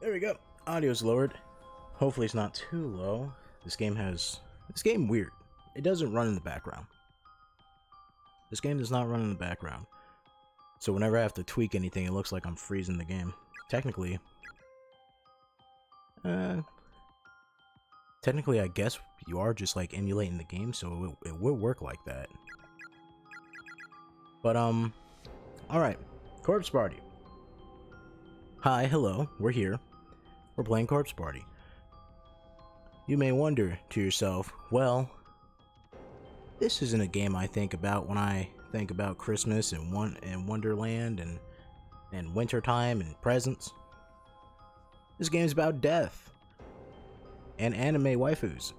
There we go. Audio's lowered. Hopefully it's not too low. This game has... This game weird. It doesn't run in the background. This game does not run in the background. So whenever I have to tweak anything, it looks like I'm freezing the game. Technically... Uh... Technically, I guess you are just like emulating the game, so it, it will work like that. But, um... Alright. Corpse Party. Hi, hello, we're here. Playing Corpse Party. You may wonder to yourself, well, this isn't a game I think about when I think about Christmas and one and Wonderland and and wintertime and presents. This game's about death and anime waifus.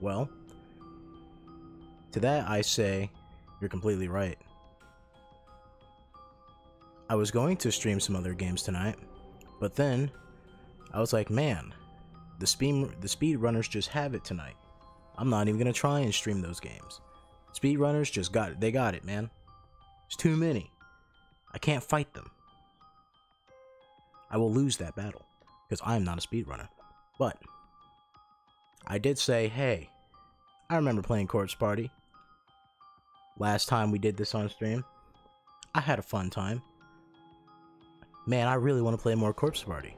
Well, to that I say, you're completely right. I was going to stream some other games tonight, but then I was like, man, the speed the speedrunners just have it tonight. I'm not even gonna try and stream those games. Speedrunners just got it. They got it, man. It's too many. I can't fight them. I will lose that battle because I am not a speedrunner. But I did say, hey, I remember playing Corpse Party. Last time we did this on stream, I had a fun time. Man, I really want to play more Corpse Party.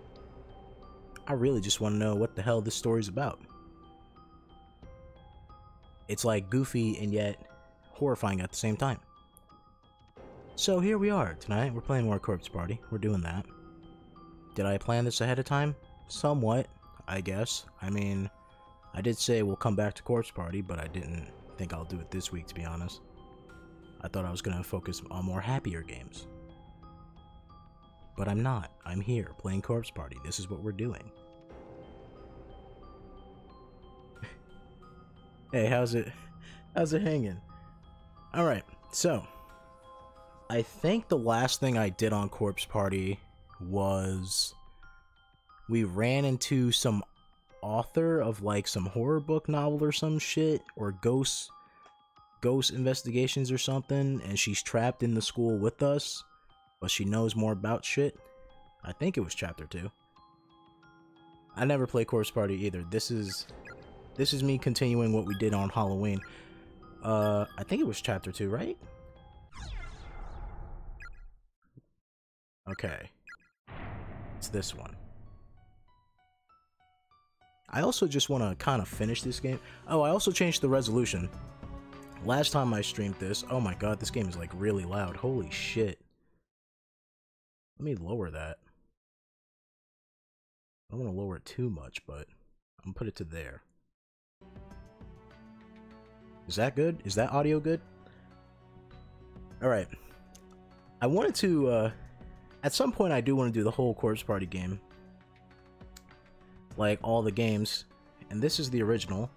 I really just want to know what the hell this story's about. It's like goofy and yet horrifying at the same time. So here we are tonight. We're playing more Corpse Party. We're doing that. Did I plan this ahead of time? Somewhat, I guess. I mean, I did say we'll come back to Corpse Party, but I didn't think I'll do it this week, to be honest. I thought I was going to focus on more happier games. But I'm not. I'm here, playing Corpse Party. This is what we're doing. hey, how's it? How's it hanging? Alright, so... I think the last thing I did on Corpse Party was... We ran into some author of like some horror book novel or some shit, or ghost ghost investigations or something, and she's trapped in the school with us but she knows more about shit. I think it was chapter 2. I never play Corpse Party either. This is this is me continuing what we did on Halloween. Uh I think it was chapter 2, right? Okay. It's this one. I also just want to kind of finish this game. Oh, I also changed the resolution. Last time I streamed this, oh my god, this game is like really loud. Holy shit. Let me lower that. I don't want to lower it too much, but I'm gonna put it to there. Is that good? Is that audio good? Alright. I wanted to, uh, at some point I do want to do the whole Corpse Party game. Like, all the games. And this is the original.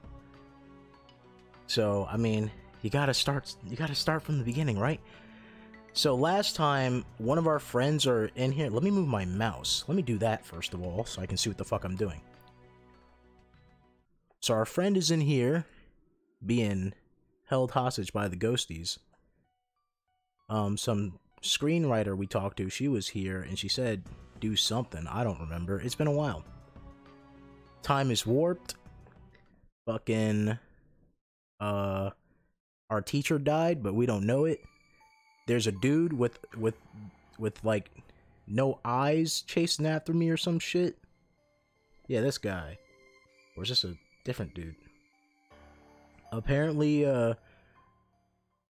So, I mean, you gotta start, you gotta start from the beginning, right? So last time, one of our friends are in here. Let me move my mouse. Let me do that first of all, so I can see what the fuck I'm doing. So our friend is in here, being held hostage by the ghosties. Um, some screenwriter we talked to, she was here, and she said, do something. I don't remember. It's been a while. Time is warped. Fucking, uh, our teacher died, but we don't know it there's a dude with with with like no eyes chasing after me or some shit. Yeah, this guy. Or is this a different dude? Apparently, uh,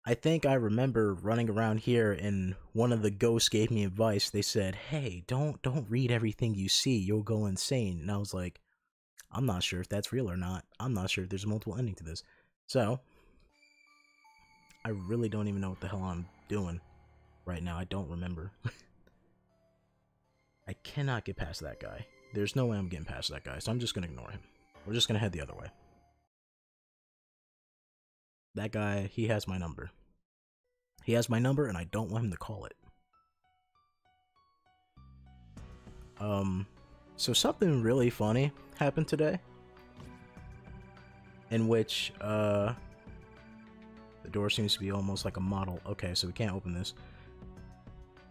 I think I remember running around here and one of the ghosts gave me advice. They said, hey, don't, don't read everything you see. You'll go insane. And I was like, I'm not sure if that's real or not. I'm not sure if there's a multiple ending to this. So, I really don't even know what the hell I'm doing right now. I don't remember. I cannot get past that guy. There's no way I'm getting past that guy, so I'm just gonna ignore him. We're just gonna head the other way. That guy, he has my number. He has my number, and I don't want him to call it. Um, so something really funny happened today. In which, uh, the door seems to be almost like a model. Okay, so we can't open this.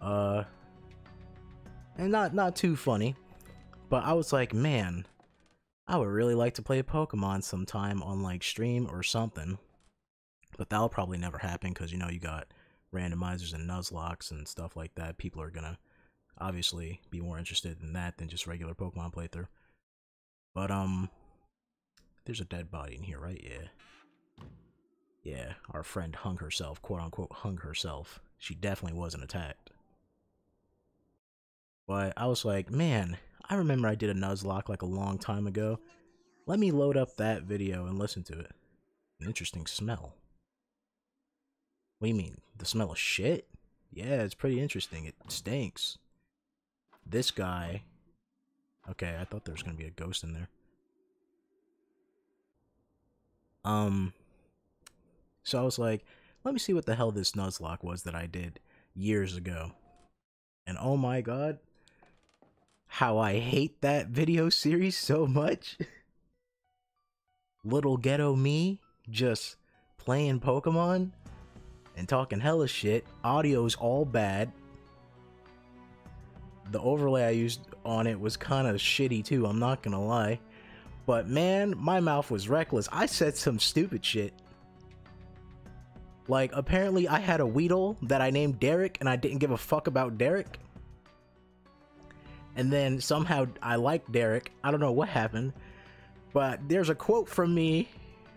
Uh, and not not too funny, But I was like, man, I would really like to play Pokemon sometime on like stream or something. But that'll probably never happen because you know you got randomizers and Nuzlockes and stuff like that. People are gonna obviously be more interested in that than just regular Pokemon playthrough. But um there's a dead body in here, right? Yeah. Yeah, our friend hung herself, quote unquote hung herself. She definitely wasn't attacked. But I was like, man, I remember I did a Nuzlocke like a long time ago. Let me load up that video and listen to it. An interesting smell. What do you mean? The smell of shit? Yeah, it's pretty interesting. It stinks. This guy... Okay, I thought there was going to be a ghost in there. Um... So I was like, let me see what the hell this Nuzlocke was that I did years ago. And oh my god, how I hate that video series so much. Little ghetto me just playing Pokemon and talking hella shit. Audio's all bad. The overlay I used on it was kind of shitty too, I'm not gonna lie. But man, my mouth was reckless. I said some stupid shit. Like, apparently I had a Weedle that I named Derek and I didn't give a fuck about Derek. And then somehow I like Derek. I don't know what happened. But there's a quote from me,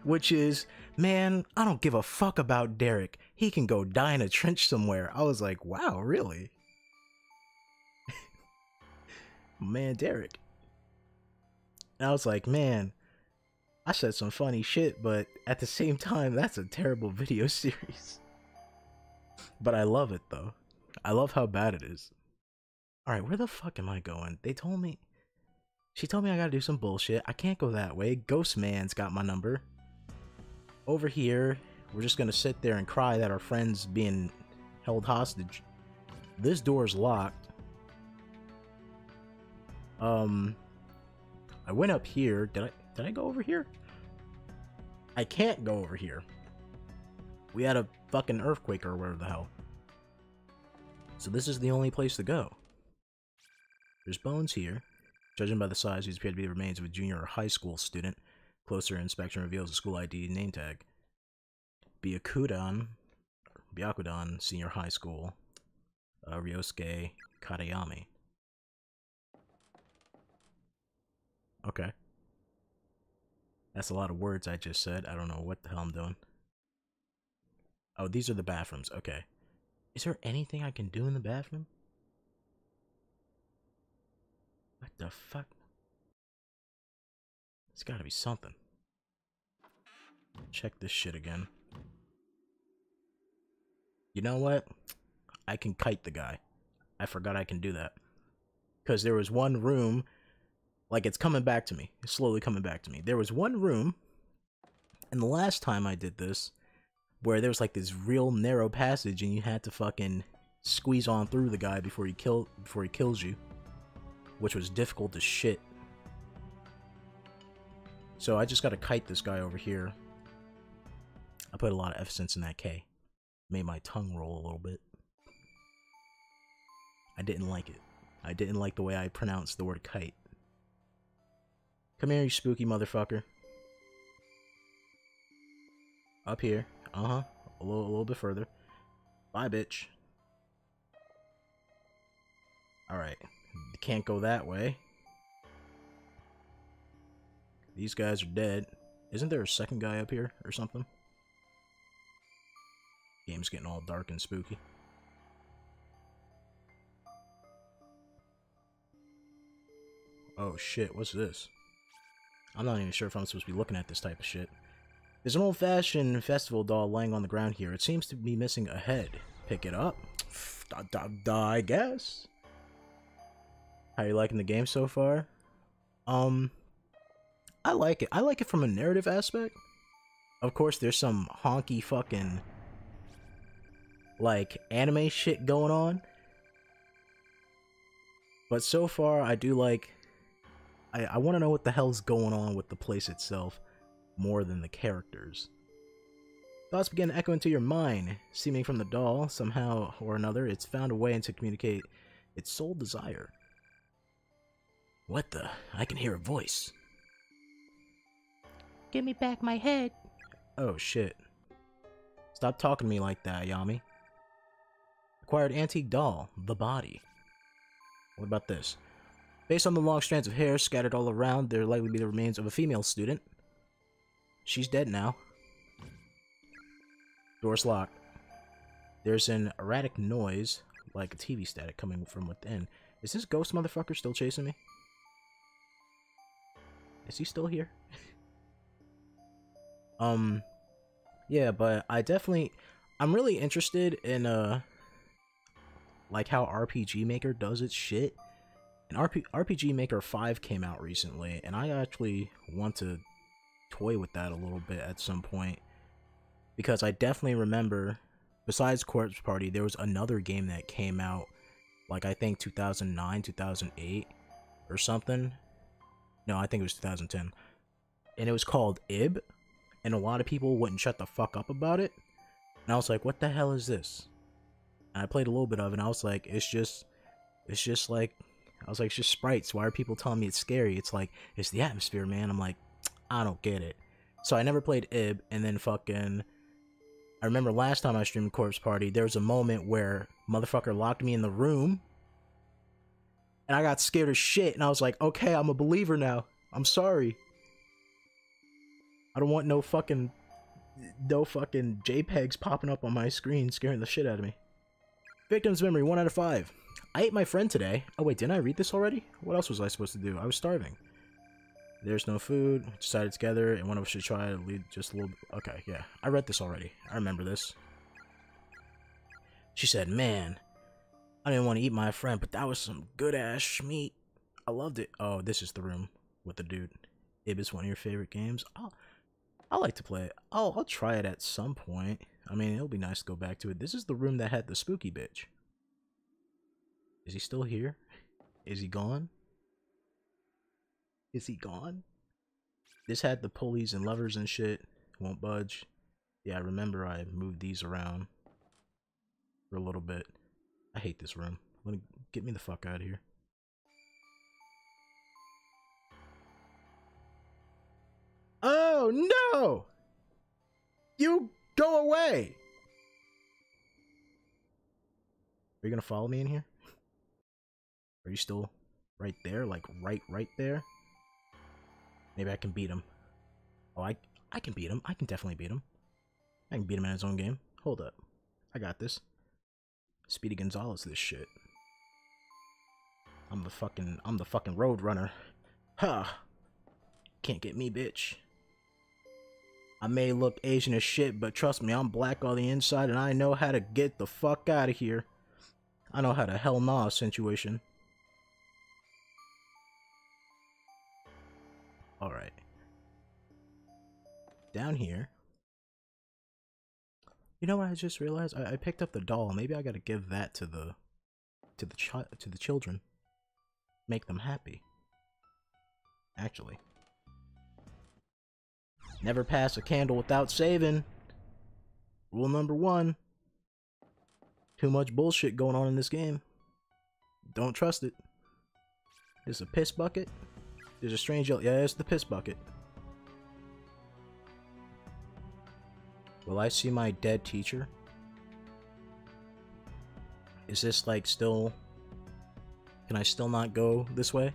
which is, Man, I don't give a fuck about Derek. He can go die in a trench somewhere. I was like, Wow, really? man, Derek. And I was like, Man, I said some funny shit, but at the same time, that's a terrible video series. But I love it though. I love how bad it is. Alright, where the fuck am I going? They told me... She told me I gotta do some bullshit. I can't go that way. Ghost Man's got my number. Over here, we're just gonna sit there and cry that our friend's being held hostage. This door's locked. Um... I went up here. Did I... Did I go over here? I can't go over here. We had a fucking earthquake or whatever the hell. So this is the only place to go. There's bones here. Judging by the size, these appear to be the remains of a junior or high school student. Closer inspection reveals a school ID name tag. Byakudan, Byakudan Senior High School, uh, Ryosuke Katayami. Okay. That's a lot of words I just said. I don't know what the hell I'm doing. Oh, these are the bathrooms. Okay. Is there anything I can do in the bathroom? What the fuck? It's gotta be something. Check this shit again. You know what? I can kite the guy. I forgot I can do that. Because there was one room, like it's coming back to me. It's slowly coming back to me. There was one room, and the last time I did this, where there was like this real narrow passage and you had to fucking squeeze on through the guy before he kill before he kills you which was difficult as shit. So I just got to kite this guy over here. I put a lot of emphasis in that K. Made my tongue roll a little bit. I didn't like it. I didn't like the way I pronounced the word kite. Come here, you spooky motherfucker. Up here. Uh-huh. A little, a little bit further. Bye, bitch. Alright. Can't go that way. These guys are dead. Isn't there a second guy up here or something? Game's getting all dark and spooky. Oh shit, what's this? I'm not even sure if I'm supposed to be looking at this type of shit. There's an old-fashioned festival doll laying on the ground here. It seems to be missing a head. Pick it up? Da, da, da, I guess. How you liking the game so far? Um, I like it. I like it from a narrative aspect. Of course, there's some honky fucking like anime shit going on. But so far, I do like. I, I want to know what the hell's going on with the place itself more than the characters. Thoughts begin to echo into your mind, seeming from the doll, somehow or another, it's found a way to communicate its sole desire. What the? I can hear a voice. Give me back my head. Oh shit. Stop talking to me like that, Yami. Acquired antique doll, the body. What about this? Based on the long strands of hair scattered all around, there likely be the remains of a female student. She's dead now. Door's locked. There's an erratic noise, like a TV static coming from within. Is this ghost motherfucker still chasing me? Is he still here? um, yeah, but I definitely, I'm really interested in, uh, like how RPG Maker does its shit. And RP RPG Maker 5 came out recently, and I actually want to toy with that a little bit at some point. Because I definitely remember, besides Corpse Party, there was another game that came out, like I think 2009, 2008, or something. No, I think it was 2010. And it was called Ib, and a lot of people wouldn't shut the fuck up about it. And I was like, what the hell is this? And I played a little bit of it, and I was like, it's just, it's just like, I was like, it's just sprites. Why are people telling me it's scary? It's like, it's the atmosphere, man. I'm like, I don't get it. So I never played Ib, and then fucking, I remember last time I streamed Corpse Party, there was a moment where motherfucker locked me in the room, and I got scared as shit, and I was like, okay, I'm a believer now. I'm sorry. I don't want no fucking, no fucking JPEGs popping up on my screen scaring the shit out of me. Victim's memory, 1 out of 5. I ate my friend today. Oh wait, didn't I read this already? What else was I supposed to do? I was starving. There's no food. Decided together, and one of us should try to lead just a little. Okay, yeah. I read this already. I remember this. She said, man, I didn't want to eat my friend, but that was some good-ass meat. I loved it. Oh, this is the room with the dude. Ib is one of your favorite games. I'll, I like to play it. I'll, I'll try it at some point. I mean, it'll be nice to go back to it. This is the room that had the spooky bitch. Is he still here? Is he gone? Is he gone? This had the pulleys and levers and shit. Won't budge. Yeah, I remember I moved these around for a little bit. I hate this room. Let me get me the fuck out of here. Oh no! You go away! Are you gonna follow me in here? Are you still right there? Like right right there? Maybe I can beat him. Oh, I I can beat him. I can definitely beat him. I can beat him in his own game. Hold up. I got this. Speedy Gonzales this shit. I'm the fucking I'm the fucking road runner. Huh. Can't get me, bitch. I may look Asian as shit, but trust me, I'm black on the inside and I know how to get the fuck out of here. I know how to hell nah situation. Alright. Down here. You know what I just realized? I, I picked up the doll. Maybe I gotta give that to the to the child to the children. Make them happy. Actually. Never pass a candle without saving. Rule number one. Too much bullshit going on in this game. Don't trust it. There's a piss bucket. There's a strange yellow. Yeah, it's the piss bucket. Will I see my dead teacher? Is this like still... Can I still not go this way?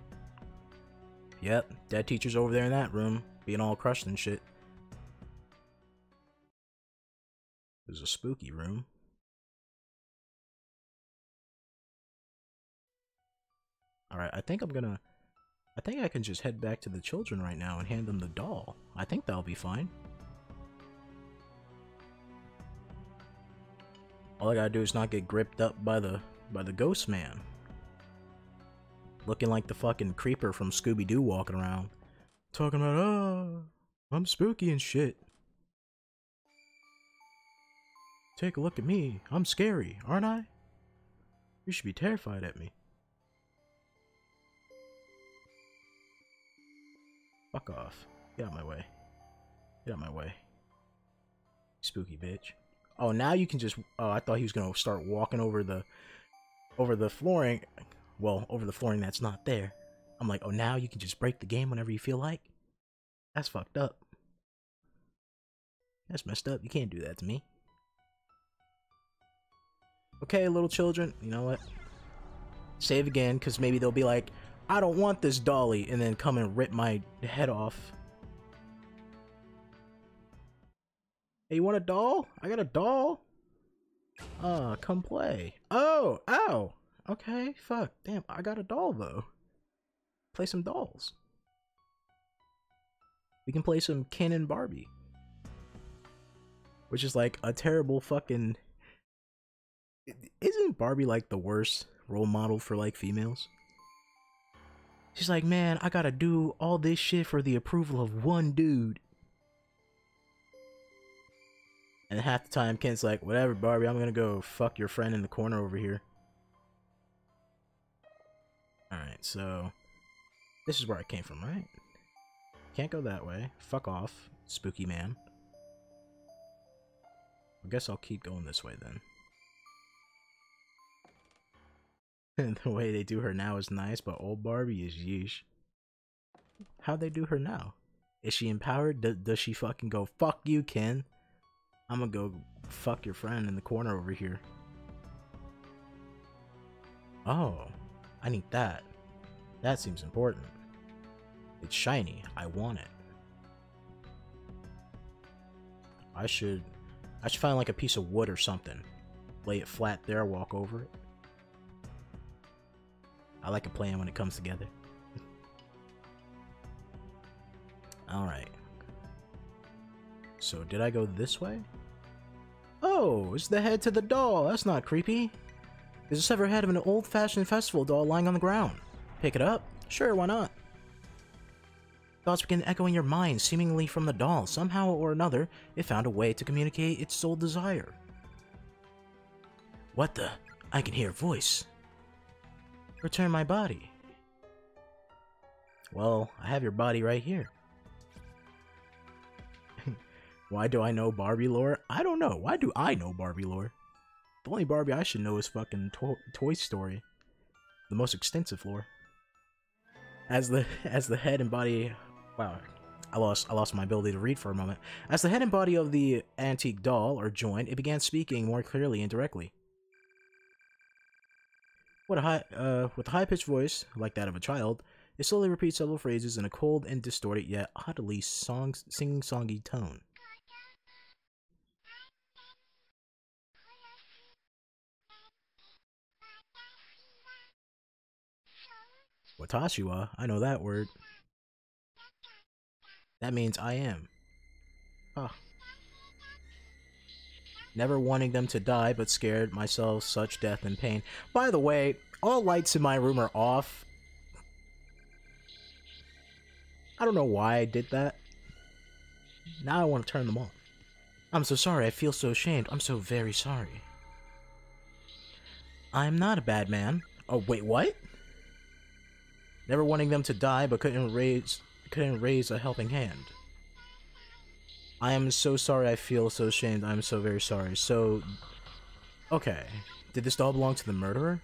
Yep, dead teacher's over there in that room, being all crushed and shit. There's a spooky room. Alright, I think I'm gonna... I think I can just head back to the children right now and hand them the doll. I think that'll be fine. All I gotta do is not get gripped up by the by the ghost man. Looking like the fucking creeper from Scooby-Doo walking around. Talking about, oh, I'm spooky and shit. Take a look at me. I'm scary, aren't I? You should be terrified at me. Fuck off. Get out my way. Get out my way. Spooky bitch. Oh, now you can just... Oh, I thought he was going to start walking over the... Over the flooring. Well, over the flooring that's not there. I'm like, oh, now you can just break the game whenever you feel like? That's fucked up. That's messed up. You can't do that to me. Okay, little children, you know what? Save again, because maybe they'll be like, I don't want this dolly, and then come and rip my head off. Hey, you want a doll? I got a doll. Uh, come play. Oh, ow. Okay, fuck. Damn, I got a doll though. Play some dolls. We can play some Ken and Barbie. Which is like a terrible fucking Isn't Barbie like the worst role model for like females? She's like, "Man, I got to do all this shit for the approval of one dude." And half the time, Ken's like, whatever, Barbie, I'm gonna go fuck your friend in the corner over here. Alright, so... This is where I came from, right? Can't go that way. Fuck off, spooky man. I guess I'll keep going this way then. the way they do her now is nice, but old Barbie is yeesh. How'd they do her now? Is she empowered? D does she fucking go, fuck you, Ken? I'm gonna go fuck your friend in the corner over here. Oh, I need that. That seems important. It's shiny. I want it. I should... I should find like a piece of wood or something. Lay it flat there, walk over it. I like a plan when it comes together. Alright. So did I go this way? Oh, it's the head to the doll. That's not creepy. There's a severed head of an old-fashioned festival doll lying on the ground. Pick it up? Sure, why not? Thoughts begin echoing your mind, seemingly from the doll. Somehow or another, it found a way to communicate its sole desire. What the? I can hear a voice. Return my body. Well, I have your body right here. Why do I know Barbie lore? I don't know. Why do I know Barbie lore? The only Barbie I should know is fucking to Toy Story. The most extensive lore. As the as the head and body wow, I lost I lost my ability to read for a moment. As the head and body of the antique doll are joined, it began speaking more clearly and directly. What a high uh with a high pitched voice, like that of a child, it slowly repeats several phrases in a cold and distorted yet oddly song sing songy tone. Watashiwa, I know that word. That means I am. Huh. Never wanting them to die, but scared myself such death and pain. By the way, all lights in my room are off. I don't know why I did that. Now I want to turn them off. I'm so sorry, I feel so ashamed. I'm so very sorry. I'm not a bad man. Oh, wait, what? never wanting them to die but couldn't raise couldn't raise a helping hand. I am so sorry I feel so ashamed. I'm so very sorry. So okay. Did this doll belong to the murderer?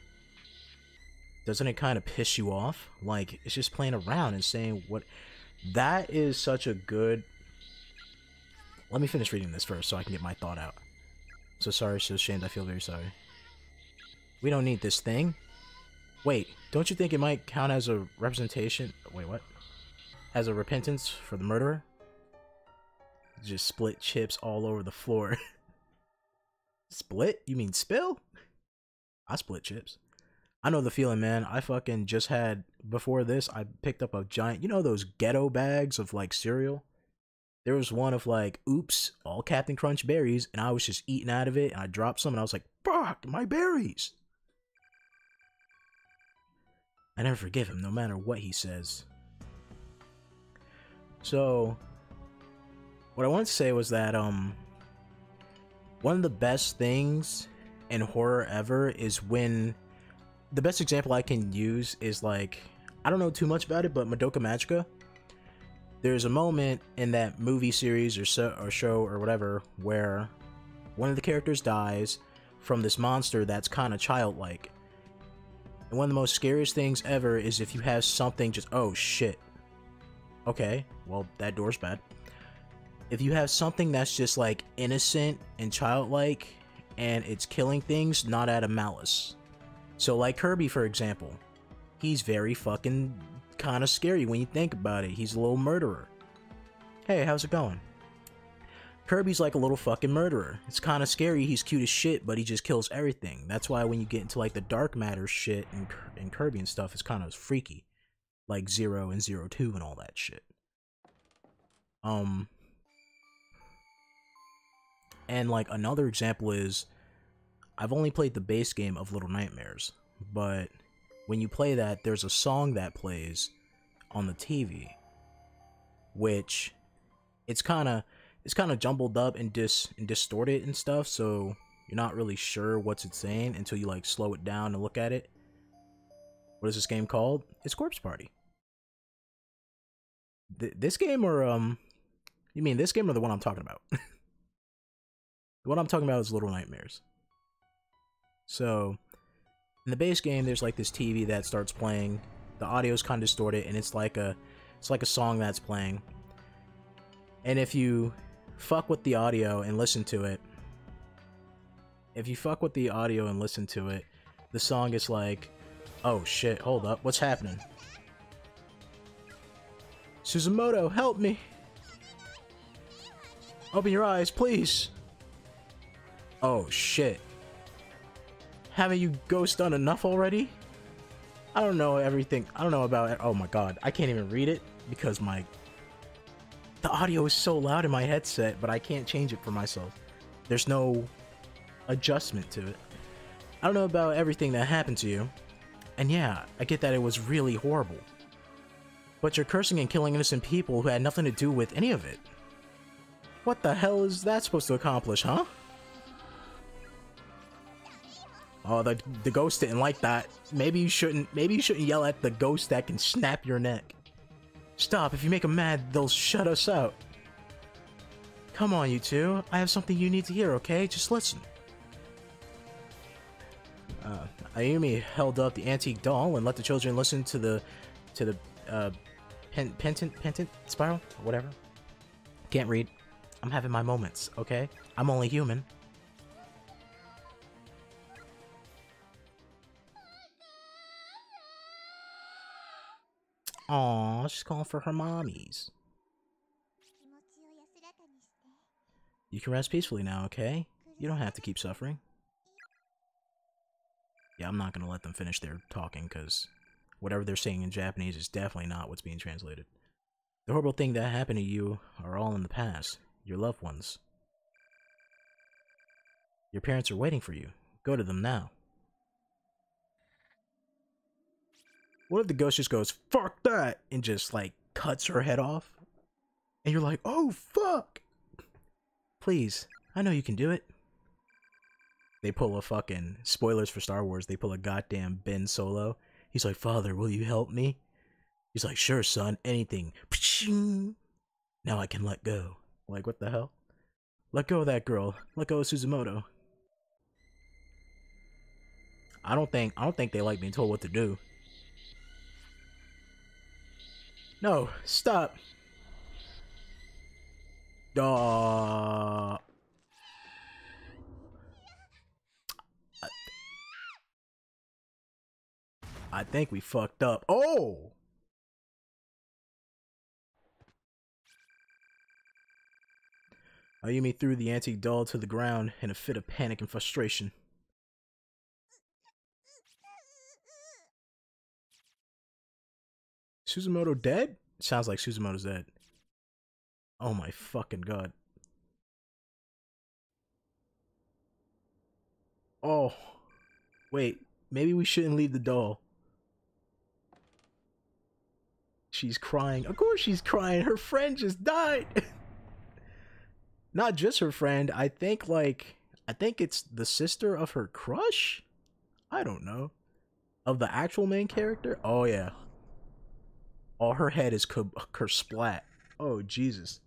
Doesn't it kind of piss you off? Like it's just playing around and saying what that is such a good Let me finish reading this first so I can get my thought out. So sorry, so ashamed, I feel very sorry. We don't need this thing. Wait, don't you think it might count as a representation? Wait, what? As a repentance for the murderer? Just split chips all over the floor. split? You mean spill? I split chips. I know the feeling, man. I fucking just had, before this, I picked up a giant, you know those ghetto bags of like cereal? There was one of like, oops, all Captain Crunch berries, and I was just eating out of it, and I dropped some, and I was like, fuck, my berries! I never forgive him, no matter what he says. So, what I wanted to say was that, um, one of the best things in horror ever is when the best example I can use is like, I don't know too much about it, but Madoka Magica. There's a moment in that movie series or, so, or show or whatever where one of the characters dies from this monster that's kind of childlike And one of the most scariest things ever is if you have something just, oh shit. Okay, well, that door's bad. If you have something that's just like innocent and childlike and it's killing things not out of malice. So, like Kirby, for example, he's very fucking kind of scary when you think about it. He's a little murderer. Hey, how's it going? Kirby's like a little fucking murderer. It's kind of scary. He's cute as shit, but he just kills everything. That's why when you get into like the dark matter shit and, and Kirby and stuff, it's kind of freaky. Like Zero and Zero Two and all that shit. Um, and like another example is, I've only played the base game of Little Nightmares, but when you play that, there's a song that plays on the TV, which it's kind of it's kind of jumbled up and dis and distorted and stuff, so you're not really sure what's it saying until you like slow it down and look at it. What is this game called? It's Corpse Party. Th this game or um, you mean this game or the one I'm talking about? one I'm talking about is Little Nightmares. So, in the base game, there's like this TV that starts playing. The audio's kind of distorted, and it's like a, it's like a song that's playing. And if you fuck with the audio and listen to it. If you fuck with the audio and listen to it, the song is like, oh shit, hold up, what's happening? Suzumoto, help me! Open your eyes, please! Oh shit. Haven't you ghost done enough already? I don't know everything. I don't know about it. Oh my god. I can't even read it because my the audio is so loud in my headset, but I can't change it for myself. There's no adjustment to it. I don't know about everything that happened to you. And yeah, I get that it was really horrible. But you're cursing and killing innocent people who had nothing to do with any of it. What the hell is that supposed to accomplish, huh? Oh, the the ghost didn't like that. Maybe you shouldn't maybe you shouldn't yell at the ghost that can snap your neck. Stop, if you make them mad, they'll shut us out. Come on, you two. I have something you need to hear, okay? Just listen. Uh, Ayumi held up the antique doll and let the children listen to the, to the, uh, pen, pentant, pentant spiral? Whatever. Can't read. I'm having my moments, okay? I'm only human. Aw, she's calling for her mommies. You can rest peacefully now, okay? You don't have to keep suffering. Yeah, I'm not gonna let them finish their talking, because whatever they're saying in Japanese is definitely not what's being translated. The horrible thing that happened to you are all in the past. Your loved ones. Your parents are waiting for you. Go to them now. What if the ghost just goes, fuck that, and just like cuts her head off? And you're like, oh fuck! Please, I know you can do it. They pull a fucking, spoilers for Star Wars, they pull a goddamn Ben Solo. He's like, Father, will you help me? He's like, sure, son, anything. Now I can let go. Like, what the hell? Let go of that girl. Let go of Suzumoto. I don't think I don't think they like being told what to do. No, stop. Uh, I think we fucked up. Oh! Ayumi threw the antique doll to the ground in a fit of panic and frustration. Suzumoto dead? Sounds like Suzumoto's dead. Oh my fucking god. Oh. Wait, maybe we shouldn't leave the doll. She's crying. Of course she's crying. Her friend just died. Not just her friend. I think like I think it's the sister of her crush? I don't know. Of the actual main character? Oh yeah. All her head is ker splat. Oh, Jesus.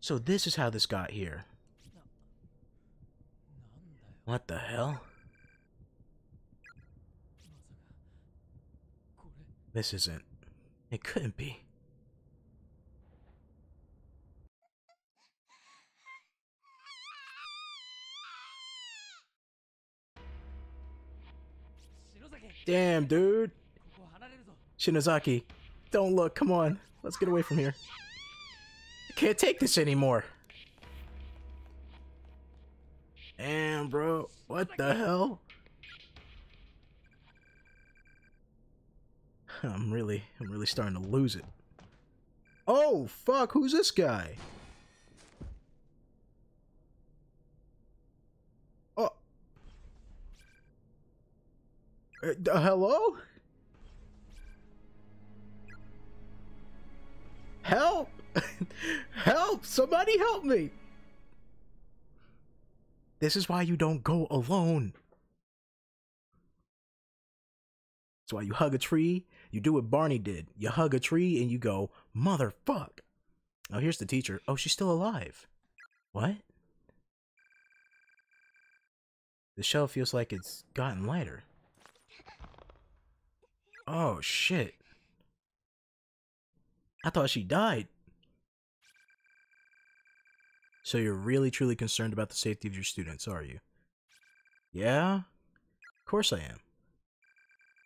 So this is how this got here. What the hell? This isn't. It couldn't be. Damn, dude. Shinozaki, don't look. Come on. Let's get away from here. I can't take this anymore. Damn, bro. What the hell? I'm really, I'm really starting to lose it. Oh, fuck. Who's this guy? Oh. Uh, hello? Help! help! Somebody help me! This is why you don't go alone. That's why you hug a tree. You do what Barney did. You hug a tree and you go, motherfuck. Oh, here's the teacher. Oh, she's still alive. What? The shell feels like it's gotten lighter. Oh, shit. I thought she died. So you're really truly concerned about the safety of your students, are you? Yeah? Of course I am.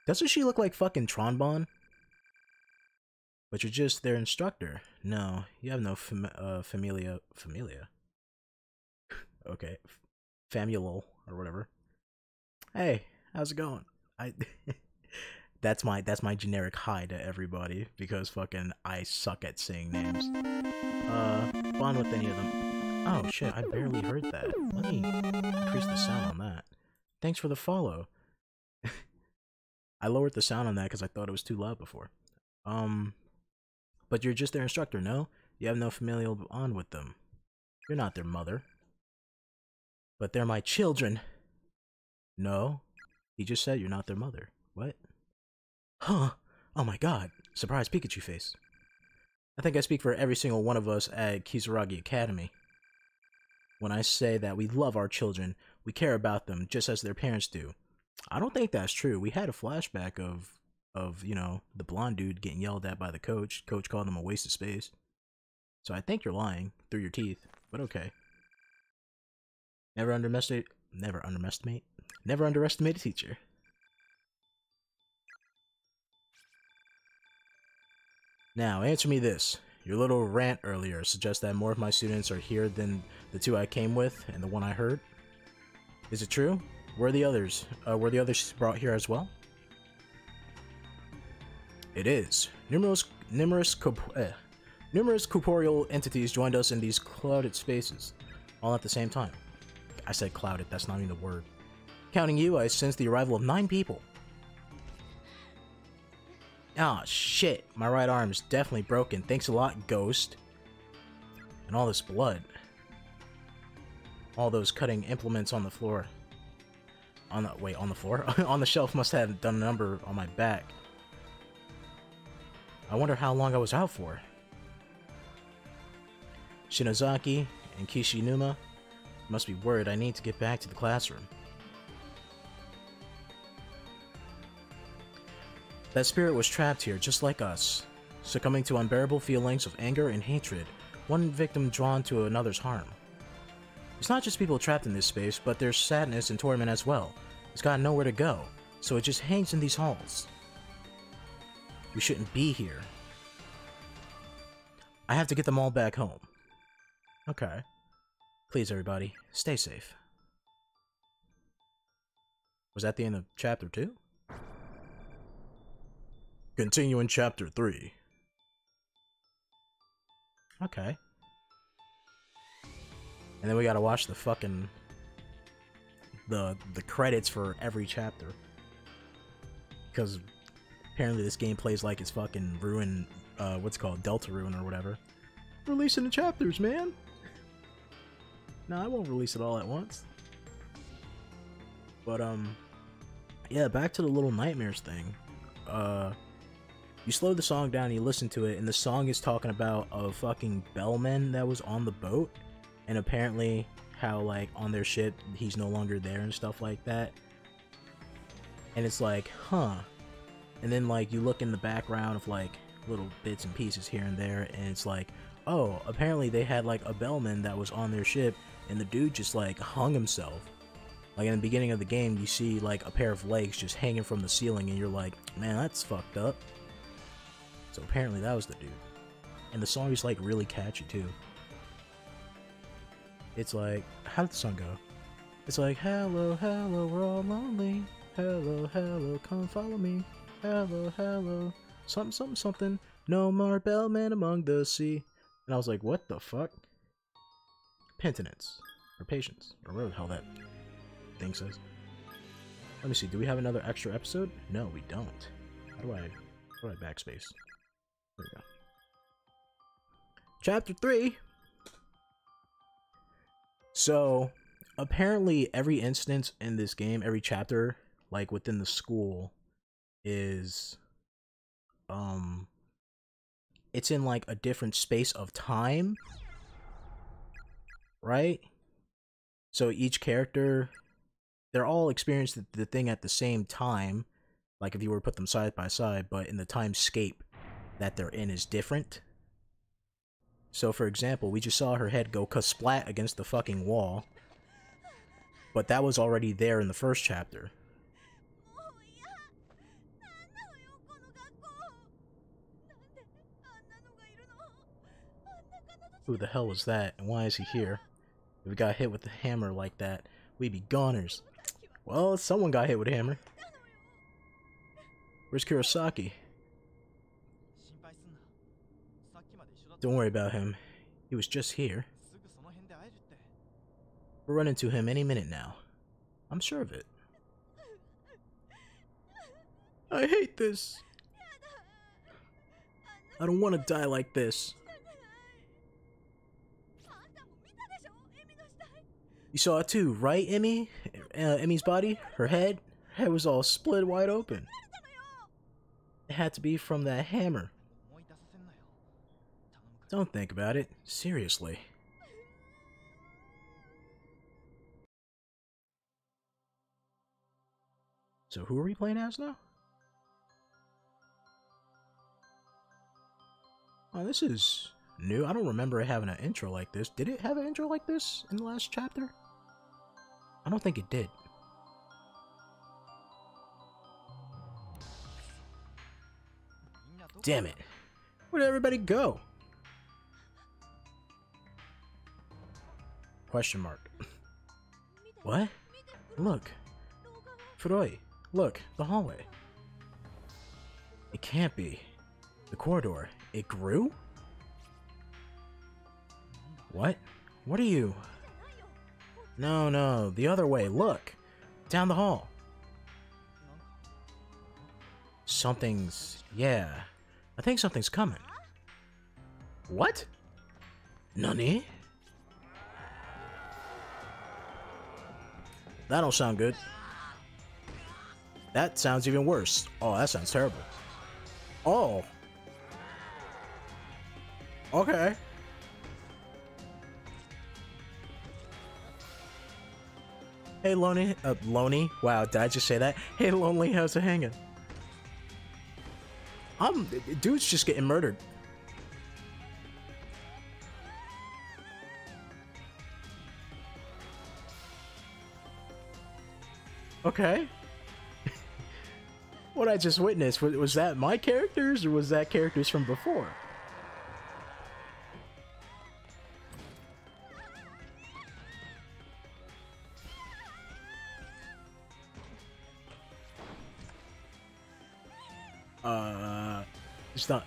Doesn't she look like fucking Tronbon? But you're just their instructor. No, you have no fam uh, familia... Familia? okay. Famulal, or whatever. Hey, how's it going? I... that's my that's my generic hi to everybody because fucking I suck at saying names. Uh, bond with any of them. Oh shit, I barely heard that. Let me increase the sound on that. Thanks for the follow. I lowered the sound on that because I thought it was too loud before. Um, but you're just their instructor, no? You have no familial bond with them. You're not their mother. But they're my children. No, he just said you're not their mother. What? Huh? Oh my god. Surprise Pikachu face. I think I speak for every single one of us at Kisaragi Academy. When I say that we love our children, we care about them just as their parents do. I don't think that's true. We had a flashback of of, you know, the blonde dude getting yelled at by the coach. Coach called him a waste of space. So I think you're lying through your teeth, but okay. Never underestimate never underestimate never underestimate a teacher. Now, answer me this. Your little rant earlier suggests that more of my students are here than the two I came with and the one I heard. Is it true? Were the others? Uh, were the others brought here as well? It is. Numerous, numerous, eh, numerous corporeal entities joined us in these clouded spaces, all at the same time. I said clouded, that's not even the word. Counting you, I sense the arrival of nine people. Ah, oh, shit. My right arm is definitely broken. Thanks a lot, Ghost. And all this blood. All those cutting implements on the floor. On the- wait, on the floor? on the shelf must have done a number on my back. I wonder how long I was out for. Shinozaki and Kishinuma must be worried I need to get back to the classroom. That spirit was trapped here just like us, succumbing to unbearable feelings of anger and hatred, one victim drawn to another's harm. It's not just people trapped in this space, but there's sadness and torment as well. It's got nowhere to go, so it just hangs in these halls. We shouldn't be here. I have to get them all back home. Okay. Please, everybody, stay safe. Was that the end of chapter 2? Continue in chapter 3. Okay. And then we gotta watch the fucking... The, the credits for every chapter. Because apparently this game plays like it's fucking Ruin... Uh, what's called? Deltarune or whatever. Releasing the chapters, man! No, I won't release it all at once. But, um... Yeah, back to the Little Nightmares thing. Uh you slow the song down you listen to it, and the song is talking about a fucking bellman that was on the boat, and apparently how like on their ship he's no longer there and stuff like that. And it's like, huh, and then like you look in the background of like little bits and pieces here and there, and it's like, oh, apparently they had like a bellman that was on their ship, and the dude just like hung himself. Like in the beginning of the game, you see like a pair of legs just hanging from the ceiling, and you're like, man, that's fucked up. So apparently that was the dude. And the song is like really catchy too. It's like, how did the song go? It's like, hello, hello, we're all lonely. Hello, hello, come follow me. Hello, hello, something, something, something. No more bellman among the sea. And I was like, what the fuck? Penitence. Or patience. Or whatever the hell that thing says. Let me see, do we have another extra episode? No, we don't. How do I, how do I backspace? There we go. Chapter 3! So, apparently every instance in this game, every chapter, like within the school, is um it's in like a different space of time. Right? So each character they're all experiencing the thing at the same time, like if you were to put them side by side, but in the time scape that they're in is different. So for example, we just saw her head go splat against the fucking wall. But that was already there in the first chapter. Who the hell was that, and why is he here? If we got hit with a hammer like that, we'd be goners. Well, someone got hit with a hammer. Where's Kurosaki? Don't worry about him. He was just here. We'll run into him any minute now. I'm sure of it. I hate this. I don't want to die like this. You saw it too, right, Emmy? Uh, Emmy's body? Her head? Her head was all split wide open. It had to be from that hammer. Don't think about it. Seriously. So who are we playing as now? Oh, this is new. I don't remember having an intro like this. Did it have an intro like this in the last chapter? I don't think it did. Damn it. Where'd everybody go? Question mark. what? Look. Furoi, look, the hallway. It can't be. The corridor. It grew? What? What are you? No, no, the other way. Look. Down the hall. Something's... yeah. I think something's coming. What? Nani? That don't sound good. That sounds even worse. Oh, that sounds terrible. Oh. Okay. Hey, Lonely. Uh, Lonely? Wow, did I just say that? Hey, Lonely, how's it hanging? I'm... Dude's just getting murdered. Okay. what I just witnessed, was, was that my characters or was that characters from before? Uh, it's not,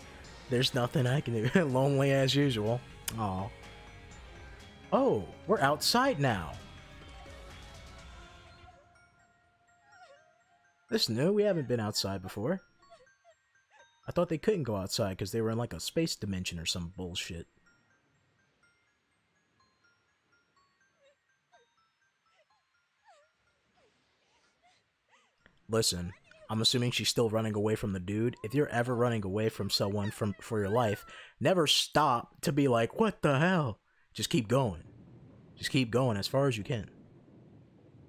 there's nothing I can do. Lonely as usual. Oh. Oh, we're outside now. This new? We haven't been outside before. I thought they couldn't go outside because they were in like a space dimension or some bullshit. Listen, I'm assuming she's still running away from the dude. If you're ever running away from someone from for your life, never stop to be like, what the hell? Just keep going. Just keep going as far as you can.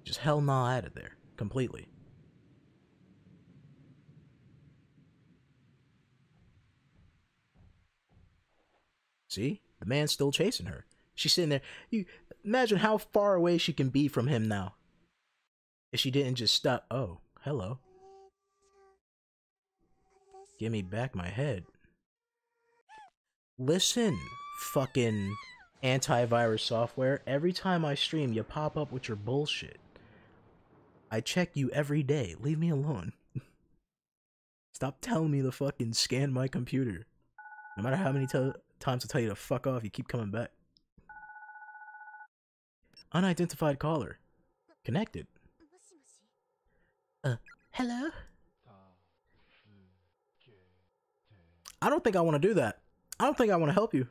Just hell nah out of there. Completely. See? The man's still chasing her. She's sitting there. You imagine how far away she can be from him now. If she didn't just stop. Oh, hello. Give me back my head. Listen, fucking antivirus software. Every time I stream, you pop up with your bullshit. I check you every day. Leave me alone. Stop telling me to fucking scan my computer. No matter how many times I tell you to fuck off, you keep coming back. Unidentified caller. Connected. Uh, hello? I don't think I want to do that. I don't think I want to help you.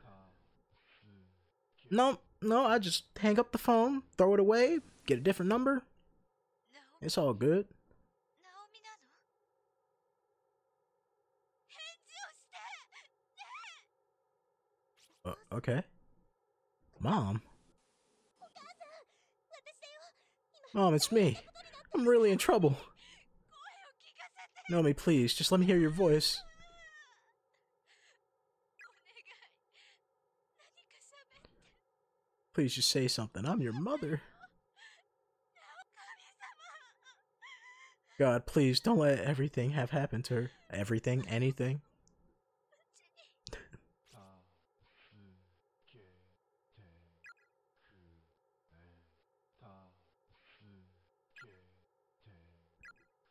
No, no, I just hang up the phone, throw it away, get a different number. It's all good. Uh, okay. Mom? Mom, it's me. I'm really in trouble. Nomi, please, just let me hear your voice. Please just say something. I'm your mother. God, please don't let everything have happened to her. Everything, anything.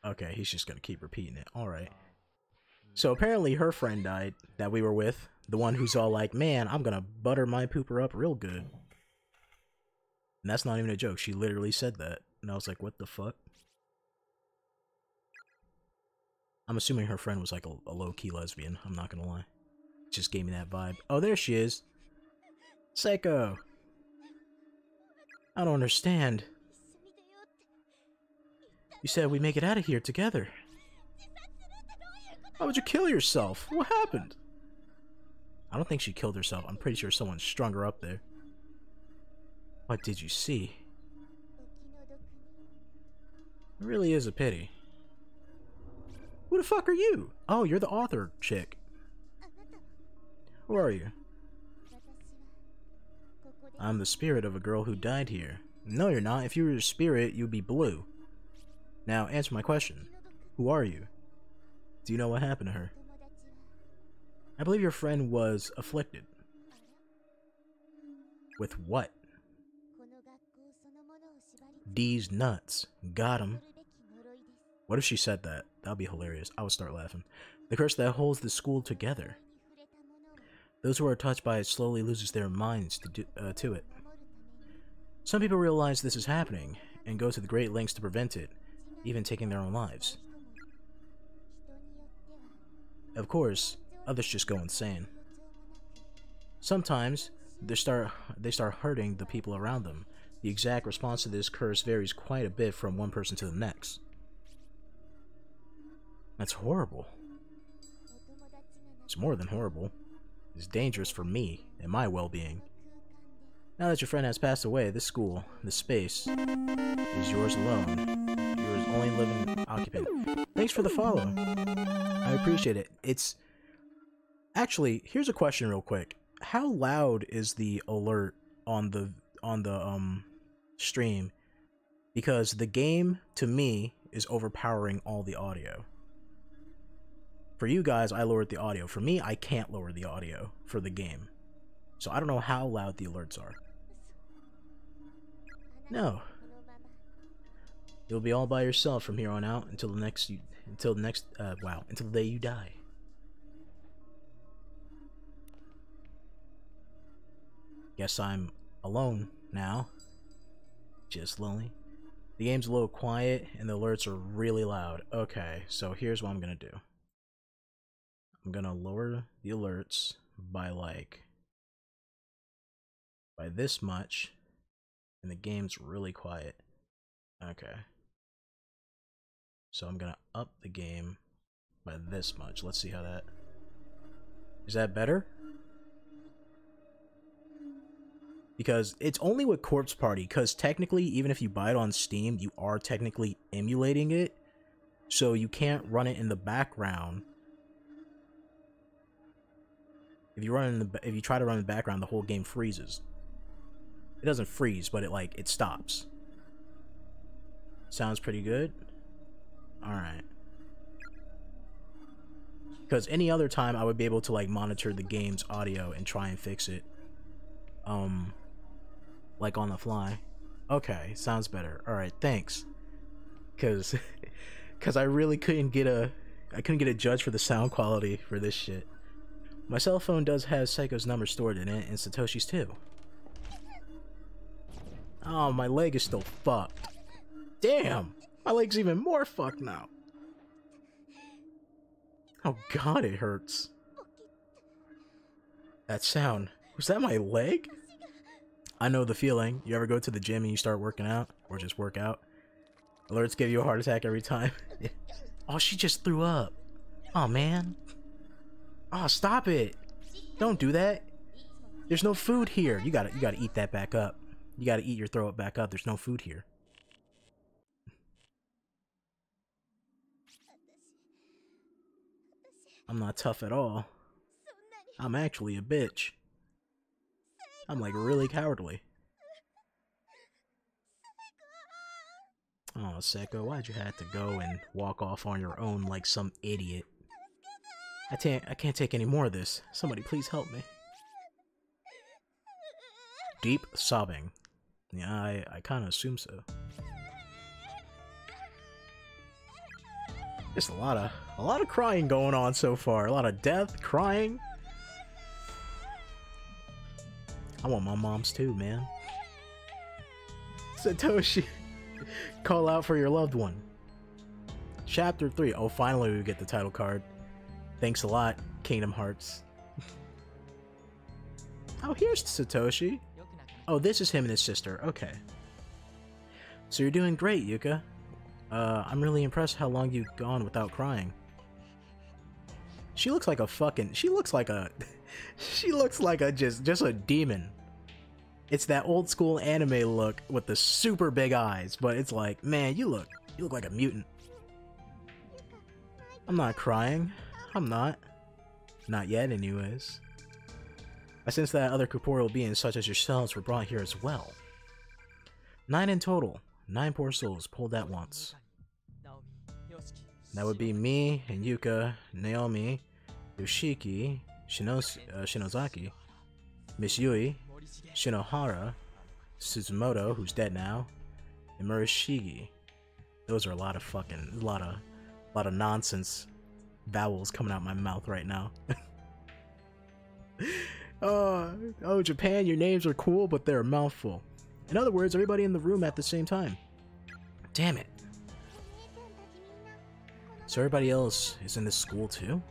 Okay, he's just gonna keep repeating it. Alright. So apparently her friend died that we were with. The one who's all like, man, I'm gonna butter my pooper up real good. And that's not even a joke. She literally said that. And I was like, what the fuck? I'm assuming her friend was like a, a low-key lesbian. I'm not gonna lie. Just gave me that vibe. Oh, there she is. Seiko. I don't understand. You said we make it out of here together. Why would you kill yourself? What happened? I don't think she killed herself. I'm pretty sure someone strung her up there. What did you see? It really is a pity. Who the fuck are you? Oh, you're the author chick. Who are you? I'm the spirit of a girl who died here. No, you're not. If you were a spirit, you'd be blue. Now, answer my question. Who are you? Do you know what happened to her? I believe your friend was afflicted. With what? D's nuts. Got him. What if she said that? That'd be hilarious. I would start laughing. The curse that holds the school together. Those who are touched by it slowly loses their minds to, do, uh, to it. Some people realize this is happening and go to the great lengths to prevent it, even taking their own lives. Of course, others just go insane. Sometimes they start they start hurting the people around them. The exact response to this curse varies quite a bit from one person to the next. That's horrible. It's more than horrible. It's dangerous for me and my well-being. Now that your friend has passed away, this school, this space, is yours alone. Only living occupant. Thanks for the follow. I appreciate it. It's... Actually, here's a question real quick. How loud is the alert on the on the um stream? Because the game, to me, is overpowering all the audio. For you guys, I lowered the audio. For me, I can't lower the audio for the game. So I don't know how loud the alerts are. No. You'll be all by yourself from here on out until the next you until the next uh wow, until the day you die. Guess I'm alone now. Just lonely. The game's a little quiet and the alerts are really loud. Okay, so here's what I'm gonna do. I'm gonna lower the alerts by like by this much and the game's really quiet. Okay. So I'm gonna up the game by this much. Let's see how that is that better? Because it's only with Corpse Party, because technically, even if you buy it on Steam, you are technically emulating it. So you can't run it in the background If you run in the if you try to run in the background, the whole game freezes. It doesn't freeze, but it like it stops. Sounds pretty good. All right. Because any other time I would be able to like monitor the game's audio and try and fix it. Um, like on the fly. Okay, sounds better. All right, thanks. Cause, cause I really couldn't get a, I couldn't get a judge for the sound quality for this shit. My cell phone does have Seiko's number stored in it, and Satoshi's too. Oh, my leg is still fucked. Damn! My leg's even more fucked now. Oh god, it hurts. That sound. Was that my leg? I know the feeling. You ever go to the gym and you start working out? Or just work out? Alerts give you a heart attack every time. oh, she just threw up. Oh, man. Oh, stop it. Don't do that. There's no food here. You gotta, you gotta eat that back up. You gotta eat your throw up back up. There's no food here. I'm not tough at all. I'm actually a bitch. I'm like really cowardly. Oh, Seiko, why'd you have to go and walk off on your own like some idiot? I can't, I can't take any more of this. Somebody please help me. Deep sobbing. Yeah, I, I kind of assume so. Just a lot of a lot of crying going on so far. A lot of death, crying. I want my mom's too, man. Satoshi, call out for your loved one. Chapter 3. Oh, finally we get the title card. Thanks a lot, Kingdom Hearts. oh, here's Satoshi. Oh, this is him and his sister. Okay. So you're doing great, Yuka. Uh, I'm really impressed how long you've gone without crying. She looks like a fucking. She looks like a. she looks like a just just a demon. It's that old school anime look with the super big eyes, but it's like, man, you look you look like a mutant. I'm not crying. I'm not. Not yet, anyways. I sense that other corporeal beings such as yourselves were brought here as well. Nine in total. Nine poor souls pulled at once. That would be me and Yuka, Naomi, Yoshiki, Shinos uh, Shinozaki, Miss Yui, Shinohara, Suzumoto, who's dead now, and Murashigi. Those are a lot of fucking, a lot of, a lot of nonsense vowels coming out my mouth right now. oh, oh, Japan, your names are cool, but they're a mouthful. In other words, everybody in the room at the same time. Damn it. So everybody else is in this school too?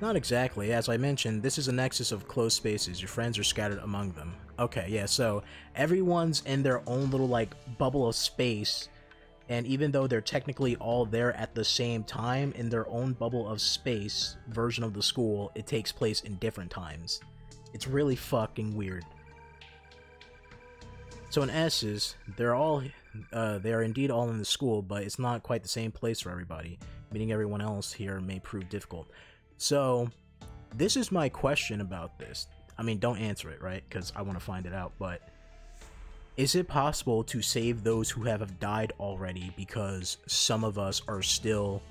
Not exactly. As I mentioned, this is a nexus of closed spaces. Your friends are scattered among them. Okay, yeah, so everyone's in their own little, like, bubble of space. And even though they're technically all there at the same time, in their own bubble of space version of the school, it takes place in different times. It's really fucking weird. So in S's, they're all, uh, they are indeed all in the school, but it's not quite the same place for everybody. Meeting everyone else here may prove difficult. So, this is my question about this. I mean, don't answer it, right? Because I want to find it out, but is it possible to save those who have died already because some of us are still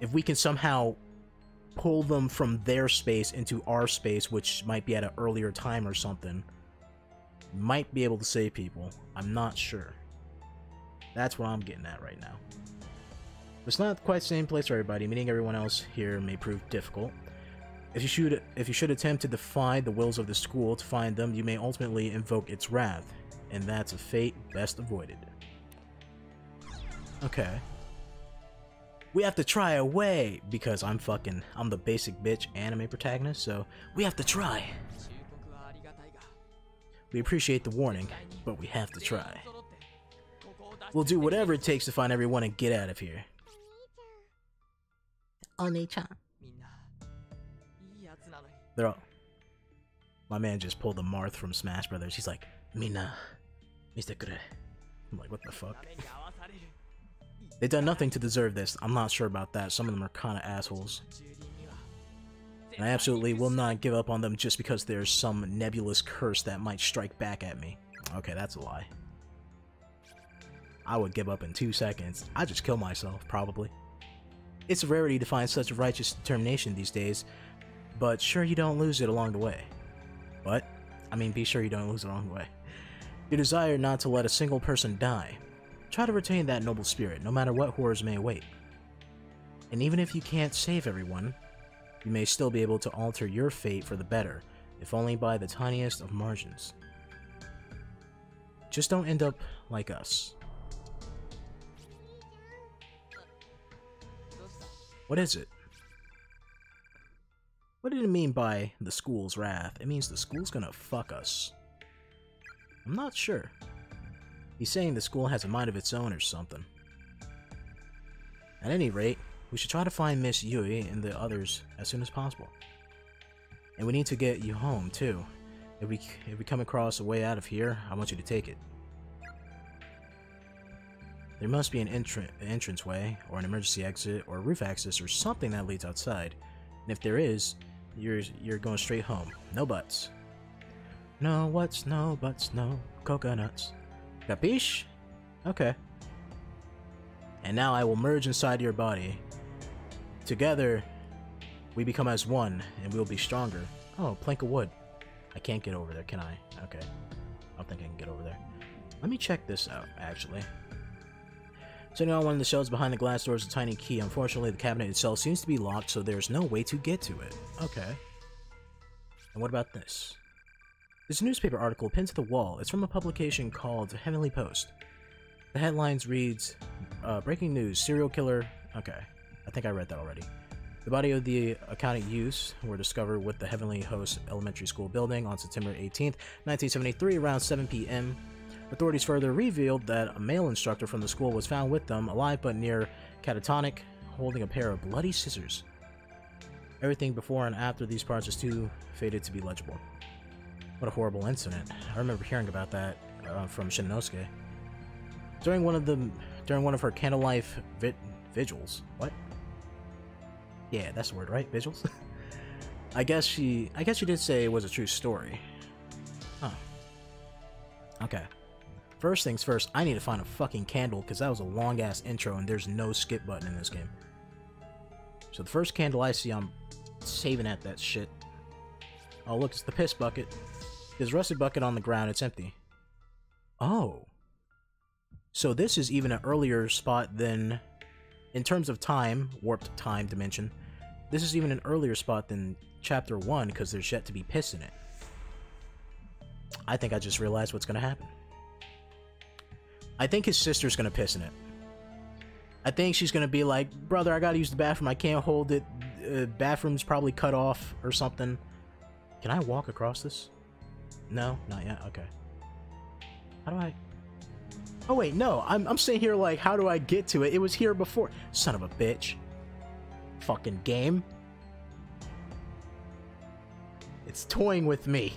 if we can somehow pull them from their space into our space, which might be at an earlier time or something, might be able to save people. I'm not sure. That's what I'm getting at right now. It's not quite the same place for everybody. Meeting everyone else here may prove difficult. If you should if you should attempt to defy the wills of the school to find them, you may ultimately invoke its wrath, and that's a fate best avoided. Okay we have to try a way because I'm fucking I'm the basic bitch anime protagonist, so we have to try. We appreciate the warning, but we have to try. We'll do whatever it takes to find everyone and get out of here. Oni-chan. They're all... My man just pulled the Marth from Smash Brothers. He's like, Mina, Mr. Kure. I'm like, what the fuck? They've done nothing to deserve this. I'm not sure about that. Some of them are kind of assholes. And I absolutely will not give up on them just because there's some nebulous curse that might strike back at me. Okay, that's a lie. I would give up in two seconds. I'd just kill myself, probably. It's a rarity to find such righteous determination these days, but sure you don't lose it along the way. But, I mean, be sure you don't lose it along the way. Your desire not to let a single person die. Try to retain that noble spirit, no matter what horrors may await. And even if you can't save everyone, you may still be able to alter your fate for the better, if only by the tiniest of margins. Just don't end up like us. What is it? What did it mean by the school's wrath? It means the school's gonna fuck us. I'm not sure. He's saying the school has a mind of its own or something. At any rate, we should try to find Miss Yui and the others as soon as possible. And we need to get you home, too. If we, if we come across a way out of here, I want you to take it. There must be an, entr an or an emergency exit, or a roof access, or something that leads outside. And if there is, you're, you're going straight home. No buts. No what's no buts, no coconuts. Capiche? Okay. And now I will merge inside your body. Together, we become as one, and we'll be stronger. Oh, plank of wood. I can't get over there, can I? Okay. I don't think I can get over there. Let me check this out, actually. Sitting on one of the shelves behind the glass door is a tiny key. Unfortunately, the cabinet itself seems to be locked, so there's no way to get to it. Okay. And what about this? This newspaper article pinned to the wall. It's from a publication called Heavenly Post. The headlines reads, uh, Breaking news, serial killer... Okay, I think I read that already. The body of the accountant youths were discovered with the Heavenly Host Elementary School building on September 18th, 1973 around 7 p.m. Authorities further revealed that a male instructor from the school was found with them, alive but near catatonic, holding a pair of bloody scissors. Everything before and after these parts is too faded to be legible. What a horrible incident. I remember hearing about that uh, from Shinozaki. During one of the during one of her candlelight vi vigils. What? Yeah, that's the word, right? Vigils? I guess she I guess she did say it was a true story. Huh. Okay. First things first, I need to find a fucking candle because that was a long ass intro and there's no skip button in this game. So the first candle I see, I'm saving at that shit. Oh look, it's the piss bucket. There's rusted bucket on the ground, it's empty. Oh. So this is even an earlier spot than, in terms of time, warped time dimension, this is even an earlier spot than chapter 1 because there's yet to be piss in it. I think I just realized what's gonna happen. I think his sister's gonna piss in it. I think she's gonna be like, brother, I gotta use the bathroom. I can't hold it. Uh, bathroom's probably cut off or something. Can I walk across this? No, not yet. Okay. How do I? Oh wait, no. I'm I'm sitting here like, how do I get to it? It was here before. Son of a bitch. Fucking game. It's toying with me.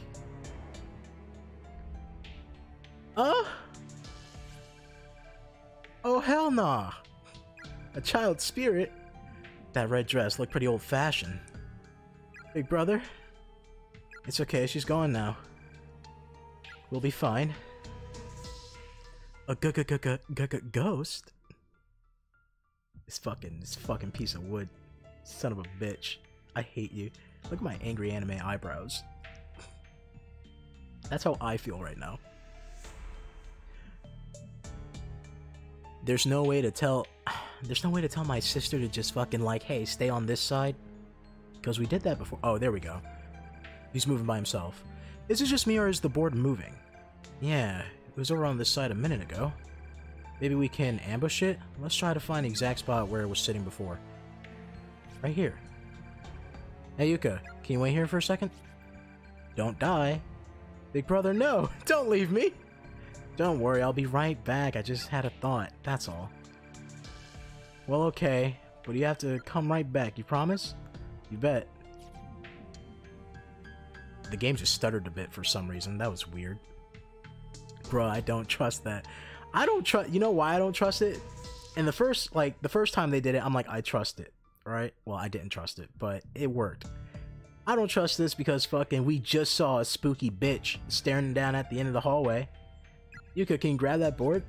Uh? Oh, hell nah. A child spirit? That red dress looked pretty old-fashioned. Big brother? It's okay, she's gone now. We'll be fine. A g g g g g g ghost? This fucking, this fucking piece of wood. Son of a bitch. I hate you. Look at my angry anime eyebrows. That's how I feel right now. There's no way to tell... There's no way to tell my sister to just fucking like, hey, stay on this side. Because we did that before. Oh, there we go. He's moving by himself. Is it just me or is the board moving? Yeah, it was over on this side a minute ago. Maybe we can ambush it? Let's try to find the exact spot where it was sitting before. Right here. Hey Yuka, can you wait here for a second? Don't die. Big brother, no! Don't leave me! Don't worry, I'll be right back. I just had a thought, that's all. Well, okay, but you have to come right back, you promise? You bet. The game just stuttered a bit for some reason. That was weird. Bro, I don't trust that. I don't trust... You know why I don't trust it? And the first, like, the first time they did it, I'm like, I trust it, right? Well, I didn't trust it, but it worked. I don't trust this because fucking we just saw a spooky bitch staring down at the end of the hallway. Yuka, can you grab that board?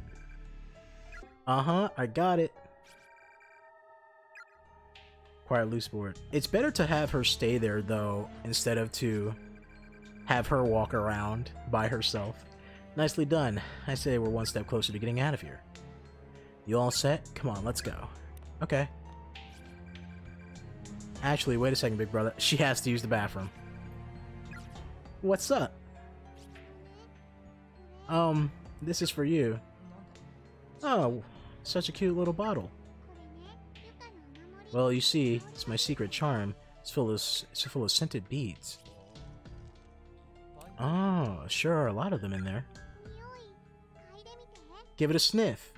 Uh-huh, I got it. Quiet loose board. It's better to have her stay there, though, instead of to have her walk around by herself. Nicely done. I say we're one step closer to getting out of here. You all set? Come on, let's go. Okay. Actually, wait a second, big brother. She has to use the bathroom. What's up? Um, this is for you. Oh, such a cute little bottle. Well, you see, it's my secret charm. It's full of, it's full of scented beads. Oh, sure are a lot of them in there. Give it a sniff.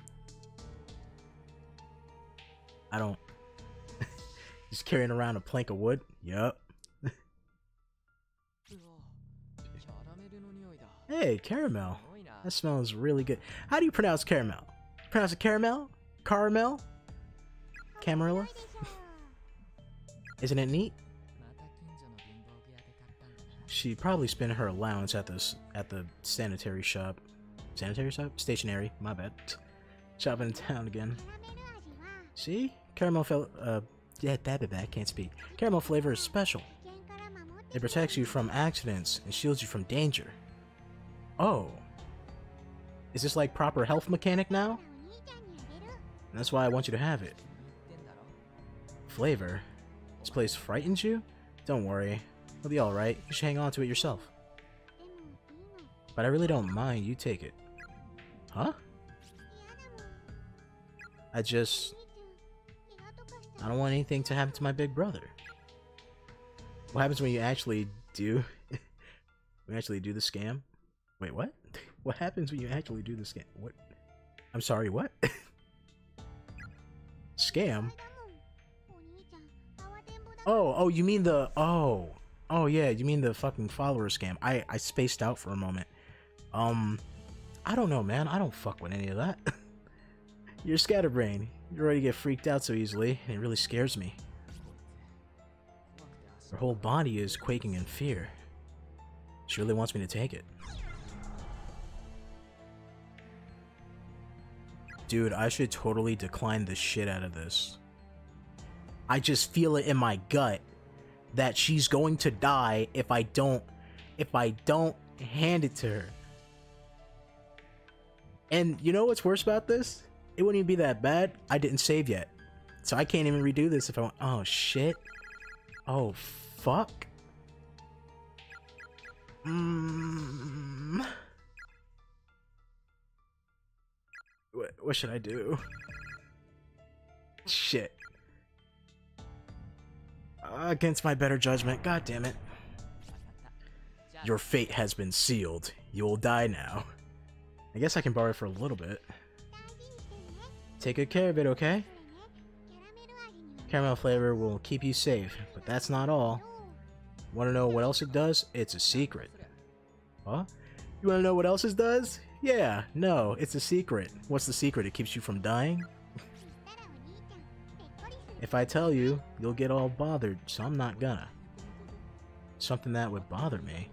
I don't... Just carrying around a plank of wood? Yup. hey, caramel. That smells really good. How do you pronounce caramel? Pronounce it caramel? Caramel? Camarilla? Isn't it neat? She probably spent her allowance at this at the sanitary shop. Sanitary shop? Stationary, my bad. Shop in town again. See? Caramel fel uh yeah, bad bad, can't speak. Caramel flavor is special. It protects you from accidents and shields you from danger. Oh. Is this like proper health mechanic now? That's why I want you to have it. Flavor? This place frightens you? Don't worry. It'll be alright. You should hang on to it yourself. But I really don't mind. You take it. Huh? I just... I don't want anything to happen to my big brother. What happens when you actually do... we actually do the scam? Wait, what? What happens when you actually do the scam? What? I'm sorry, what? scam? Oh, oh, you mean the... Oh. Oh, yeah, you mean the fucking follower scam. I, I spaced out for a moment. Um, I don't know, man. I don't fuck with any of that. You're scatterbrain. You already get freaked out so easily, and it really scares me. Her whole body is quaking in fear. She really wants me to take it. Dude, I should totally decline the shit out of this. I just feel it in my gut that she's going to die if I don't if I don't hand it to her. And you know what's worse about this? It wouldn't even be that bad. I didn't save yet. So I can't even redo this if I want. Oh, shit. Oh, fuck. Mm. What, what should I do? Shit against my better judgment. God damn it. Your fate has been sealed. You will die now. I guess I can borrow it for a little bit. Take good care of it, okay? Caramel flavor will keep you safe, but that's not all. Want to know what else it does? It's a secret. Huh? You want to know what else it does? Yeah, no, it's a secret. What's the secret? It keeps you from dying? If I tell you, you'll get all bothered, so I'm not gonna. Something that would bother me.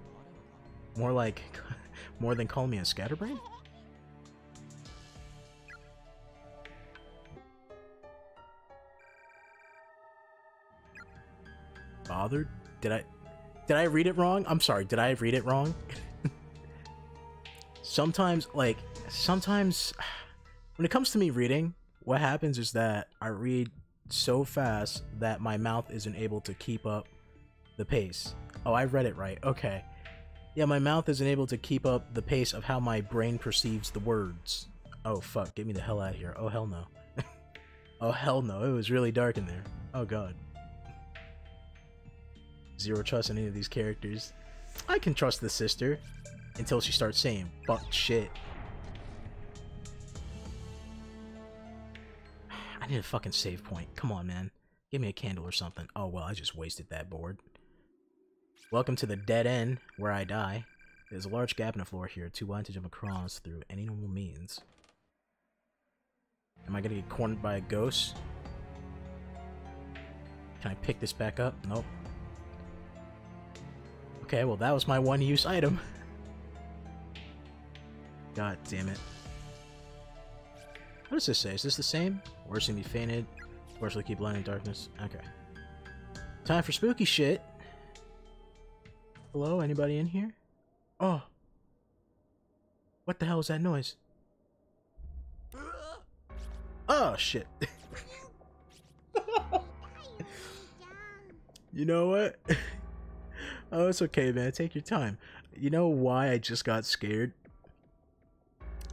More like, more than call me a scatterbrain? Bothered? Did I, did I read it wrong? I'm sorry, did I read it wrong? sometimes, like, sometimes, when it comes to me reading, what happens is that I read so fast that my mouth isn't able to keep up the pace. Oh, I read it right. Okay. Yeah, my mouth isn't able to keep up the pace of how my brain perceives the words. Oh, fuck. Get me the hell out of here. Oh, hell no. oh, hell no. It was really dark in there. Oh, God. Zero trust in any of these characters. I can trust the sister until she starts saying fuck shit. I need a fucking save point. Come on, man. Give me a candle or something. Oh, well, I just wasted that board. Welcome to the dead end, where I die. There's a large gap in the floor here, too wide to jump across through any normal means. Am I gonna get cornered by a ghost? Can I pick this back up? Nope. Okay, well that was my one use item. God damn it. What does this say? Is this the same? Worsening be fainted. Partially keep blinding darkness. Okay. Time for spooky shit. Hello, anybody in here? Oh. What the hell is that noise? Oh, shit. you know what? oh, it's okay, man. Take your time. You know why I just got scared?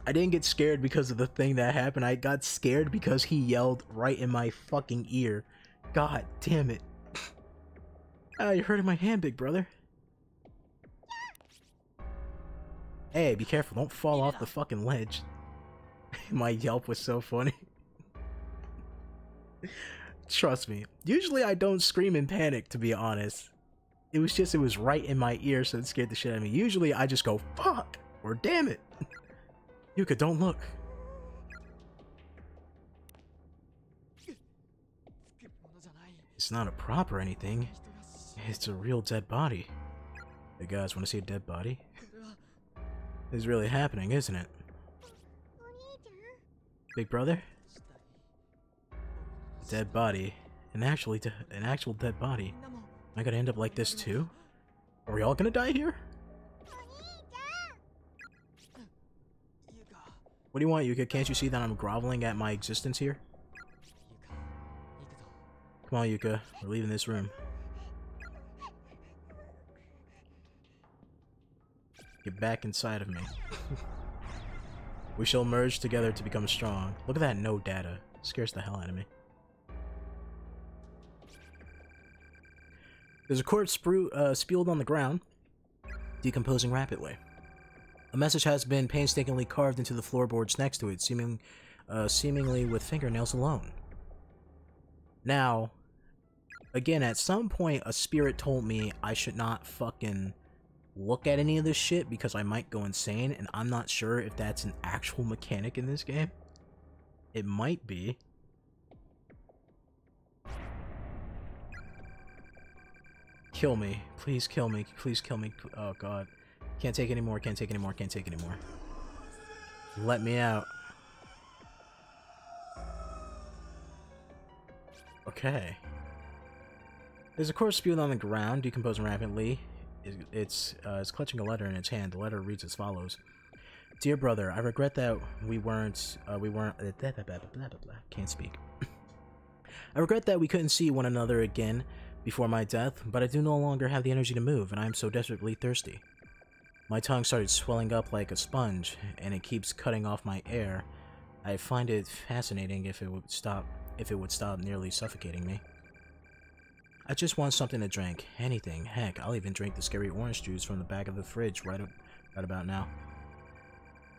I didn't get scared because of the thing that happened. I got scared because he yelled right in my fucking ear. God damn it. Ah, you're hurting my hand, big brother. Hey, be careful. Don't fall off the fucking ledge. my yelp was so funny. Trust me. Usually I don't scream in panic, to be honest. It was just, it was right in my ear, so it scared the shit out of me. Usually I just go, fuck, or damn it. Yuka, don't look. It's not a prop or anything. It's a real dead body. Hey guys, want to see a dead body? This is really happening, isn't it? Big brother? Dead body. An actually an actual dead body. Am I gonna end up like this too? Are we all gonna die here? What do you want, Yuka? Can't you see that I'm groveling at my existence here? Come on, Yuka. We're leaving this room. Get back inside of me. we shall merge together to become strong. Look at that no data. scares the hell out of me. There's a corpse uh, spewed on the ground, decomposing rapidly. A message has been painstakingly carved into the floorboards next to it, seeming, uh, seemingly with fingernails alone. Now, again, at some point, a spirit told me I should not fucking look at any of this shit because I might go insane, and I'm not sure if that's an actual mechanic in this game. It might be. Kill me. Please kill me. Please kill me. Oh god. Can't take anymore, can't take anymore, can't take anymore. Let me out. Okay. There's a corpse spewed on the ground, decomposing rapidly. It's, uh, it's clutching a letter in its hand. The letter reads as follows. Dear brother, I regret that we weren't, uh, we weren't, uh, blah, blah, blah, can't speak. I regret that we couldn't see one another again before my death, but I do no longer have the energy to move, and I am so desperately thirsty. My tongue started swelling up like a sponge, and it keeps cutting off my air. I find it fascinating if it would stop if it would stop nearly suffocating me. I just want something to drink. Anything. Heck, I'll even drink the scary orange juice from the back of the fridge right, up, right about now.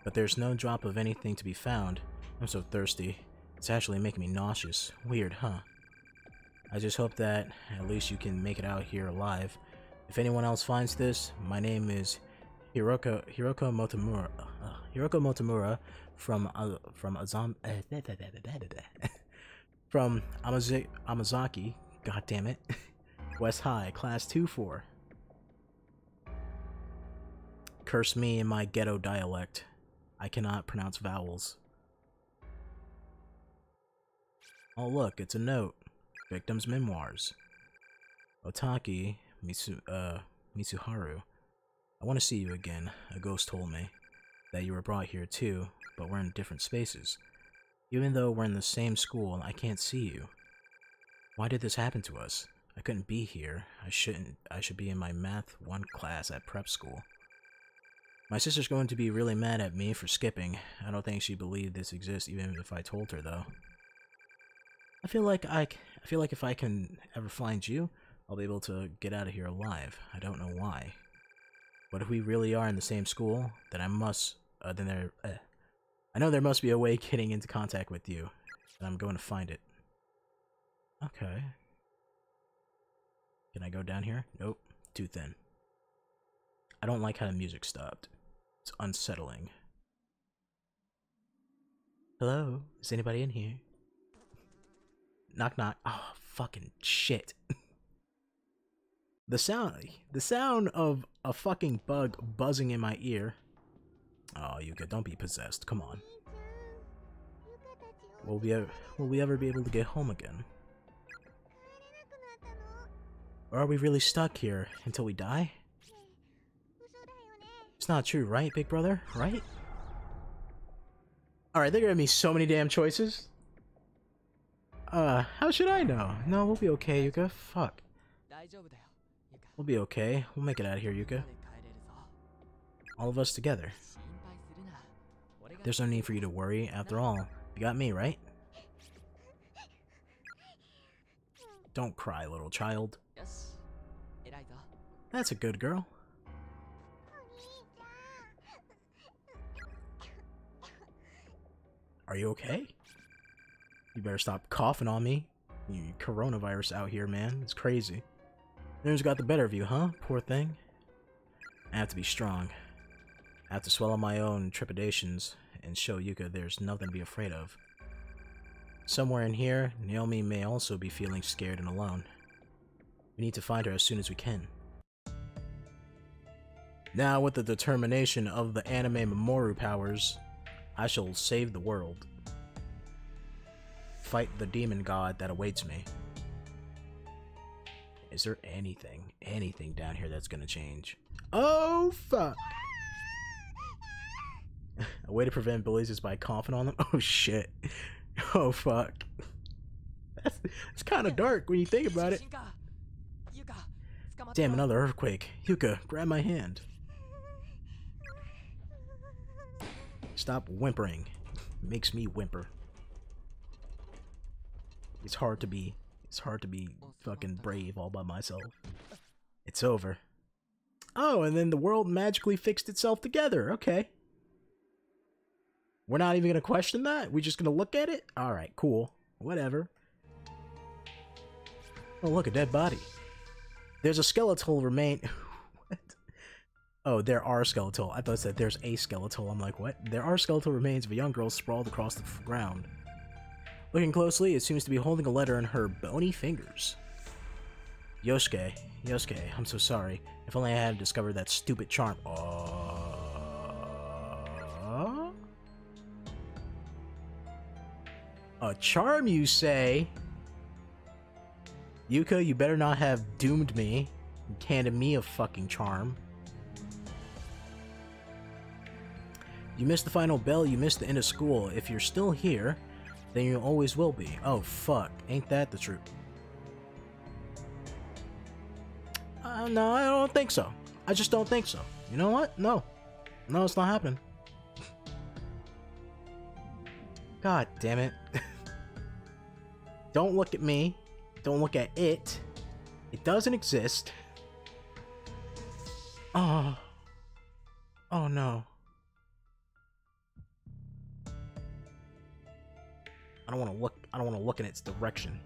But there's no drop of anything to be found. I'm so thirsty. It's actually making me nauseous. Weird, huh? I just hope that at least you can make it out here alive. If anyone else finds this, my name is Hiroko Hiroko Motomura uh, Hiroko Motomura from uh, from Azam from Amazi Amazaki, god damn it. West High, class 2-4. Curse me in my ghetto dialect. I cannot pronounce vowels. Oh look, it's a note. Victim's memoirs. Otaki Mitsu, uh, Mitsuharu I want to see you again, a ghost told me. That you were brought here too, but we're in different spaces. Even though we're in the same school, I can't see you. Why did this happen to us? I couldn't be here. I shouldn't. I should be in my Math 1 class at prep school. My sister's going to be really mad at me for skipping. I don't think she believed this exists even if I told her though. I feel like I, I feel like if I can ever find you, I'll be able to get out of here alive. I don't know why. But if we really are in the same school, then I must, uh, then there, uh, I know there must be a way getting into contact with you, and I'm going to find it. Okay. Can I go down here? Nope, too thin. I don't like how the music stopped. It's unsettling. Hello? Is anybody in here? Knock knock. Oh, fucking shit. The sound, the sound of a fucking bug buzzing in my ear. Oh, Yuka, don't be possessed. Come on. Will we ever, will we ever be able to get home again? Or are we really stuck here until we die? It's not true, right, big brother? Right? Alright, they're giving me so many damn choices. Uh, how should I know? No, we'll be okay, Yuka. Fuck. We'll be okay. We'll make it out of here, Yuka. All of us together. There's no need for you to worry. After all, you got me, right? Don't cry, little child. That's a good girl. Are you okay? You better stop coughing on me. You coronavirus out here, man. It's crazy. News got the better of you, huh? Poor thing. I have to be strong. I have to swallow my own trepidations and show Yuka there's nothing to be afraid of. Somewhere in here, Naomi may also be feeling scared and alone. We need to find her as soon as we can. Now, with the determination of the anime Mamoru powers, I shall save the world. Fight the demon god that awaits me. Is there anything, anything down here that's gonna change? Oh, fuck! A way to prevent bullies is by coughing on them? Oh, shit. Oh, fuck. That's, it's kind of dark when you think about it. Damn, another earthquake. Yuka, grab my hand. Stop whimpering. Makes me whimper. It's hard to be it's hard to be fucking brave all by myself. It's over. Oh, and then the world magically fixed itself together. Okay. We're not even going to question that? We're just going to look at it? Alright, cool. Whatever. Oh, look, a dead body. There's a skeletal remain. what? Oh, there are skeletal. I thought it said there's a skeletal. I'm like, what? There are skeletal remains of a young girl sprawled across the ground. Looking closely, it seems to be holding a letter in her bony fingers. Yosuke, Yosuke, I'm so sorry. If only I had discovered that stupid charm. Uh... A charm, you say? Yuka, you better not have doomed me and handed me a fucking charm. You missed the final bell, you missed the end of school. If you're still here, then you always will be. Oh, fuck. Ain't that the truth? Uh, no, I don't think so. I just don't think so. You know what? No. No, it's not happening. God damn it. don't look at me. Don't look at it. It doesn't exist. Oh. Oh no. Don't want to look. I don't want to look in its direction.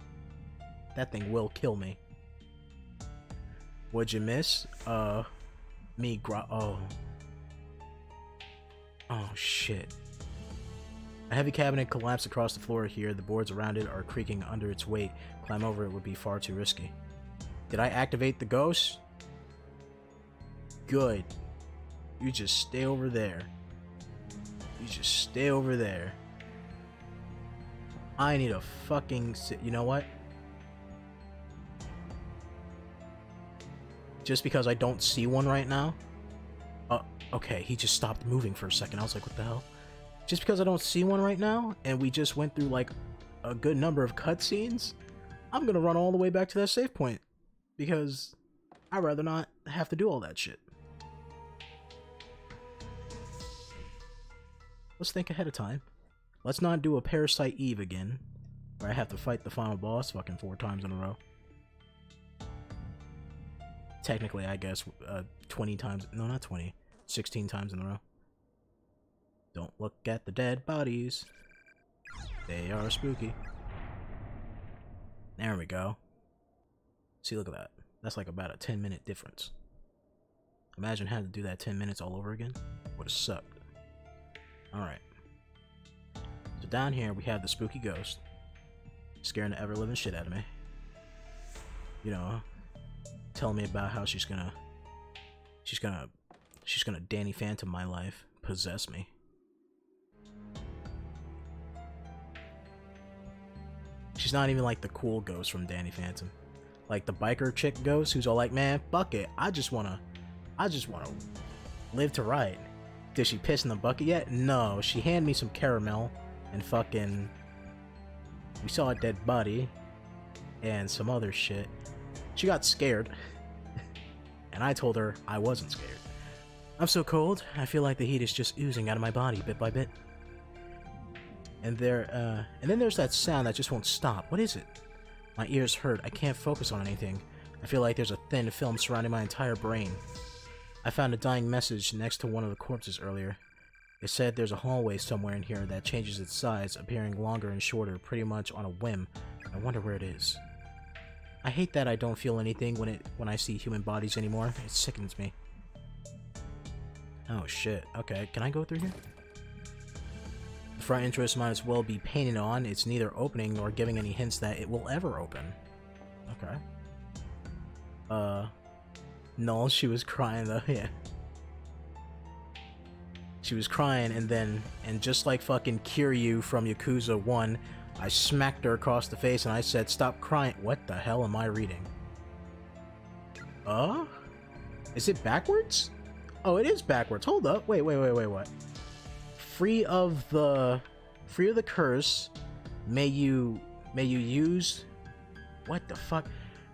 That thing will kill me. What'd you miss? Uh, me gra- oh. Oh shit. A heavy cabinet collapsed across the floor here. The boards around it are creaking under its weight. Climb over it would be far too risky. Did I activate the ghost? Good. You just stay over there. You just stay over there. I need a fucking... You know what? Just because I don't see one right now? Uh, okay, he just stopped moving for a second. I was like, what the hell? Just because I don't see one right now, and we just went through, like, a good number of cutscenes, I'm gonna run all the way back to that save point. Because I'd rather not have to do all that shit. Let's think ahead of time. Let's not do a Parasite Eve again, where I have to fight the final boss fucking four times in a row. Technically, I guess, uh, 20 times, no, not 20, 16 times in a row. Don't look at the dead bodies. They are spooky. There we go. See, look at that. That's like about a 10 minute difference. Imagine having to do that 10 minutes all over again. Would have sucked. Alright. So down here we have the spooky ghost. Scaring the ever-living shit out of me. You know, telling me about how she's gonna, she's gonna, she's gonna Danny Phantom my life, possess me. She's not even like the cool ghost from Danny Phantom. Like the biker chick ghost who's all like, man, fuck it. I just wanna, I just wanna live to ride. Did she piss in the bucket yet? No, she handed me some caramel and fucking, we saw a dead body and some other shit. She got scared. and I told her I wasn't scared. I'm so cold, I feel like the heat is just oozing out of my body bit by bit. And there, uh, and then there's that sound that just won't stop. What is it? My ears hurt. I can't focus on anything. I feel like there's a thin film surrounding my entire brain. I found a dying message next to one of the corpses earlier. It said there's a hallway somewhere in here that changes its size, appearing longer and shorter, pretty much on a whim. I wonder where it is. I hate that I don't feel anything when it when I see human bodies anymore. It sickens me. Oh shit. Okay, can I go through here? The front entrance might as well be painted on. It's neither opening nor giving any hints that it will ever open. Okay. Uh, no, she was crying though, yeah. She was crying and then, and just like fucking Kiryu from Yakuza 1, I smacked her across the face and I said, stop crying. What the hell am I reading? Uh? Is it backwards? Oh, it is backwards. Hold up. Wait, wait, wait, wait, what? free of the free of the curse may you may you use what the fuck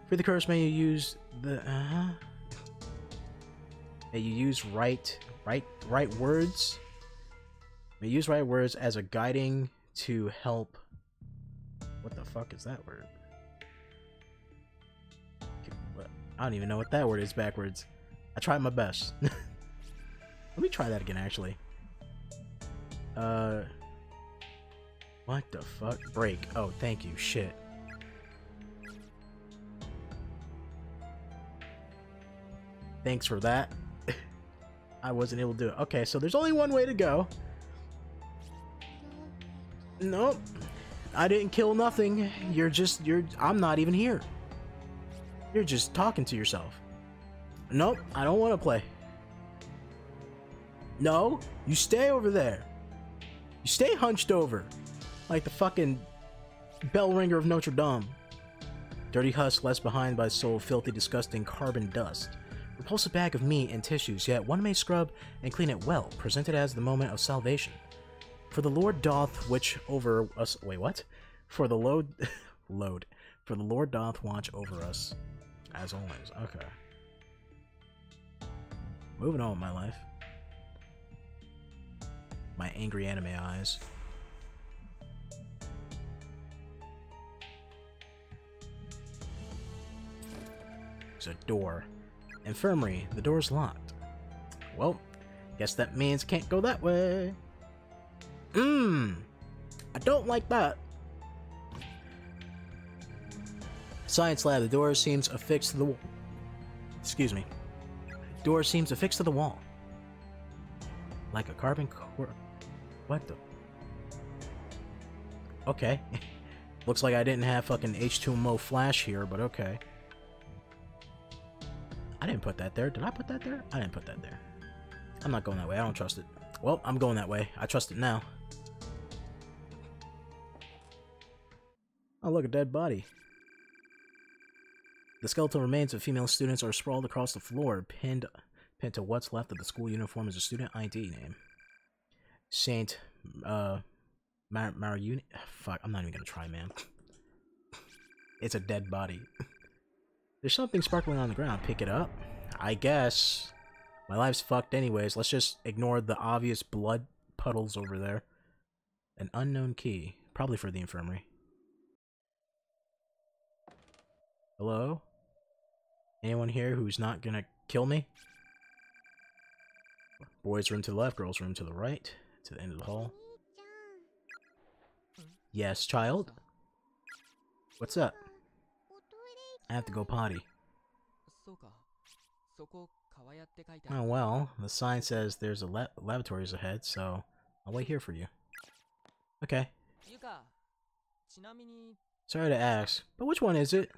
free of the curse may you use the uh may you use right right right words may use right words as a guiding to help what the fuck is that word I don't even know what that word is backwards I tried my best let me try that again actually uh. What the fuck? Break. Oh, thank you. Shit. Thanks for that. I wasn't able to do it. Okay, so there's only one way to go. Nope. I didn't kill nothing. You're just, you're, I'm not even here. You're just talking to yourself. Nope, I don't want to play. No, you stay over there. You stay hunched over, like the fucking bell ringer of Notre Dame. Dirty husk left behind by soul filthy, disgusting carbon dust. Repulsive bag of meat and tissues, yet one may scrub and clean it well, presented as the moment of salvation. For the Lord doth which over us. Wait, what? For the load. load. For the Lord doth watch over us, as always. Okay. Moving on with my life my angry anime eyes. There's a door. Infirmary. The door's locked. Well, guess that means can't go that way. Mmm. I don't like that. Science lab. The door seems affixed to the wall. Excuse me. Door seems affixed to the wall. Like a carbon core. What the? Okay. Looks like I didn't have fucking H2MO flash here, but okay. I didn't put that there. Did I put that there? I didn't put that there. I'm not going that way. I don't trust it. Well, I'm going that way. I trust it now. Oh, look, a dead body. The skeletal remains of female students are sprawled across the floor, pinned, pinned to what's left of the school uniform as a student ID name. Saint uh Mar Maruni fuck, I'm not even gonna try, man. it's a dead body. There's something sparkling on the ground. Pick it up? I guess. My life's fucked anyways. Let's just ignore the obvious blood puddles over there. An unknown key. Probably for the infirmary. Hello? Anyone here who's not gonna kill me? Boys room to the left, girls room to the right to the end of the hall. Yes, child? What's up? I have to go potty. Oh well, the sign says there's a la lavatories ahead, so I'll wait here for you. Okay. Sorry to ask, but which one is it?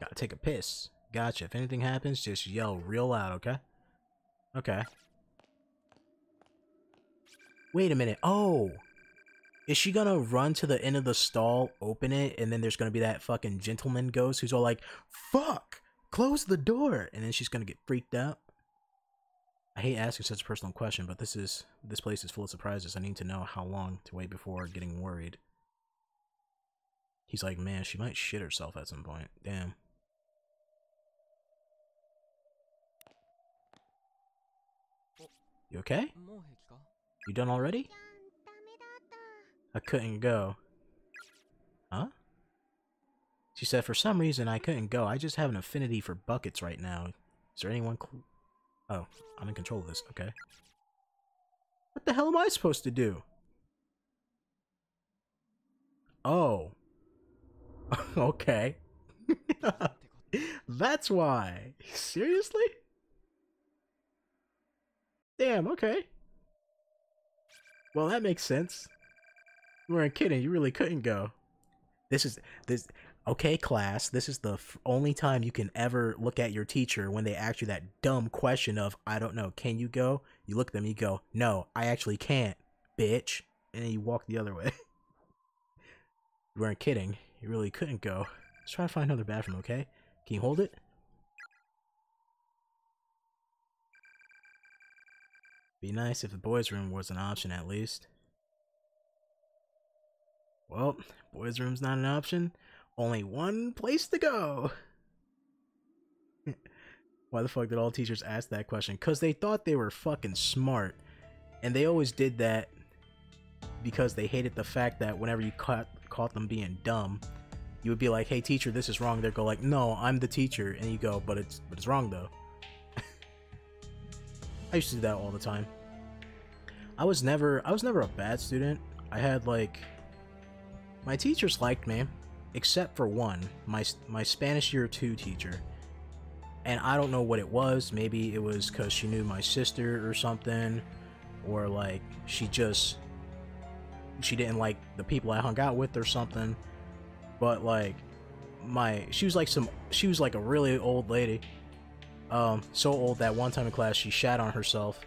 Gotta take a piss. Gotcha. If anything happens, just yell real loud, okay? Okay. Wait a minute. Oh! Is she gonna run to the end of the stall, open it, and then there's gonna be that fucking gentleman ghost who's all like, Fuck! Close the door! And then she's gonna get freaked out? I hate asking such a personal question, but this is this place is full of surprises. I need to know how long to wait before getting worried. He's like, man, she might shit herself at some point. Damn. You okay? You done already? I couldn't go. Huh? She said, for some reason I couldn't go. I just have an affinity for buckets right now. Is there anyone Oh, I'm in control of this. Okay. What the hell am I supposed to do? Oh. okay. That's why. Seriously? Damn, okay. Well, that makes sense. You weren't kidding. You really couldn't go. This is this okay, class. This is the only time you can ever look at your teacher when they ask you that dumb question of, I don't know, can you go? You look at them, you go, no, I actually can't, bitch. And then you walk the other way. you weren't kidding. You really couldn't go. Let's try to find another bathroom, okay? Can you hold it? Be nice if the boys' room was an option at least. Well, boys' room's not an option. Only one place to go. Why the fuck did all teachers ask that question? Because they thought they were fucking smart. And they always did that because they hated the fact that whenever you caught, caught them being dumb, you would be like, hey teacher, this is wrong. They'd go like, no, I'm the teacher. And you go, but it's, but it's wrong though. I used to do that all the time. I was never I was never a bad student. I had like my teachers liked me, except for one, my my Spanish year 2 teacher. And I don't know what it was. Maybe it was cuz she knew my sister or something or like she just she didn't like the people I hung out with or something. But like my she was like some she was like a really old lady um, so old that one time in class she shat on herself,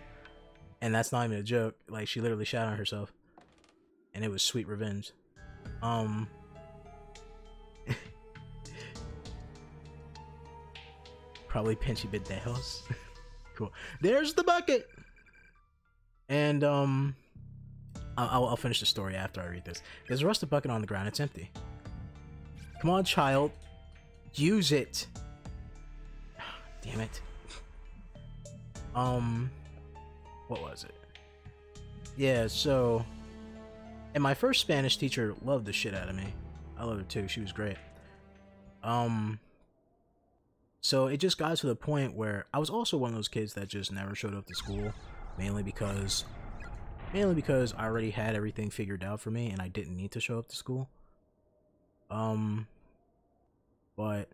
and that's not even a joke. Like she literally shat on herself, and it was sweet revenge. Um. probably pinchy bit house. cool. There's the bucket. And um, I'll, I'll finish the story after I read this. There's a rusted bucket on the ground. It's empty. Come on, child. Use it. Damn it. Um, what was it? Yeah, so, and my first Spanish teacher loved the shit out of me. I loved her too. She was great. Um, so it just got to the point where I was also one of those kids that just never showed up to school, mainly because, mainly because I already had everything figured out for me and I didn't need to show up to school. Um, but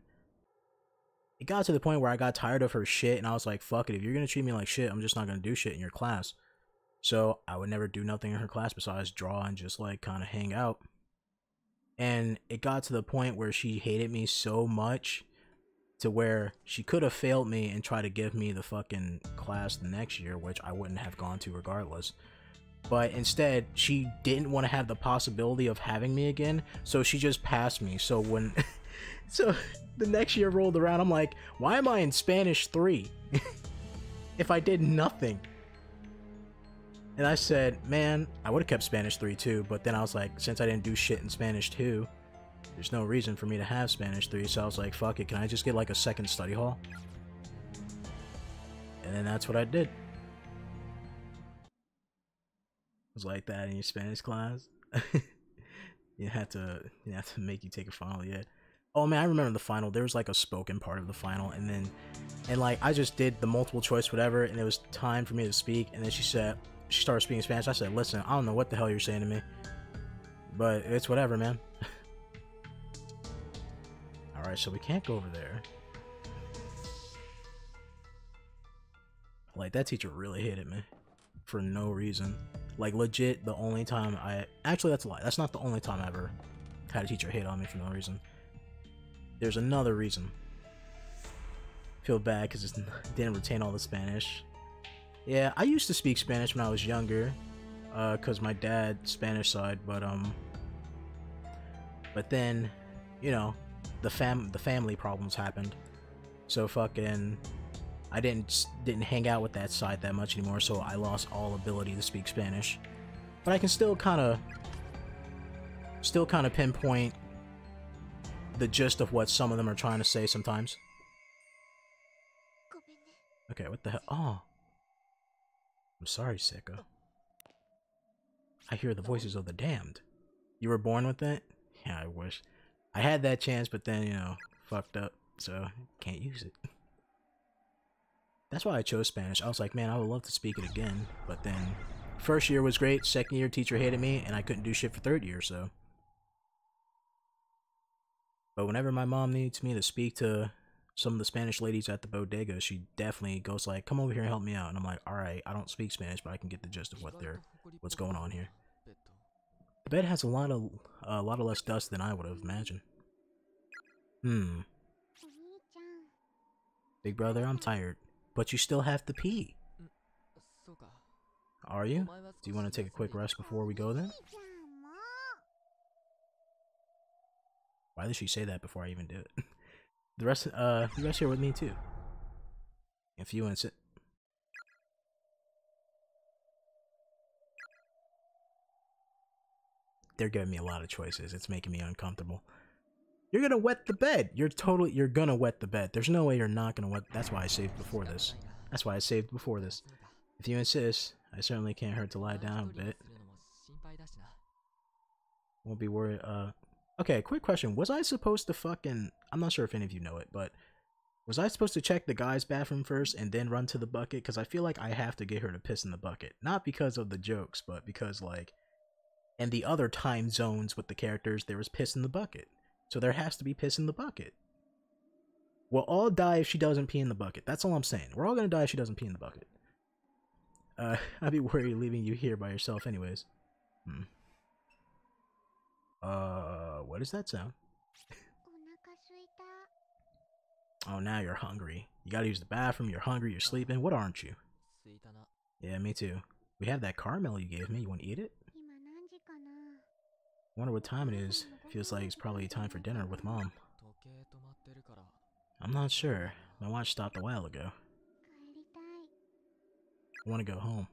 it got to the point where I got tired of her shit and I was like, fuck it, if you're gonna treat me like shit, I'm just not gonna do shit in your class. So I would never do nothing in her class besides draw and just like kind of hang out. And it got to the point where she hated me so much to where she could have failed me and tried to give me the fucking class the next year, which I wouldn't have gone to regardless. But instead, she didn't want to have the possibility of having me again, so she just passed me. So when so the next year rolled around, I'm like, why am I in Spanish 3? if I did nothing. And I said, man, I would have kept Spanish 3 too, but then I was like, since I didn't do shit in Spanish 2, there's no reason for me to have Spanish 3, so I was like, fuck it, can I just get like a second study hall? And then that's what I did. It was like that in your Spanish class. you had to you have to make you take a final yet. Oh man, I remember the final. There was like a spoken part of the final, and then, and like I just did the multiple choice whatever, and it was time for me to speak. And then she said, she started speaking Spanish. I said, listen, I don't know what the hell you're saying to me, but it's whatever, man. All right, so we can't go over there. Like that teacher really hated me for no reason. Like legit, the only time I actually that's a lie. That's not the only time I ever had a teacher hate on me for no reason. there's another reason. Feel bad because it didn't retain all the Spanish. Yeah, I used to speak Spanish when I was younger, uh, cause my dad Spanish side, but um, but then, you know, the fam the family problems happened, so fucking, I didn't didn't hang out with that side that much anymore, so I lost all ability to speak Spanish, but I can still kind of, still kind of pinpoint the gist of what some of them are trying to say sometimes. Okay, what the hell? Oh. I'm sorry, Seiko. I hear the voices of the damned. You were born with it? Yeah, I wish. I had that chance, but then, you know, fucked up, so can't use it. That's why I chose Spanish. I was like, man, I would love to speak it again, but then first year was great, second year teacher hated me, and I couldn't do shit for third year, so. But whenever my mom needs me to speak to some of the Spanish ladies at the bodega, she definitely goes like, "Come over here and help me out." And I'm like, "All right, I don't speak Spanish, but I can get the gist of what they're, what's going on here." The bed has a lot of, a lot of less dust than I would have imagined. Hmm. Big brother, I'm tired, but you still have to pee. Are you? Do you want to take a quick rest before we go then? Why did she say that before I even do it? The rest, uh, the rest here with me too. If you insist. They're giving me a lot of choices. It's making me uncomfortable. You're gonna wet the bed. You're totally, you're gonna wet the bed. There's no way you're not gonna wet. That's why I saved before this. That's why I saved before this. If you insist, I certainly can't hurt to lie down a bit. Won't be worried, uh, Okay, quick question. Was I supposed to fucking... I'm not sure if any of you know it, but... Was I supposed to check the guy's bathroom first and then run to the bucket? Because I feel like I have to get her to piss in the bucket. Not because of the jokes, but because, like... In the other time zones with the characters, there was piss in the bucket. So there has to be piss in the bucket. We'll all die if she doesn't pee in the bucket. That's all I'm saying. We're all gonna die if she doesn't pee in the bucket. Uh, I'd be worried leaving you here by yourself anyways. Hmm. Uh, what does that sound? oh, now you're hungry. You gotta use the bathroom, you're hungry, you're sleeping. What aren't you? Yeah, me too. We have that caramel you gave me. You want to eat it? Wonder what time it is. Feels like it's probably time for dinner with mom. I'm not sure. My watch stopped a while ago. I want to go home.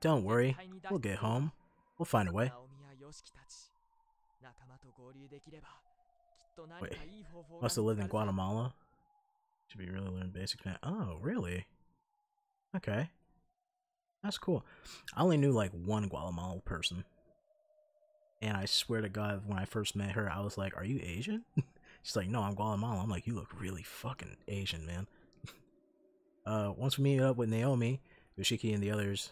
Don't worry, we'll get home. We'll find a way. Wait, must have lived in Guatemala? Should be really learn basic man. Oh, really? Okay. That's cool. I only knew like one Guatemala person. And I swear to God, when I first met her, I was like, Are you Asian? She's like, No, I'm Guatemala. I'm like, You look really fucking Asian, man. uh, once we meet up with Naomi, Yoshiki, and the others,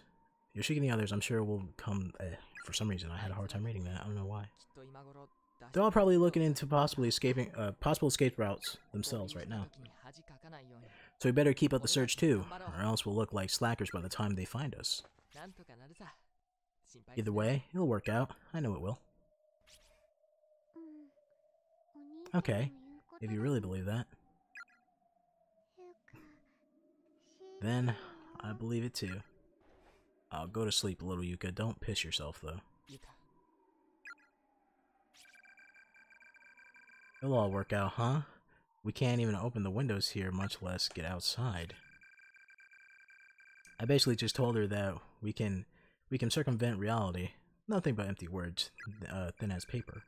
Yoshiki and the others, I'm sure will come. Uh, for some reason, I had a hard time reading that. I don't know why. They're all probably looking into possibly escaping, uh, possible escape routes themselves right now. So we better keep up the search too, or else we'll look like slackers by the time they find us. Either way, it'll work out. I know it will. Okay, if you really believe that. Then, I believe it too. I'll go to sleep, little Yuka. Don't piss yourself, though. It'll all work out, huh? We can't even open the windows here, much less get outside. I basically just told her that we can we can circumvent reality. Nothing but empty words, uh, thin as paper.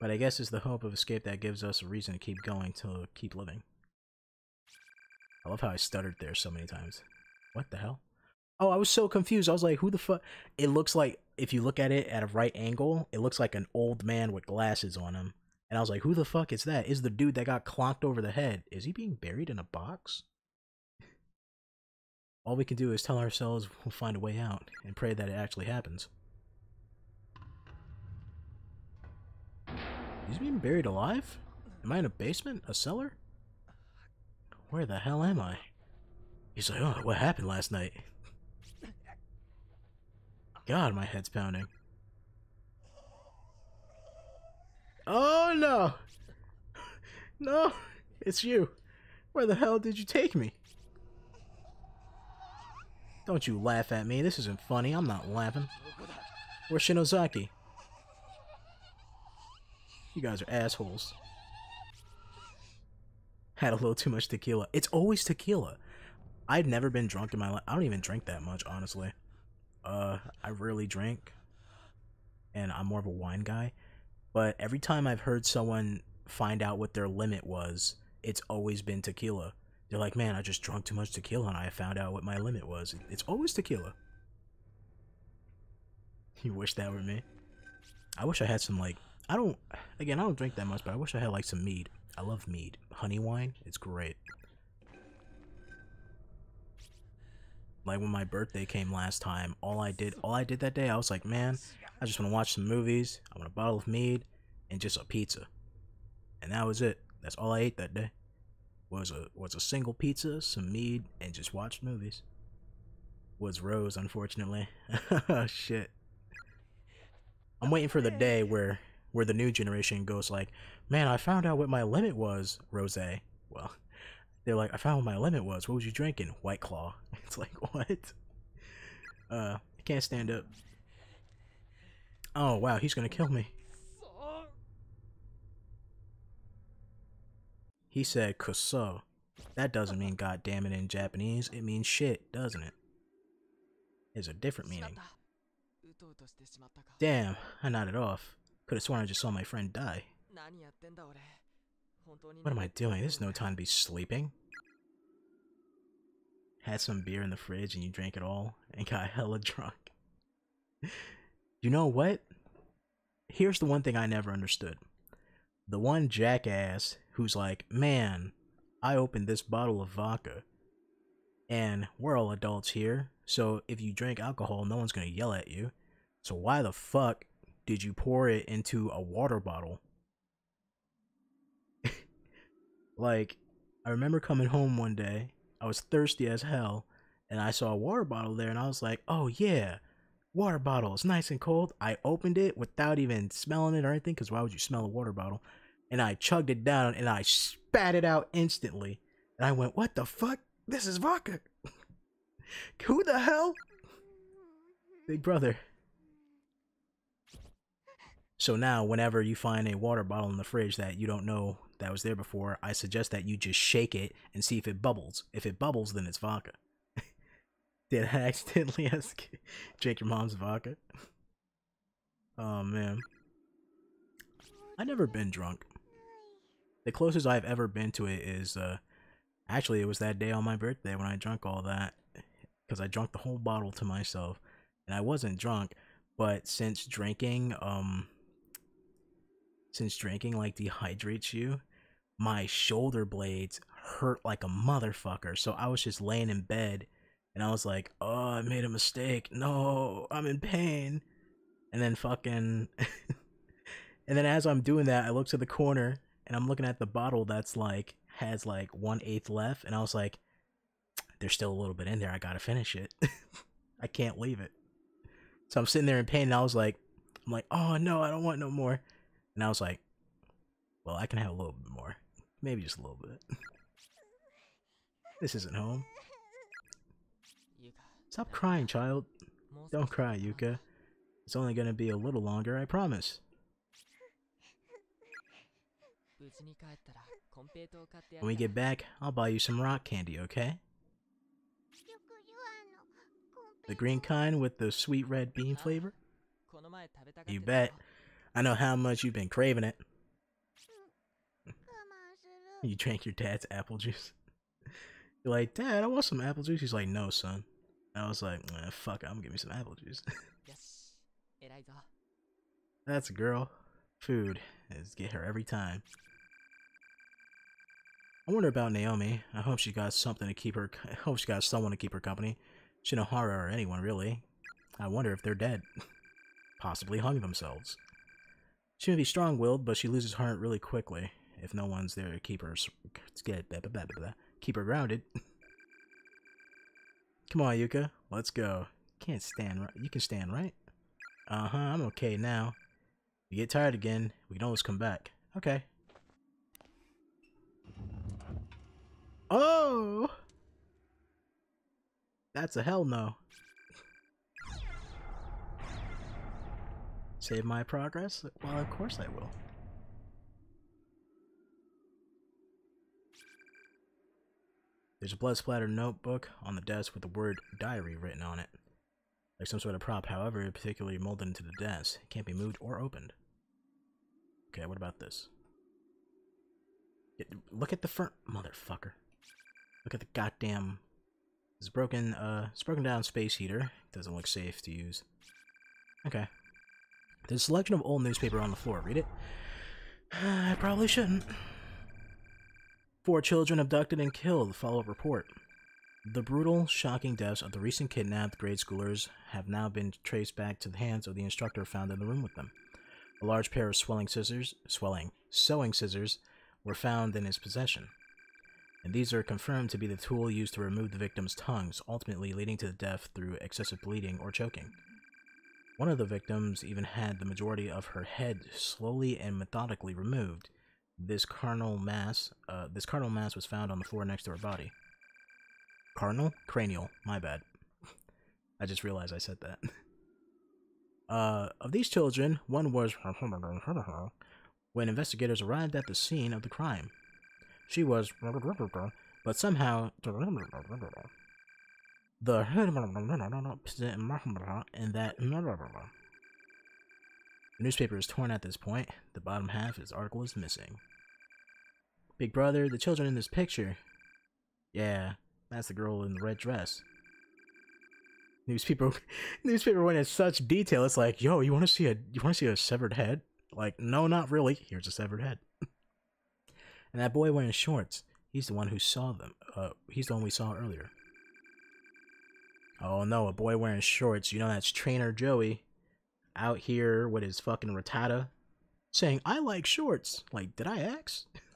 But I guess it's the hope of escape that gives us a reason to keep going, to keep living. I love how I stuttered there so many times. What the hell? Oh, I was so confused. I was like, who the fuck? It looks like, if you look at it at a right angle, it looks like an old man with glasses on him. And I was like, who the fuck is that? Is the dude that got clonked over the head. Is he being buried in a box? All we can do is tell ourselves we'll find a way out and pray that it actually happens. He's being buried alive? Am I in a basement? A cellar? Where the hell am I? He's like, oh, what happened last night? God, my head's pounding. Oh no! No! It's you! Where the hell did you take me? Don't you laugh at me. This isn't funny. I'm not laughing. Where's Shinozaki? You guys are assholes. Had a little too much tequila. It's always tequila. I've never been drunk in my life. I don't even drink that much, honestly. Uh, I rarely drink. And I'm more of a wine guy. But every time I've heard someone find out what their limit was, it's always been tequila. They're like, man, I just drunk too much tequila and I found out what my limit was. It's always tequila. You wish that were me. I wish I had some, like, I don't, again, I don't drink that much, but I wish I had, like, some mead. I love mead. Honey wine, it's great. Like, when my birthday came last time, all I did, all I did that day, I was like, man, I just want to watch some movies, I want a bottle of mead, and just a pizza. And that was it. That's all I ate that day. Was a was a single pizza, some mead, and just watched movies. Was Rose, unfortunately. Oh, shit. I'm waiting for the day where where the new generation goes like, man, I found out what my limit was, Rose. Well, they're like, I found what my limit was. What was you drinking? White Claw. It's like, what? Uh, I can't stand up. Oh, wow, he's gonna kill me. He said kuso. That doesn't mean goddamn it in Japanese. It means shit, doesn't it? There's a different meaning. Damn, I nodded off. Could have sworn I just saw my friend die. What am I doing? There's no time to be sleeping. Had some beer in the fridge and you drank it all and got hella drunk. you know what? Here's the one thing I never understood. The one jackass who's like, man, I opened this bottle of vodka and we're all adults here. So if you drink alcohol, no one's going to yell at you. So why the fuck did you pour it into a water bottle? Like, I remember coming home one day. I was thirsty as hell. And I saw a water bottle there. And I was like, oh, yeah. Water bottle. It's nice and cold. I opened it without even smelling it or anything. Because why would you smell a water bottle? and I chugged it down and I spat it out instantly. And I went, What the fuck? This is vodka. Who the hell? Big brother. So now, whenever you find a water bottle in the fridge that you don't know that was there before, I suggest that you just shake it and see if it bubbles. If it bubbles, then it's vodka. Did I accidentally ask drink your mom's vodka? Oh man. I never been drunk. The closest I've ever been to it is, uh, actually, it was that day on my birthday when I drank all that. Because I drank the whole bottle to myself. And I wasn't drunk, but since drinking, um, since drinking, like, dehydrates you, my shoulder blades hurt like a motherfucker. So I was just laying in bed and I was like, oh, I made a mistake. No, I'm in pain. And then fucking. and then as I'm doing that, I look to the corner and I'm looking at the bottle that's like has like one eighth left, and I was like, there's still a little bit in there. I gotta finish it. I can't leave it. So I'm sitting there in pain, and I was like, I'm like, oh no, I don't want no more. And I was like, well, I can have a little bit more, maybe just a little bit. this isn't home. Stop crying, child. Don't cry, Yuka. It's only gonna be a little longer, I promise. When we get back, I'll buy you some rock candy, okay? The green kind with the sweet red bean flavor? You bet. I know how much you've been craving it. You drank your dad's apple juice. You're like, Dad, I want some apple juice. He's like, No, son. And I was like, fuck, I'm gonna give me some apple juice. That's a girl. Food. Let's get her every time. I wonder about Naomi. I hope she got something to keep her. I hope she got someone to keep her company. Shinohara or anyone really. I wonder if they're dead. Possibly hung themselves. She may be strong-willed, but she loses heart really quickly if no one's there to keep her blah, blah, blah, keep her grounded. Come on, Yuka, let's go. Can't stand right. You can stand, right? Uh huh. I'm okay now. If you get tired again, we can always come back. Okay. Oh! That's a hell no. Save my progress? Well, of course I will. There's a blood splattered notebook on the desk with the word diary written on it. Like some sort of prop, however, particularly molded into the desk. It can't be moved or opened. Okay, what about this? Look at the front, motherfucker. Look at the goddamn. It's broken. Uh, it's broken down space heater. Doesn't look safe to use. Okay. There's a selection of old newspaper on the floor. Read it. I probably shouldn't. Four children abducted and killed. Follow-up report. The brutal, shocking deaths of the recent kidnapped grade schoolers have now been traced back to the hands of the instructor found in the room with them. A large pair of swelling scissors, swelling, sewing scissors, were found in his possession. And these are confirmed to be the tool used to remove the victim's tongues, ultimately leading to death through excessive bleeding or choking. One of the victims even had the majority of her head slowly and methodically removed. This carnal mass, uh, this carnal mass was found on the floor next to her body. Carnal? Cranial. My bad. I just realized I said that. Uh, of these children, one was when investigators arrived at the scene of the crime. She was but somehow the and that the newspaper is torn at this point. The bottom half of his article is missing. Big brother, the children in this picture. Yeah, that's the girl in the red dress newspaper newspaper went in such detail. It's like, yo, you want to see a you want to see a severed head? Like, no, not really. Here's a severed head. and that boy wearing shorts, he's the one who saw them. Uh, he's the one we saw earlier. Oh no, a boy wearing shorts. You know that's Trainer Joey out here with his fucking Rattata saying, I like shorts. Like, did I ask?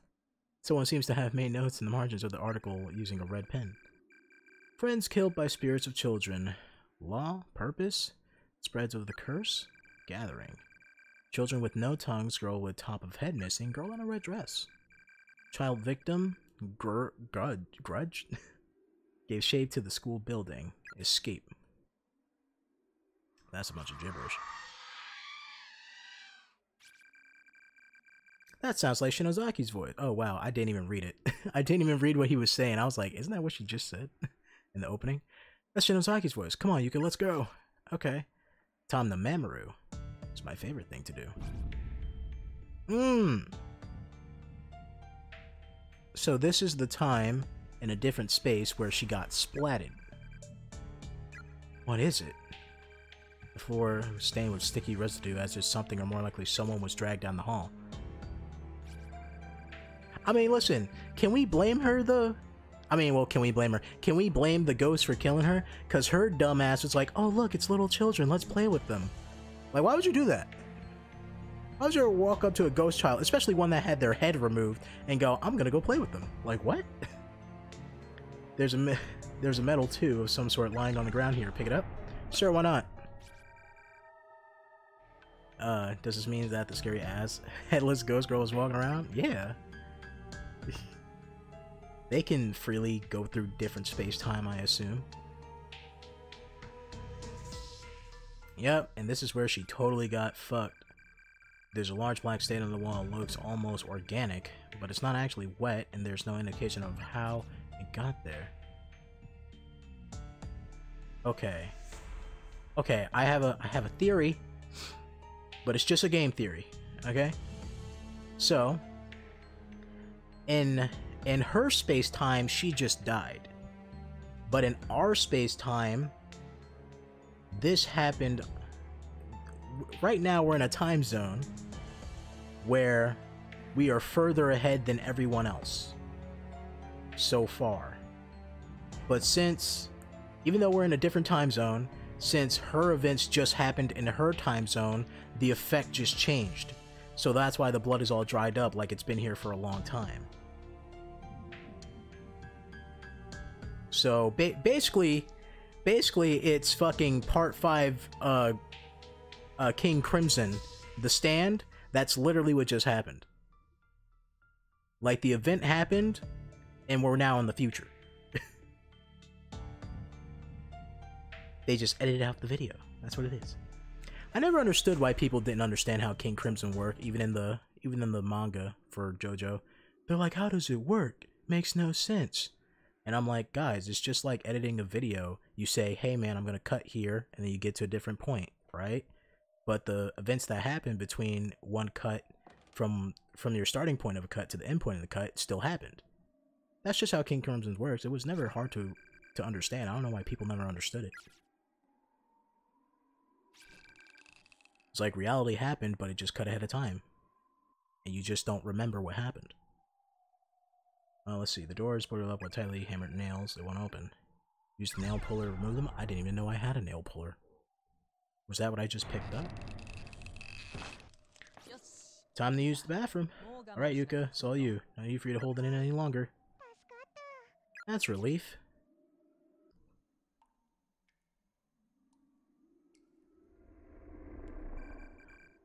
Someone seems to have made notes in the margins of the article using a red pen. Friends killed by spirits of children. Law, purpose, spreads of the curse, gathering. Children with no tongues, girl with top of head missing, girl in a red dress. Child victim, gr grudge, grudge, gave shape to the school building. Escape. That's a bunch of gibberish. That sounds like Shinozaki's voice. Oh wow, I didn't even read it. I didn't even read what he was saying. I was like, isn't that what she just said in the opening? That's Shinozaki's voice. Come on, Yuka, let's go. Okay. Tom the Mamoru. It's my favorite thing to do. Mmm. So this is the time in a different space where she got splatted. What is it? The floor stained with sticky residue as if something or more likely someone was dragged down the hall. I mean, listen, can we blame her though? I mean, well, can we blame her? Can we blame the ghost for killing her? Because her dumbass was like, oh, look, it's little children. Let's play with them. Like, why would you do that? Why would you walk up to a ghost child, especially one that had their head removed, and go, I'm going to go play with them? Like, what? there's a there's a medal, too, of some sort lying on the ground here. Pick it up? Sure, why not? Uh, does this mean that the scary ass headless ghost girl is walking around? Yeah. They can freely go through different space-time, I assume. Yep, and this is where she totally got fucked. There's a large black stain on the wall, looks almost organic, but it's not actually wet, and there's no indication of how it got there. Okay. Okay, I have a I have a theory, but it's just a game theory, okay? So, in in her space time, she just died. But in our space time, this happened. Right now, we're in a time zone where we are further ahead than everyone else so far. But since, even though we're in a different time zone, since her events just happened in her time zone, the effect just changed. So that's why the blood is all dried up like it's been here for a long time. So ba basically, basically it's fucking part five, uh, uh, King Crimson, the stand. That's literally what just happened. Like the event happened, and we're now in the future. they just edited out the video. That's what it is. I never understood why people didn't understand how King Crimson worked, even in the even in the manga for JoJo. They're like, "How does it work? Makes no sense." And I'm like, guys, it's just like editing a video. You say, "Hey, man, I'm gonna cut here," and then you get to a different point, right? But the events that happen between one cut from from your starting point of a cut to the end point of the cut still happened. That's just how King Crimson works. It was never hard to to understand. I don't know why people never understood it. It's like reality happened, but it just cut ahead of time. And you just don't remember what happened. Well, let's see. The door is boarded up with tightly hammered nails. They won't open. Use the nail puller to remove them. I didn't even know I had a nail puller. Was that what I just picked up? Time to use the bathroom. Alright, Yuka. It's all you. No need for you to hold it in any longer. That's relief.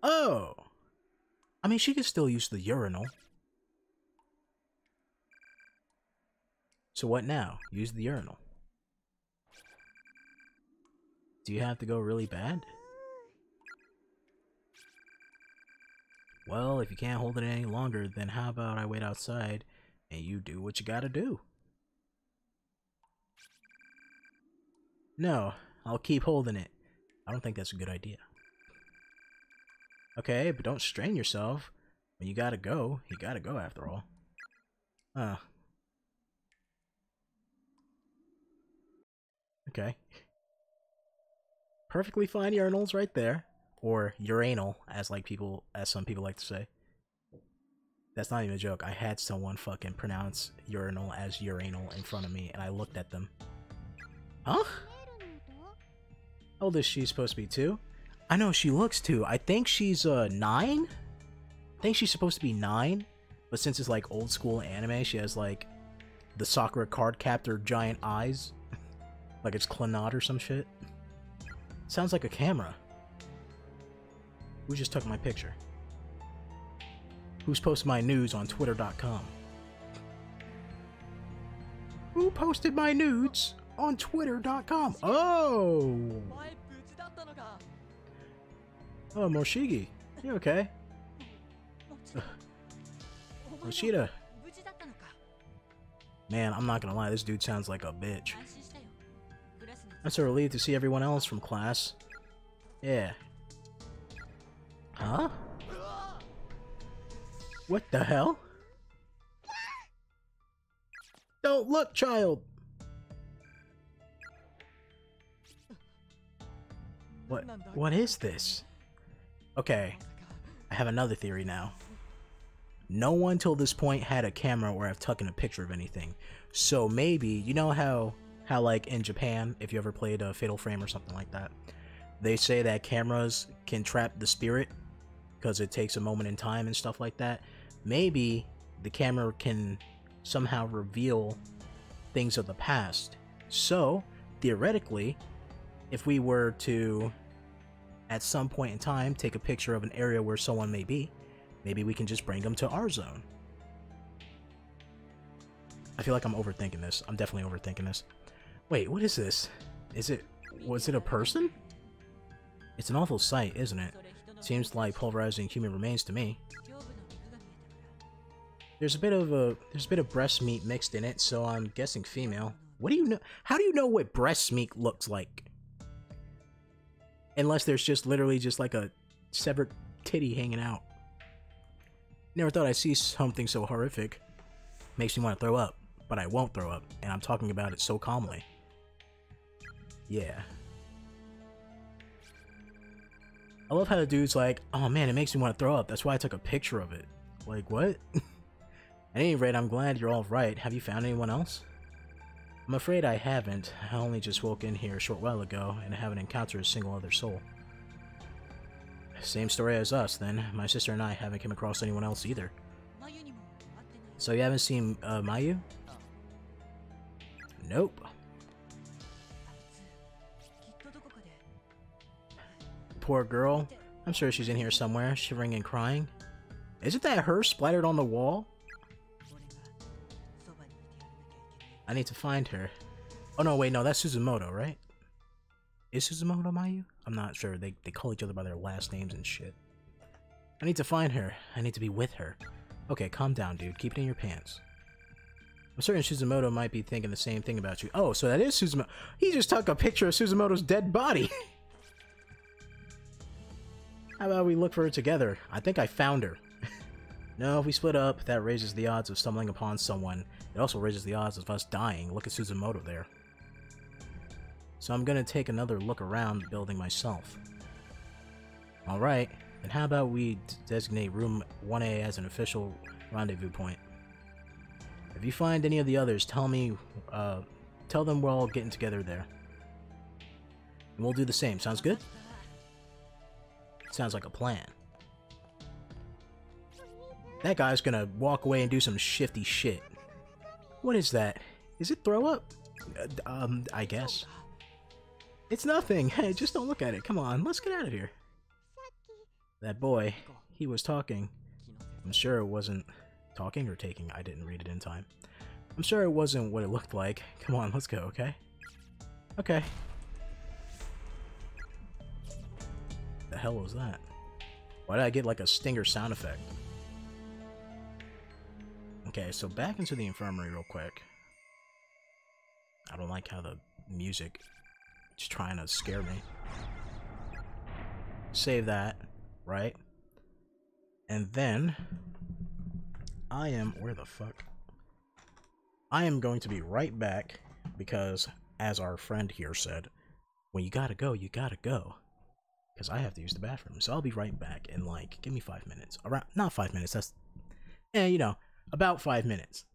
Oh! I mean, she could still use the urinal. So what now? Use the urinal. Do you have to go really bad? Well, if you can't hold it any longer, then how about I wait outside and you do what you gotta do? No, I'll keep holding it. I don't think that's a good idea. Okay, but don't strain yourself. When you gotta go, you gotta go after all. Huh. Okay. Perfectly fine urinals right there. Or urinal, as like people as some people like to say. That's not even a joke. I had someone fucking pronounce urinal as urinal in front of me and I looked at them. Huh? How old is she supposed to be? Two? I know she looks two. I think she's uh nine. I think she's supposed to be nine, but since it's like old school anime, she has like the Sakura card captor giant eyes, like it's Clannad or some shit. Sounds like a camera. Who just took my picture? Who's posted my news on Twitter.com? Who posted my nudes on Twitter.com? Oh! Oh, Moshigi. You okay? Mochida. Man, I'm not gonna lie, this dude sounds like a bitch. I'm so relieved to see everyone else from class. Yeah. Huh? What the hell? Don't look, child! What? What is this? Okay, I have another theory now. No one till this point had a camera or have taken a picture of anything. So maybe, you know how, how like in Japan, if you ever played a Fatal Frame or something like that, they say that cameras can trap the spirit because it takes a moment in time and stuff like that. Maybe the camera can somehow reveal things of the past. So, theoretically, if we were to at some point in time take a picture of an area where someone may be, maybe we can just bring them to our zone. I feel like I'm overthinking this. I'm definitely overthinking this. Wait, what is this? Is it... was it a person? It's an awful sight, isn't it? Seems like pulverizing human remains to me. There's a bit of a there's a bit of breast meat mixed in it, so I'm guessing female. What do you know? How do you know what breast meat looks like? Unless there's just literally just like a severed titty hanging out. Never thought I'd see something so horrific. Makes me want to throw up, but I won't throw up, and I'm talking about it so calmly. Yeah. I love how the dude's like, oh man, it makes me want to throw up. That's why I took a picture of it. Like, what? At any rate, I'm glad you're all right. Have you found anyone else? I'm afraid I haven't. I only just woke in here a short while ago, and haven't encountered a single other soul. Same story as us, then. My sister and I haven't come across anyone else either. So you haven't seen uh, Mayu? Nope. Poor girl. I'm sure she's in here somewhere, shivering and crying. Isn't that her splattered on the wall? I need to find her. Oh no, wait, no, that's Suzumoto, right? Is Suzumoto Mayu? I'm not sure. They, they call each other by their last names and shit. I need to find her. I need to be with her. Okay, calm down, dude. Keep it in your pants. I'm certain Suzumoto might be thinking the same thing about you. Oh, so that is Suzumoto. He just took a picture of Suzumoto's dead body. How about we look for her together? I think I found her. no, if we split up, that raises the odds of stumbling upon someone. It also raises the odds of us dying. Look at Suzumoto there. So I'm gonna take another look around the building myself. Alright, then how about we designate room 1A as an official rendezvous point? If you find any of the others, tell me, uh, tell them we're all getting together there. And we'll do the same, sounds good? Sounds like a plan. That guy's gonna walk away and do some shifty shit. What is that? Is it throw up? Uh, um, I guess. It's nothing. Hey, just don't look at it. Come on, let's get out of here. That boy, he was talking. I'm sure it wasn't talking or taking. I didn't read it in time. I'm sure it wasn't what it looked like. Come on, let's go, okay? Okay. The hell was that? Why did I get like a stinger sound effect? Okay, so back into the infirmary real quick. I don't like how the music is trying to scare me. Save that, right? And then I am where the fuck? I am going to be right back because as our friend here said, when you gotta go, you gotta go because I have to use the bathroom. So I'll be right back in like, give me five minutes. Around, not five minutes, that's, eh, you know, about five minutes.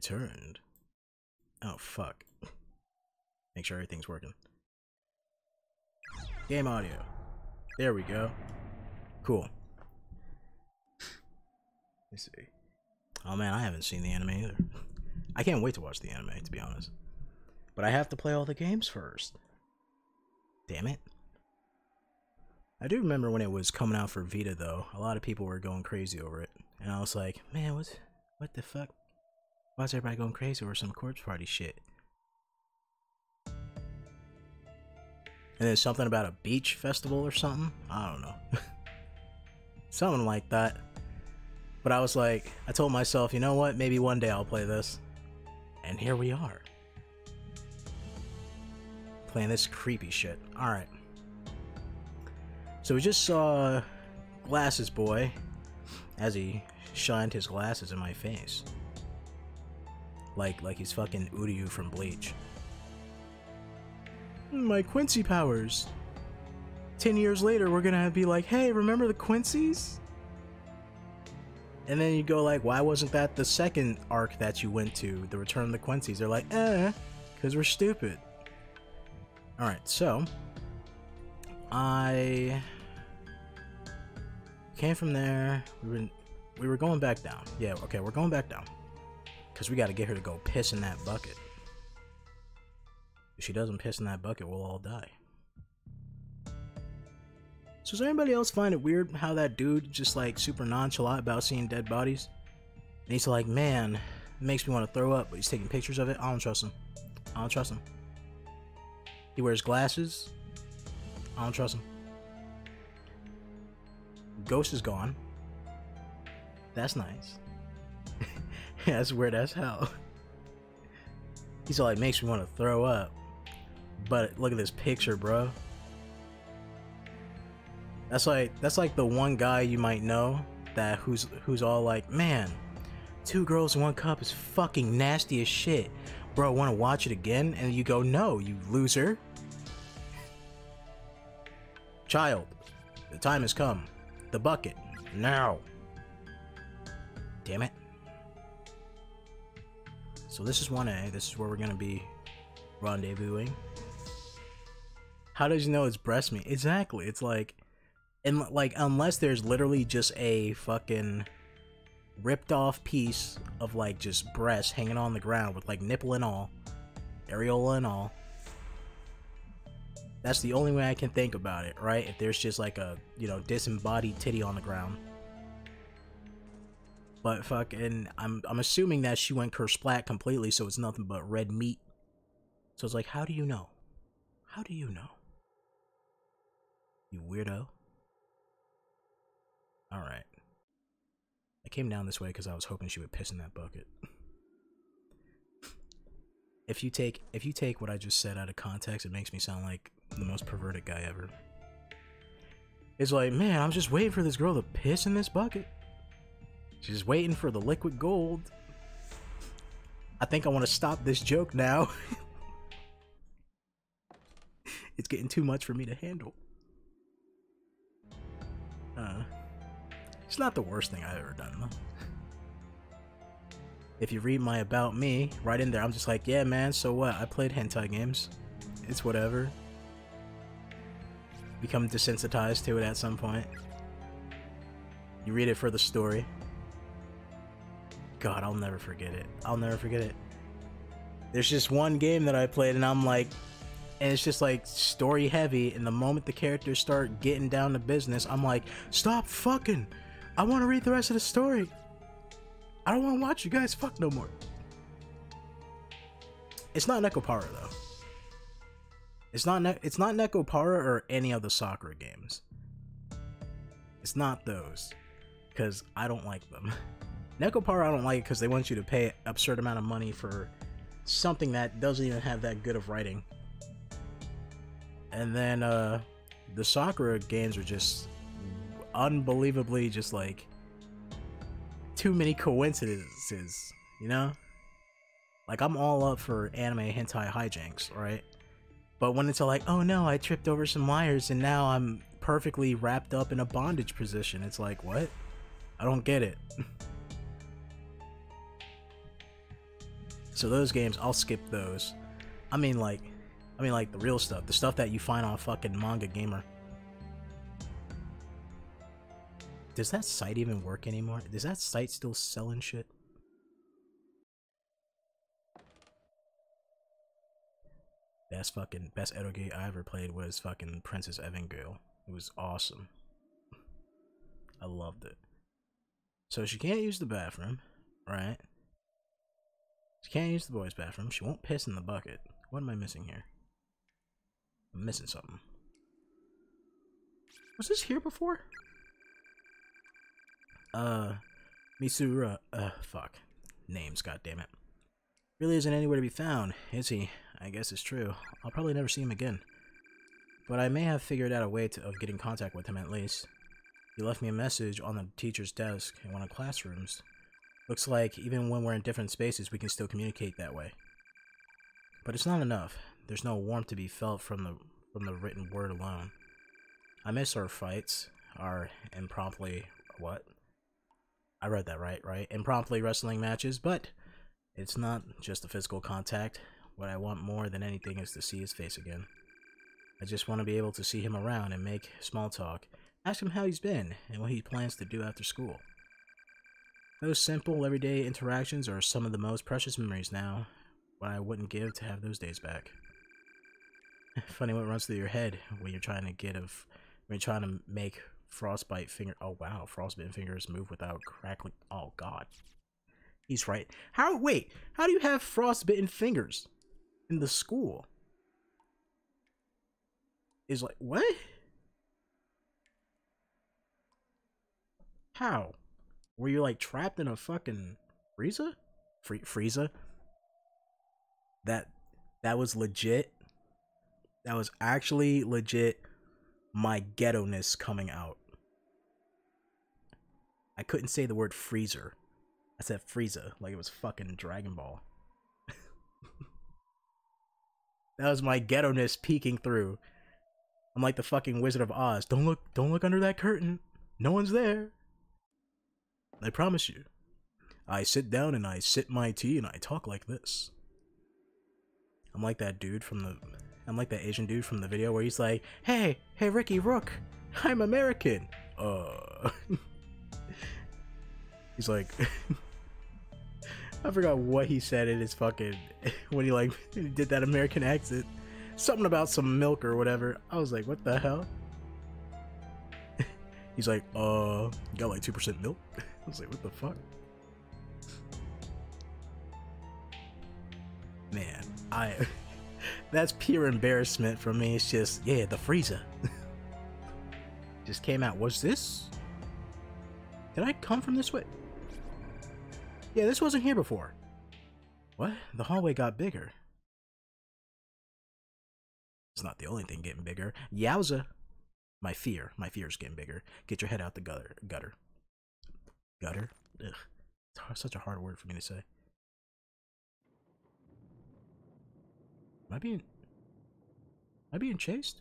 Returned. Oh, fuck. Make sure everything's working. Game audio. There we go. Cool. Let's see. Oh man, I haven't seen the anime either. I can't wait to watch the anime, to be honest. But I have to play all the games first. Damn it. I do remember when it was coming out for Vita though. A lot of people were going crazy over it. And I was like, man, what what the fuck? Why is everybody going crazy over some corpse party shit? And then something about a beach festival or something? I don't know. something like that. But I was like, I told myself, you know what? Maybe one day I'll play this. And here we are. Playing this creepy shit. Alright. So we just saw Glasses Boy as he shined his glasses in my face. Like like he's fucking Uryu from Bleach. My Quincy powers. Ten years later, we're gonna be like, hey, remember the Quincy's? And then you go like, why wasn't that the second arc that you went to, the Return of the Quincy's? They're like, eh, because we're stupid. Alright, so I came from there. We were we were going back down. Yeah, okay, we're going back down. Cause we gotta get her to go piss in that bucket. If she doesn't piss in that bucket, we'll all die. So does anybody else find it weird how that dude just like super nonchalant about seeing dead bodies? And he's like, man, it makes me want to throw up, but he's taking pictures of it. I don't trust him. I don't trust him. He wears glasses. I don't trust him. Ghost is gone. That's nice. that's weird as hell. He's all like, makes me want to throw up. But look at this picture, bro. That's like that's like the one guy you might know that who's who's all like, man, two girls one cup is fucking nasty as shit. Bro, wanna watch it again? And you go, no, you loser. Child, the time has come. The bucket. Now. Damn it. So this is 1A. This is where we're gonna be rendezvousing. How does you know it's breast meat? Exactly. It's like and like unless there's literally just a fucking ripped off piece of like just breast hanging on the ground with like nipple and all, areola and all. That's the only way I can think about it, right? If there's just like a, you know, disembodied titty on the ground. But fucking, I'm I'm assuming that she went kersplat completely, so it's nothing but red meat. So it's like, how do you know? How do you know? You weirdo. Alright. I came down this way because I was hoping she would piss in that bucket. if you take if you take what I just said out of context, it makes me sound like the most perverted guy ever. It's like, man, I'm just waiting for this girl to piss in this bucket. She's waiting for the liquid gold. I think I want to stop this joke now. it's getting too much for me to handle. Uh it's not the worst thing I've ever done, though. If you read my about me, right in there, I'm just like, yeah, man, so what? I played hentai games. It's whatever. Become desensitized to it at some point. You read it for the story. God, I'll never forget it. I'll never forget it. There's just one game that I played, and I'm like, and it's just like story heavy. And the moment the characters start getting down to business, I'm like, stop fucking. I want to read the rest of the story. I don't want to watch you guys fuck no more. It's not Nekopara though. It's not ne- it's not Nekopara or any of the Sakura games. It's not those because I don't like them. Nekopara I don't like it because they want you to pay absurd amount of money for something that doesn't even have that good of writing. And then uh the Sakura games are just unbelievably just like too many coincidences, you know? Like I'm all up for anime hentai hijinks, right? But when it's like, oh no, I tripped over some wires and now I'm perfectly wrapped up in a bondage position, it's like, what? I don't get it. So those games, I'll skip those. I mean, like, I mean, like the real stuff, the stuff that you find on fucking Manga Gamer. Does that site even work anymore? Is that site still selling shit? Best fucking best Edo game I ever played was fucking Princess Evangile. It was awesome. I loved it. So she can't use the bathroom, right? She can't use the boys' bathroom. She won't piss in the bucket. What am I missing here? I'm missing something. Was this here before? Uh, Misura. Uh, fuck. Names, goddammit. Really isn't anywhere to be found, is he? I guess it's true. I'll probably never see him again. But I may have figured out a way to, of getting contact with him at least. He left me a message on the teacher's desk in one of the classrooms. Looks like even when we're in different spaces, we can still communicate that way. But it's not enough. There's no warmth to be felt from the from the written word alone. I miss our fights, our impromptu what? I read that right, right? Impromptu wrestling matches, but it's not just the physical contact. What I want more than anything is to see his face again. I just want to be able to see him around and make small talk, ask him how he's been and what he plans to do after school. Those simple, everyday interactions are some of the most precious memories now, what I wouldn't give to have those days back. Funny what runs through your head when you're trying to get of when you're trying to make frostbite finger. Oh wow, frostbite fingers move without crackling. Oh god, he's right. How? Wait, how do you have frostbitten fingers in the school? Is like what? How? Were you like trapped in a fucking freezer? Free freezer? That that was legit that was actually legit my ghetto ness coming out. I couldn't say the word freezer. I said Frieza, like it was fucking Dragon Ball. that was my ghetto ness peeking through. I'm like the fucking Wizard of Oz. Don't look don't look under that curtain. No one's there. I promise you. I sit down and I sip my tea and I talk like this. I'm like that dude from the I'm like that Asian dude from the video where he's like, "Hey, hey, Ricky Rook, I'm American." Uh, he's like, I forgot what he said in his fucking when he like did that American accent, something about some milk or whatever. I was like, what the hell? He's like, uh, you got like two percent milk. I was like, what the fuck? Man, I that's pure embarrassment for me. It's just, yeah, the freezer. just came out. Was this? Did I come from this way? Yeah, this wasn't here before. What? The hallway got bigger. It's not the only thing getting bigger. Yowza. My fear. My fear is getting bigger. Get your head out the gutter. Gutter. Gutter? Ugh. It's such a hard word for me to say. Am I being... Am I being chased?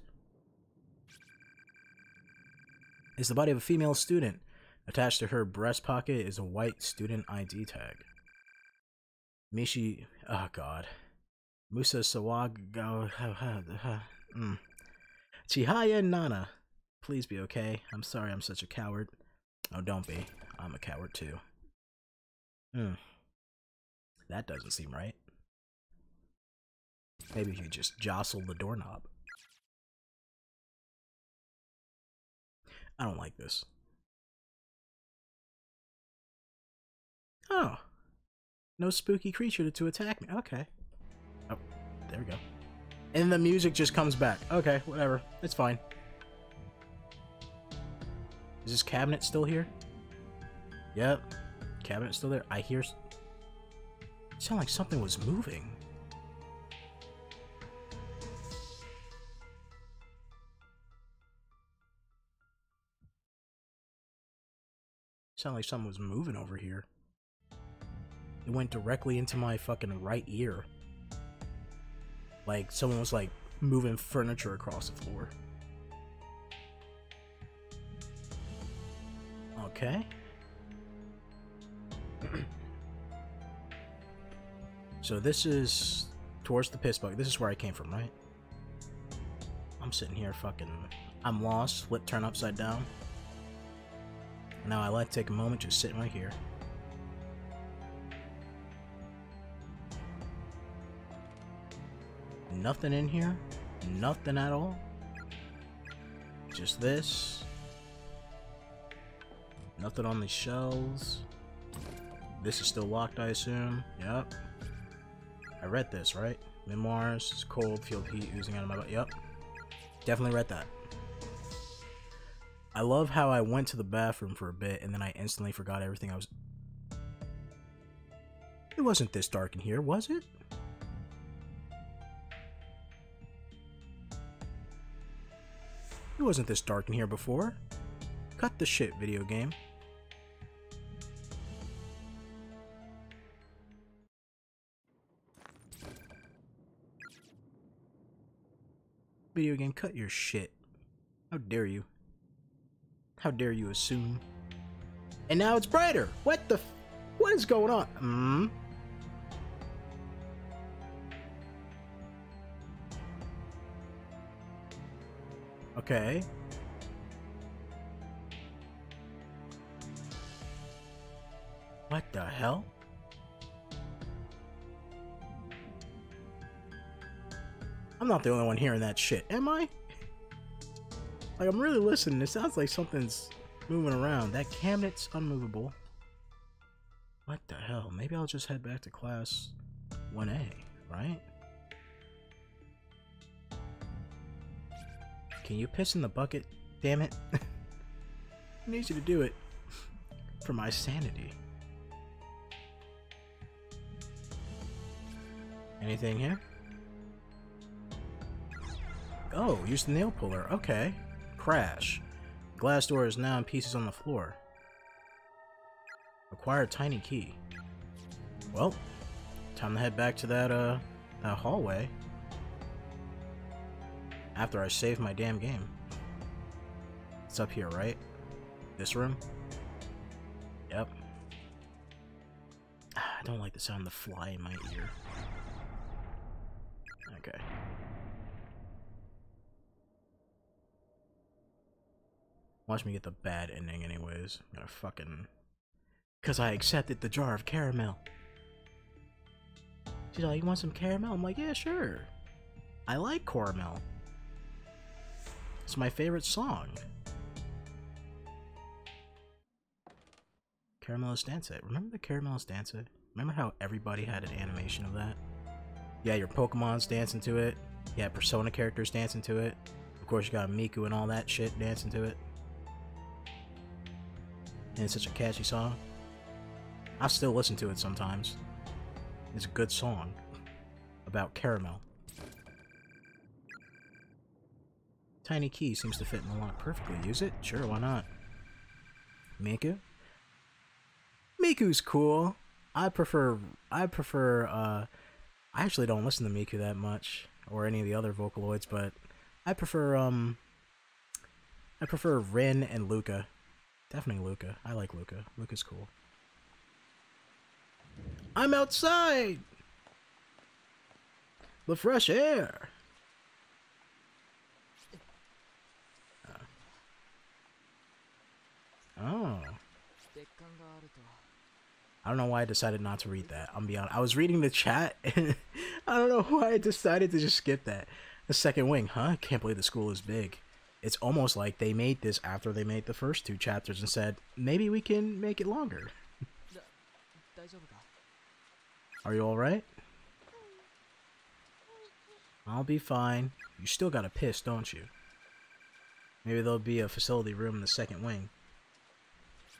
Is the body of a female student. Attached to her breast pocket is a white student ID tag. Mishi... Oh god. Musa Sawago... mm. Chihaya Nana. Please be okay. I'm sorry I'm such a coward. Oh, don't be. I'm a coward too. Hmm. That doesn't seem right. Maybe if you just jostle the doorknob. I don't like this. Oh. No spooky creature to, attack me. Okay. Oh, there we go. And the music just comes back. Okay, whatever. It's fine. Is this cabinet still here? Yep. Cabinet still there. I hear... It sounded like something was moving. Sound like something was moving over here. It went directly into my fucking right ear. Like someone was like moving furniture across the floor. Okay. So this is towards the piss bug. This is where I came from, right? I'm sitting here fucking... I'm lost. Flip turn upside down. Now I like to take a moment just sitting right here. Nothing in here. Nothing at all. Just this. Nothing on the shelves. This is still locked, I assume. Yep. I read this, right? Memoirs, cold, field heat oozing out of my butt. Yep. Definitely read that. I love how I went to the bathroom for a bit and then I instantly forgot everything I was... It wasn't this dark in here, was it? It wasn't this dark in here before. Cut the shit, video game. Video game, cut your shit. How dare you? How dare you assume? And now it's brighter! What the What is going on? Hmm? Okay. What the hell? I'm not the only one hearing that shit, am I? Like, I'm really listening. It sounds like something's moving around. That cabinet's unmovable. What the hell? Maybe I'll just head back to class 1A, right? Can you piss in the bucket? Damn it. I need you to do it. For my sanity. Anything here? Oh, use the nail puller. Okay. Crash. Glass door is now in pieces on the floor. Acquire tiny key. Well, time to head back to that, uh, that hallway. After I save my damn game. It's up here, right? This room? Yep. I don't like the sound of the fly in my ear. Okay. Watch me get the bad ending anyways. I'm gonna fucking... Cause I accepted the jar of caramel. She's like, you want some caramel? I'm like, yeah, sure. I like caramel. It's my favorite song. Caramelldansen. Remember the Caramelldansen? Remember how everybody had an animation of that? Yeah, your Pokemon's dancing to it. Yeah, Persona characters dancing to it. Of course, you got Miku and all that shit dancing to it. And it's such a catchy song. I still listen to it sometimes. It's a good song about caramel. Tiny key seems to fit in the lock perfectly. Use it? Sure, why not? Miku? Miku's cool. I prefer I prefer uh I actually don't listen to Miku that much or any of the other Vocaloids, but I prefer um I prefer Rin and Luka. Definitely Luka. I like Luka. Luka's cool. I'm outside! The fresh air! Ah. Oh. I don't know why I decided not to read that. I'm beyond. I was reading the chat, and I don't know why I decided to just skip that. The second wing, huh? Can't believe the school is big. It's almost like they made this after they made the first two chapters and said, maybe we can make it longer. Are you alright? I'll be fine. You still gotta piss, don't you? Maybe there'll be a facility room in the second wing.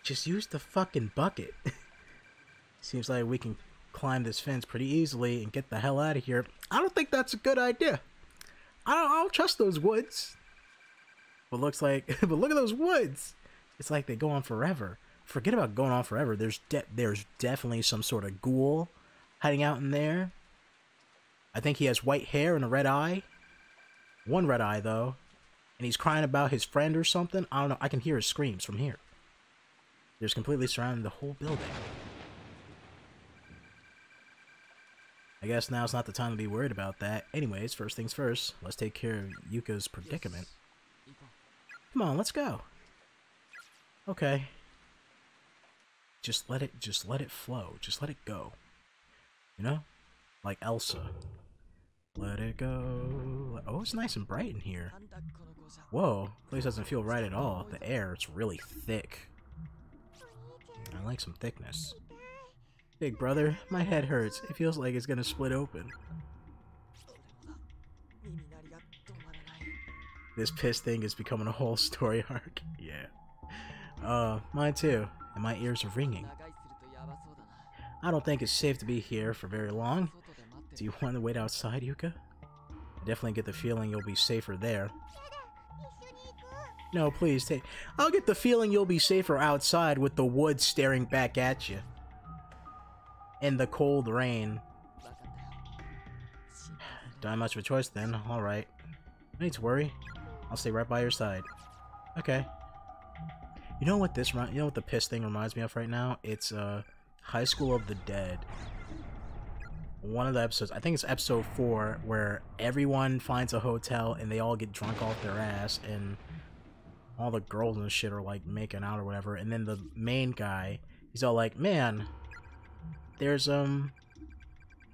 Just use the fucking bucket. Seems like we can climb this fence pretty easily and get the hell out of here. I don't think that's a good idea. I don't, I don't trust those woods. But looks like, but look at those woods. It's like they go on forever. Forget about going on forever. There's de there's definitely some sort of ghoul hiding out in there. I think he has white hair and a red eye. One red eye though, and he's crying about his friend or something. I don't know. I can hear his screams from here. There's completely surrounding the whole building. I guess now's not the time to be worried about that. Anyways, first things first, let's take care of Yuka's predicament. Come on, let's go. Okay. Just let it just let it flow. Just let it go. You know? Like Elsa. Let it go. Oh, it's nice and bright in here. Whoa, place doesn't feel right at all. The air, it's really thick. I like some thickness. Big brother, my head hurts. It feels like it's gonna split open. This piss thing is becoming a whole story arc. yeah. Uh, mine too. And my ears are ringing. I don't think it's safe to be here for very long. Do you want to wait outside, Yuka? I definitely get the feeling you'll be safer there. No, please take. I'll get the feeling you'll be safer outside with the woods staring back at you. And the cold rain. Don't have much of a choice then. Alright. No need to worry. I'll stay right by your side. Okay. You know what this you know what the piss thing reminds me of right now? It's uh High School of the Dead. One of the episodes, I think it's episode 4, where everyone finds a hotel and they all get drunk off their ass and all the girls and shit are like making out or whatever, and then the main guy, he's all like, "Man, there's um,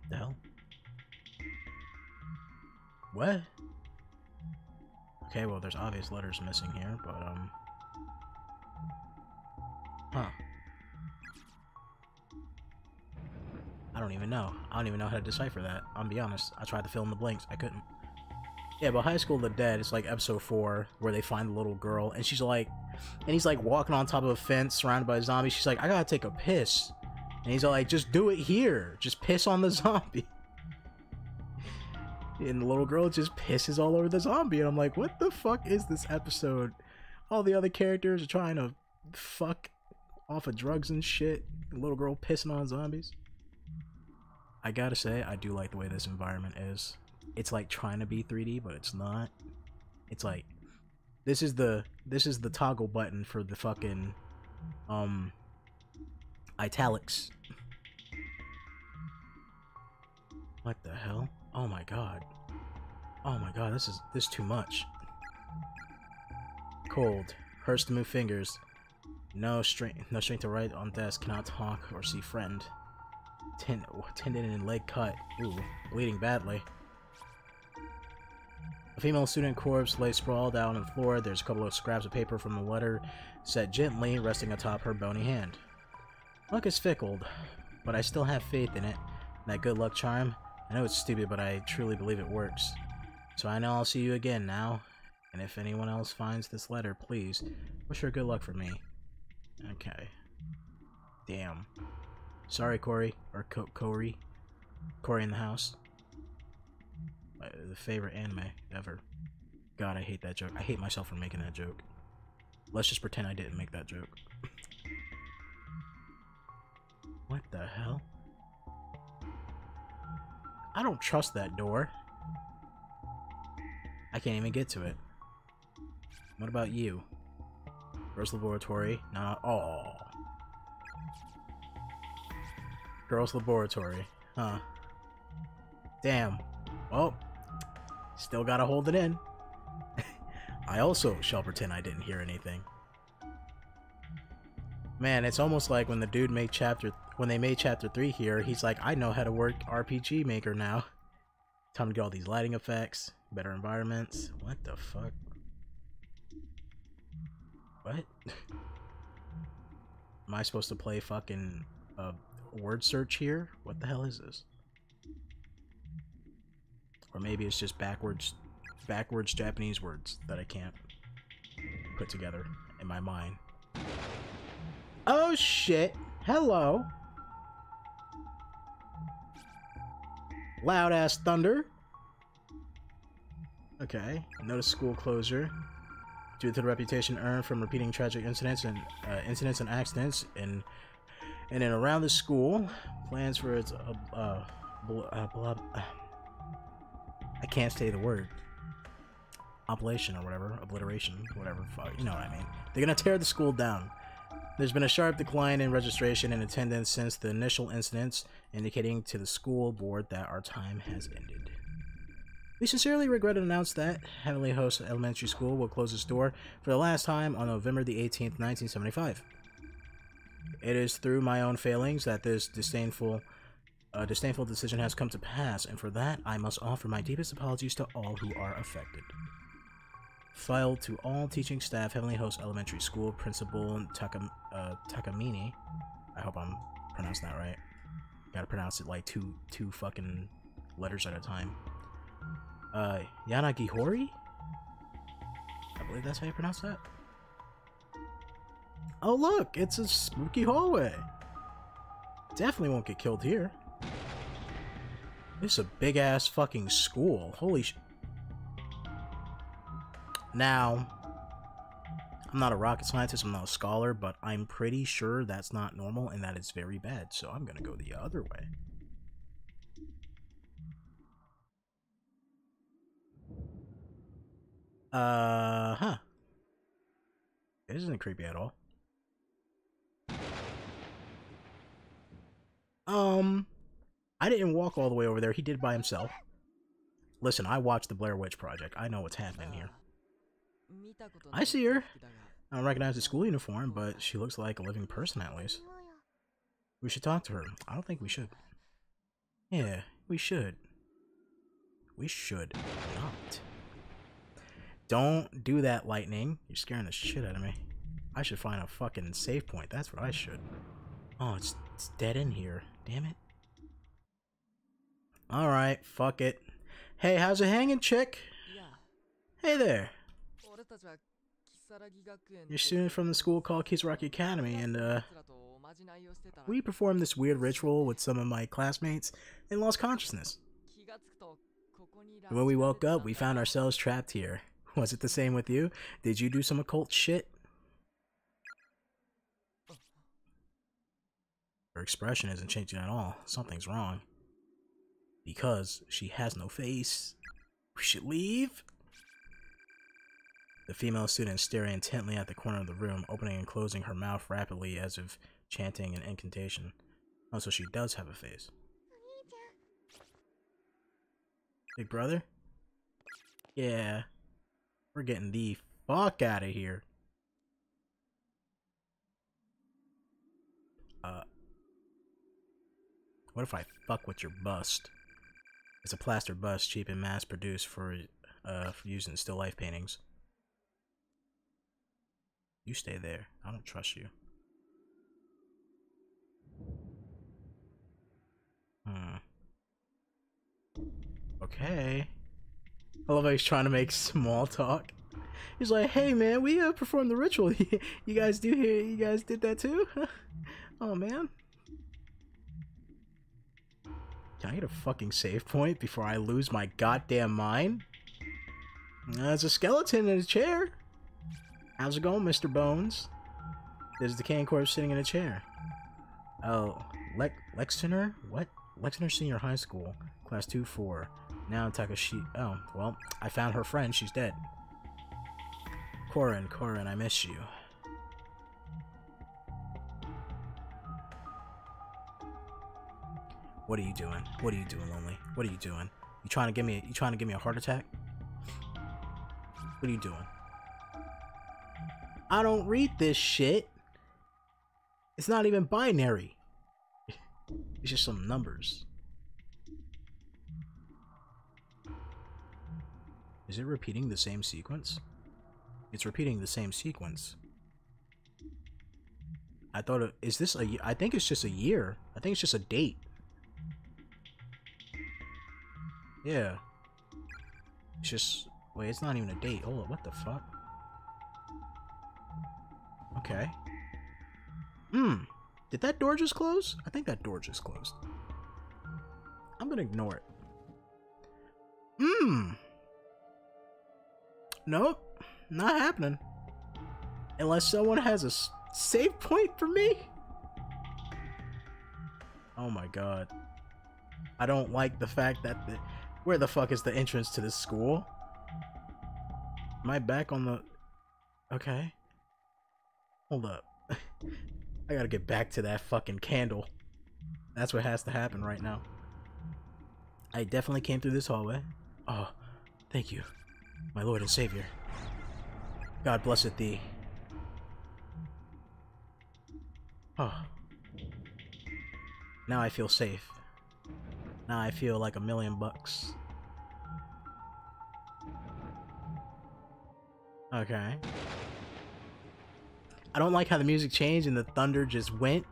the hell, what? Okay, well, there's obvious letters missing here, but um, huh." I don't even know. I don't even know how to decipher that. I'll be honest. I tried to fill in the blanks. I couldn't. Yeah, but High School of the Dead it's like episode 4 where they find the little girl and she's like and he's like walking on top of a fence surrounded by zombies. She's like, I gotta take a piss. And he's like, just do it here. Just piss on the zombie. And the little girl just pisses all over the zombie. And I'm like, what the fuck is this episode? All the other characters are trying to fuck off of drugs and shit. The little girl pissing on zombies. I gotta say, I do like the way this environment is it's like trying to be 3D, but it's not. It's like this is the this is the toggle button for the fucking um italics. What the hell? Oh my god. Oh my god, this is this is too much. Cold. Hurts to move fingers. No strength no strength to write on desk, cannot talk or see friend. Ten tendon and leg cut. Ooh, bleeding badly. A female student corpse lay sprawled out on the floor. There's a couple of scraps of paper from the letter set gently, resting atop her bony hand. Luck is fickle, but I still have faith in it. That good luck charm. I know it's stupid, but I truly believe it works. So I know I'll see you again now. And if anyone else finds this letter, please wish her good luck for me. Okay. Damn. Sorry, Corey. Or Co Corey. Corey in the house uh, the favorite anime ever. God, I hate that joke. I hate myself for making that joke. Let's just pretend I didn't make that joke. what the hell? I don't trust that door. I can't even get to it. What about you? Girls Lavatory? Not oh. Girls Lavatory. Huh. Damn. Well, Still gotta hold it in. I also shall pretend I didn't hear anything. Man, it's almost like when the dude made chapter when they made chapter 3 here, he's like, I know how to work RPG Maker now. Time to get all these lighting effects, better environments. What the fuck? What? Am I supposed to play fucking uh, word search here? What the hell is this? Or maybe it's just backwards backwards Japanese words that I can't put together in my mind. Oh shit! Hello! Loud ass thunder. Okay, notice school closure. Due to the reputation earned from repeating tragic incidents and uh, incidents and accidents in and then around the school, plans for its uh, uh, blah, uh, blah, I can't say the word. Oblation or whatever, obliteration, whatever. Fuck, you know what I mean. They're gonna tear the school down. There's been a sharp decline in registration and attendance since the initial incidents, indicating to the school board that our time has ended. We sincerely regret to announce that Heavenly Host Elementary School will close its door for the last time on November the 18th, 1975. It is through my own failings that this disdainful, uh, disdainful decision has come to pass, and for that I must offer my deepest apologies to all who are affected. Filed to all teaching staff, Heavenly Host Elementary School Principal Taka, uh. I hope I'm pronouncing that right. Gotta pronounce it like two two fucking letters at a time. Uh, Yanagihori? I believe that's how you pronounce that. Oh look, it's a spooky hallway. Definitely won't get killed here. This is a big ass fucking school. Holy sh- Now, I'm not a rocket scientist, I'm not a scholar, but I'm pretty sure that's not normal and that is very bad, so I'm gonna go the other way. Uh huh. This isn't creepy at all. Um, I didn't walk all the way over there. He did by himself. Listen, I watched the Blair Witch Project. I know what's happening here. I see her. I don't recognize the school uniform, but she looks like a living person at least. We should talk to her. I don't think we should. Yeah, we should. We should not. Don't do that, Lightning. You're scaring the shit out of me. I should find a fucking save point. That's what I should. Oh, it's, it's dead in here. Damn it. Alright, fuck it. Hey, how's it hanging, chick? Yeah. Hey there. You're student from the school called Kisaragi Academy, and, uh, we performed this weird ritual with some of my classmates and lost consciousness. When we woke up, we found ourselves trapped here. Was it the same with you? Did you do some occult shit? Her expression isn't changing at all. Something's wrong. Because she has no face. We should leave? The female student staring intently at the corner of the room, opening and closing her mouth rapidly as if chanting an incantation. Oh, so she does have a face. Big brother? Yeah. We're getting the fuck out of here. Uh, what if I fuck with your bust? It's a plaster bust, cheap and mass produced for uh for in still life paintings. You stay there. I don't trust you. Hmm. Okay. I love how he's trying to make small talk. He's like, "Hey man, we uh, performed the ritual. you guys do here? You guys did that too? oh man." Can I get a fucking save point before I lose my goddamn mind? There's a skeleton in a chair. How's it going, Mr. Bones? There's the corpse sitting in a chair. Oh, Le Lexington? What? Lexington Senior High School, Class 2-4. Now Takashi. Oh, well, I found her friend. She's dead. Corin, Corin, I miss you. What are you doing? What are you doing, Lonely? What are you doing? You trying to give me? You trying to give me a heart attack? What are you doing? I don't read this shit. It's not even binary. It's just some numbers. Is it repeating the same sequence? It's repeating the same sequence. I thought, it, is this a, I think it's just a year. I think it's just a date. Yeah. It's just, wait, it's not even a date. Hold on, what the fuck? Okay. Hmm. Did that door just close? I think that door just closed. I'm gonna ignore it. Hmm. Nope. Not happening. Unless someone has a save point for me? Oh my god. I don't like the fact that the... Where the fuck is the entrance to this school? Am I back on the... Okay. Hold up. I gotta get back to that fucking candle. That's what has to happen right now. I definitely came through this hallway. Oh, thank you, my Lord and Savior. God blesseth thee. Oh. Now I feel safe. Now I feel like a million bucks. Okay. I don't like how the music changed and the thunder just went.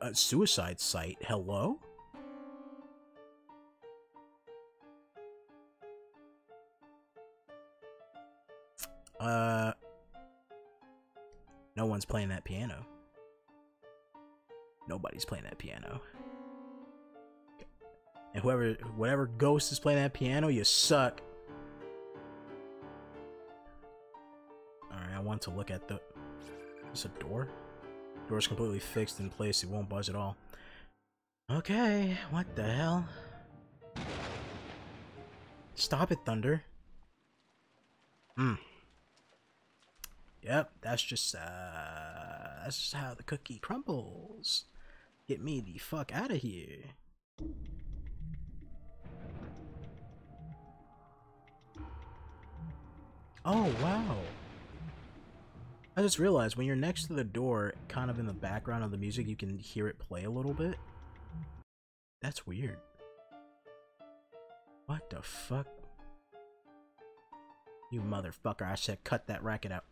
A suicide site? Hello? Uh... No one's playing that piano. Nobody's playing that piano. And whoever, whatever ghost is playing that piano, you suck. I want to look at the... Is a door? Door's completely fixed in place, it won't budge at all. Okay, what the hell? Stop it, Thunder. Hmm. Yep, that's just, uh... That's just how the cookie crumbles. Get me the fuck out of here. Oh, wow. I just realized when you're next to the door, kind of in the background of the music, you can hear it play a little bit. That's weird. What the fuck? You motherfucker, I said cut that racket out.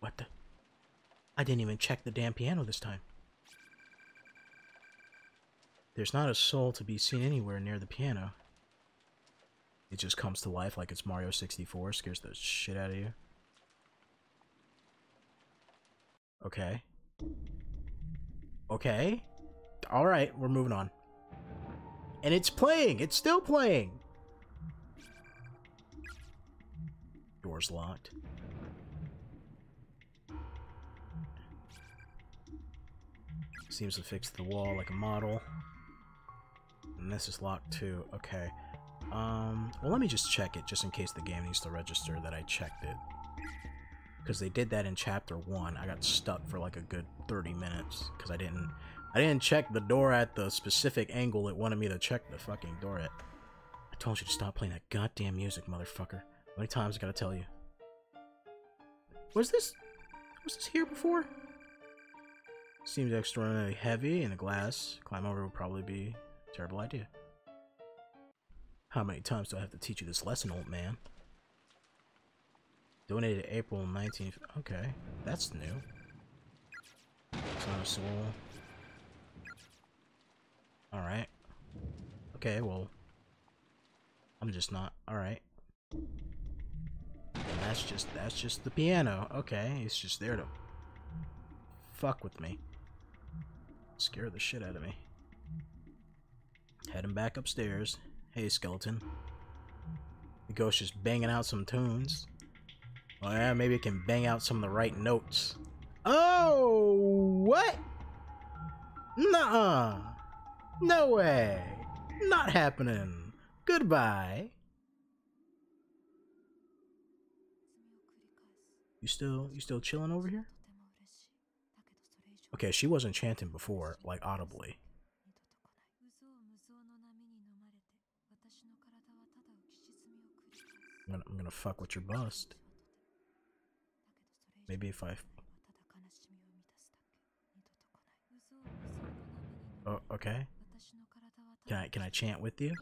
What the? I didn't even check the damn piano this time. There's not a soul to be seen anywhere near the piano. It just comes to life like it's Mario 64, scares the shit out of you. Okay. Okay. Alright, we're moving on. And it's playing! It's still playing! Door's locked. Seems to fix the wall like a model. And this is locked too. Okay. Um, well, let me just check it, just in case the game needs to register that I checked it. Because they did that in Chapter 1. I got stuck for like a good 30 minutes, because I didn't... I didn't check the door at the specific angle it wanted me to check the fucking door at. I told you to stop playing that goddamn music, motherfucker. How many times I gotta tell you? Was this... Was this here before? Seems extraordinarily heavy in the glass. Climb over would probably be a terrible idea. How many times do I have to teach you this lesson, old man? Donated April 19th. Okay, that's new. Not soul. Alright. Okay, well. I'm just not. Alright. That's just, that's just the piano. Okay, it's just there to fuck with me. Scare the shit out of me. Heading back upstairs. Hey, skeleton. The ghost just banging out some tunes. Well, yeah, maybe it can bang out some of the right notes. Oh, what? Nuh-uh. No way. Not happening. Goodbye. You still, you still chilling over here? Okay, she wasn't chanting before, like audibly. I'm gonna, I'm gonna fuck with your bust. Maybe I... Oh, okay. Can I, can I chant with you?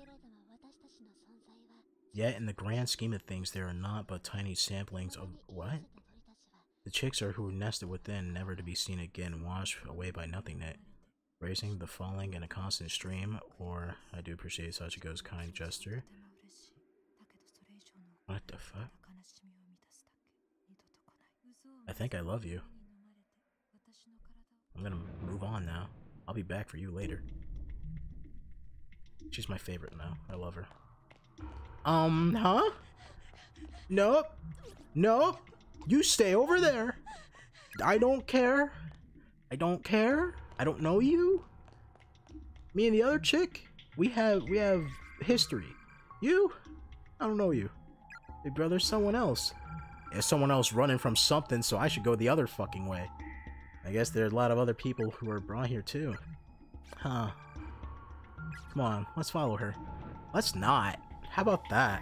Yet, in the grand scheme of things, there are not but tiny samplings of... What? The chicks are who nested within, never to be seen again, washed away by nothingness. Raising the falling in a constant stream, or I do appreciate Sachiko's kind gesture. What the fuck? I think I love you. I'm gonna move on now. I'll be back for you later. She's my favorite now. I love her. Um, huh? Nope. Nope. You stay over there. I don't care. I don't care. I don't know you. Me and the other chick, we have we have history. You? I don't know you. Big brother, someone else. There's someone else running from something, so I should go the other fucking way. I guess there are a lot of other people who are brought here too. Huh. Come on, let's follow her. Let's not. How about that?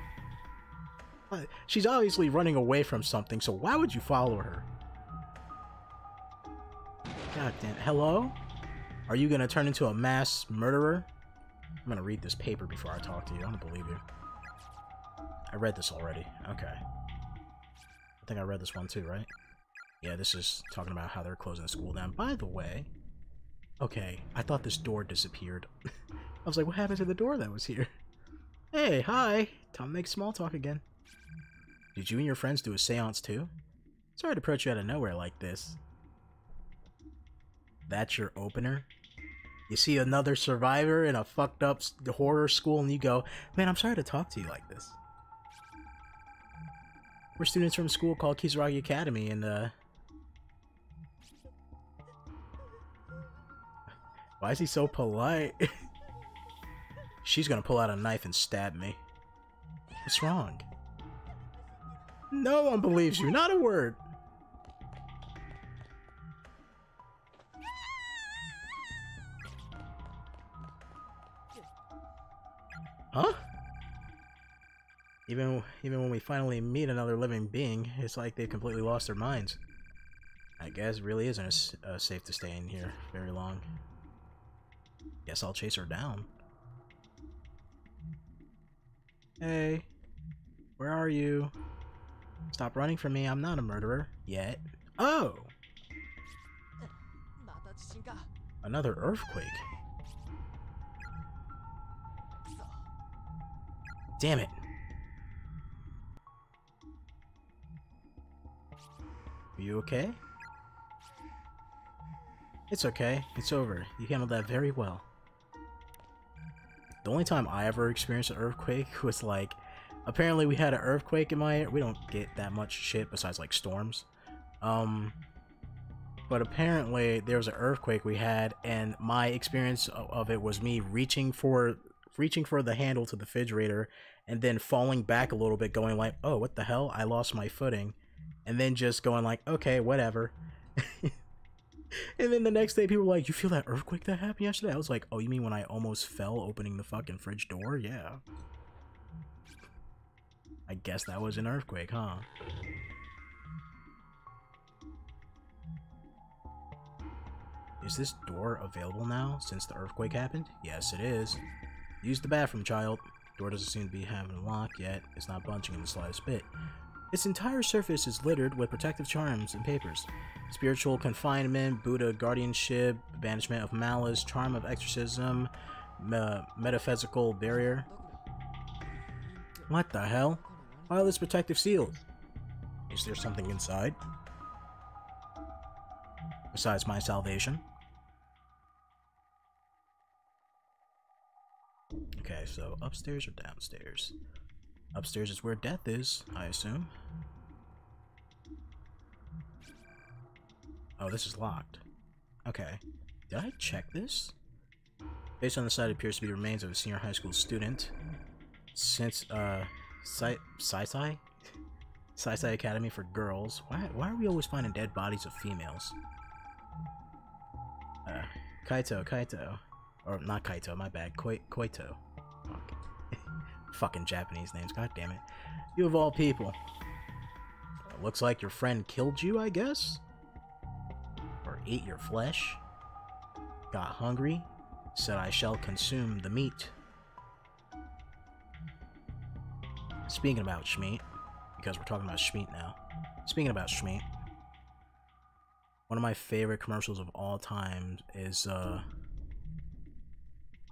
Uh, she's obviously running away from something, so why would you follow her? God damn. Hello? Are you gonna turn into a mass murderer? I'm gonna read this paper before I talk to you. I don't believe you. I read this already. Okay. I think I read this one too, right? Yeah, this is talking about how they're closing the school down. By the way, okay, I thought this door disappeared. I was like, what happened to the door that was here? Hey, hi! Time to make small talk again. Did you and your friends do a seance too? Sorry to approach you out of nowhere like this. That's your opener? You see another survivor in a fucked up horror school and you go, man, I'm sorry to talk to you like this. We're students from school called Kisaragi Academy and, uh... Why is he so polite? She's gonna pull out a knife and stab me. What's wrong? No one believes you, not a word. Huh? Even even when we finally meet another living being, it's like they've completely lost their minds. I guess really isn't uh, safe to stay in here very long. Guess I'll chase her down. Hey, where are you? Stop running from me, I'm not a murderer. Yet. Oh! Another earthquake. Damn it. Are you okay? It's okay. It's over. You handled that very well. The only time I ever experienced an earthquake was like, apparently we had an earthquake in my we don't get that much shit besides like storms. Um, but apparently there was an earthquake we had and my experience of it was me reaching for reaching for the handle to the refrigerator and then falling back a little bit going like oh what the hell i lost my footing and then just going like okay whatever and then the next day people were like you feel that earthquake that happened yesterday i was like oh you mean when i almost fell opening the fucking fridge door yeah i guess that was an earthquake huh Is this door available now since the earthquake happened? Yes, it is. Use the bathroom, child. Door doesn't seem to be having a lock yet. It's not bunching in the slightest bit. Its entire surface is littered with protective charms and papers. Spiritual confinement, Buddha guardianship, banishment of malice, charm of exorcism, me metaphysical barrier. What the hell? Why all these protective seals? Is there something inside? Besides my salvation? Okay, so upstairs or downstairs? Upstairs is where death is, I assume. Oh, this is locked. Okay. Did I check this? Based on the site, it appears to be the remains of a senior high school student. Since, uh, Sai Sai? Sai Academy for girls. Why, why are we always finding dead bodies of females? Uh, Kaito, Kaito. Or not Kaito, my bad. Koi Koito. Fuck. Fucking Japanese names, god damn it. You of all people. It looks like your friend killed you, I guess? Or ate your flesh? Got hungry? Said I shall consume the meat. Speaking about Schmeat, because we're talking about Schmeat now. Speaking about Schmeat, one of my favorite commercials of all time is, uh,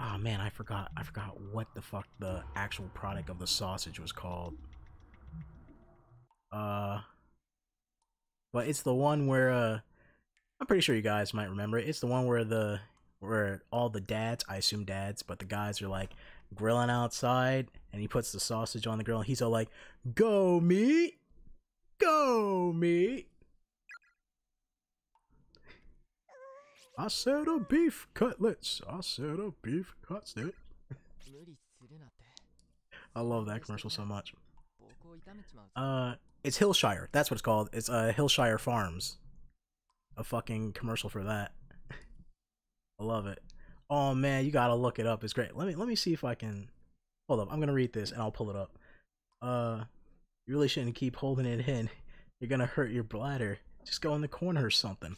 Oh man, I forgot. I forgot what the fuck the actual product of the sausage was called. Uh, but it's the one where uh, I'm pretty sure you guys might remember it. It's the one where the where all the dads, I assume dads, but the guys are like grilling outside, and he puts the sausage on the grill, and he's all like, "Go meat, go meat." I said a beef cutlets. I said a beef cutlets. I love that commercial so much. Uh, it's Hillshire. That's what it's called. It's uh Hillshire Farms. A fucking commercial for that. I love it. Oh man, you gotta look it up. It's great. Let me let me see if I can. Hold up. I'm gonna read this and I'll pull it up. Uh, you really shouldn't keep holding it in. You're gonna hurt your bladder. Just go in the corner or something.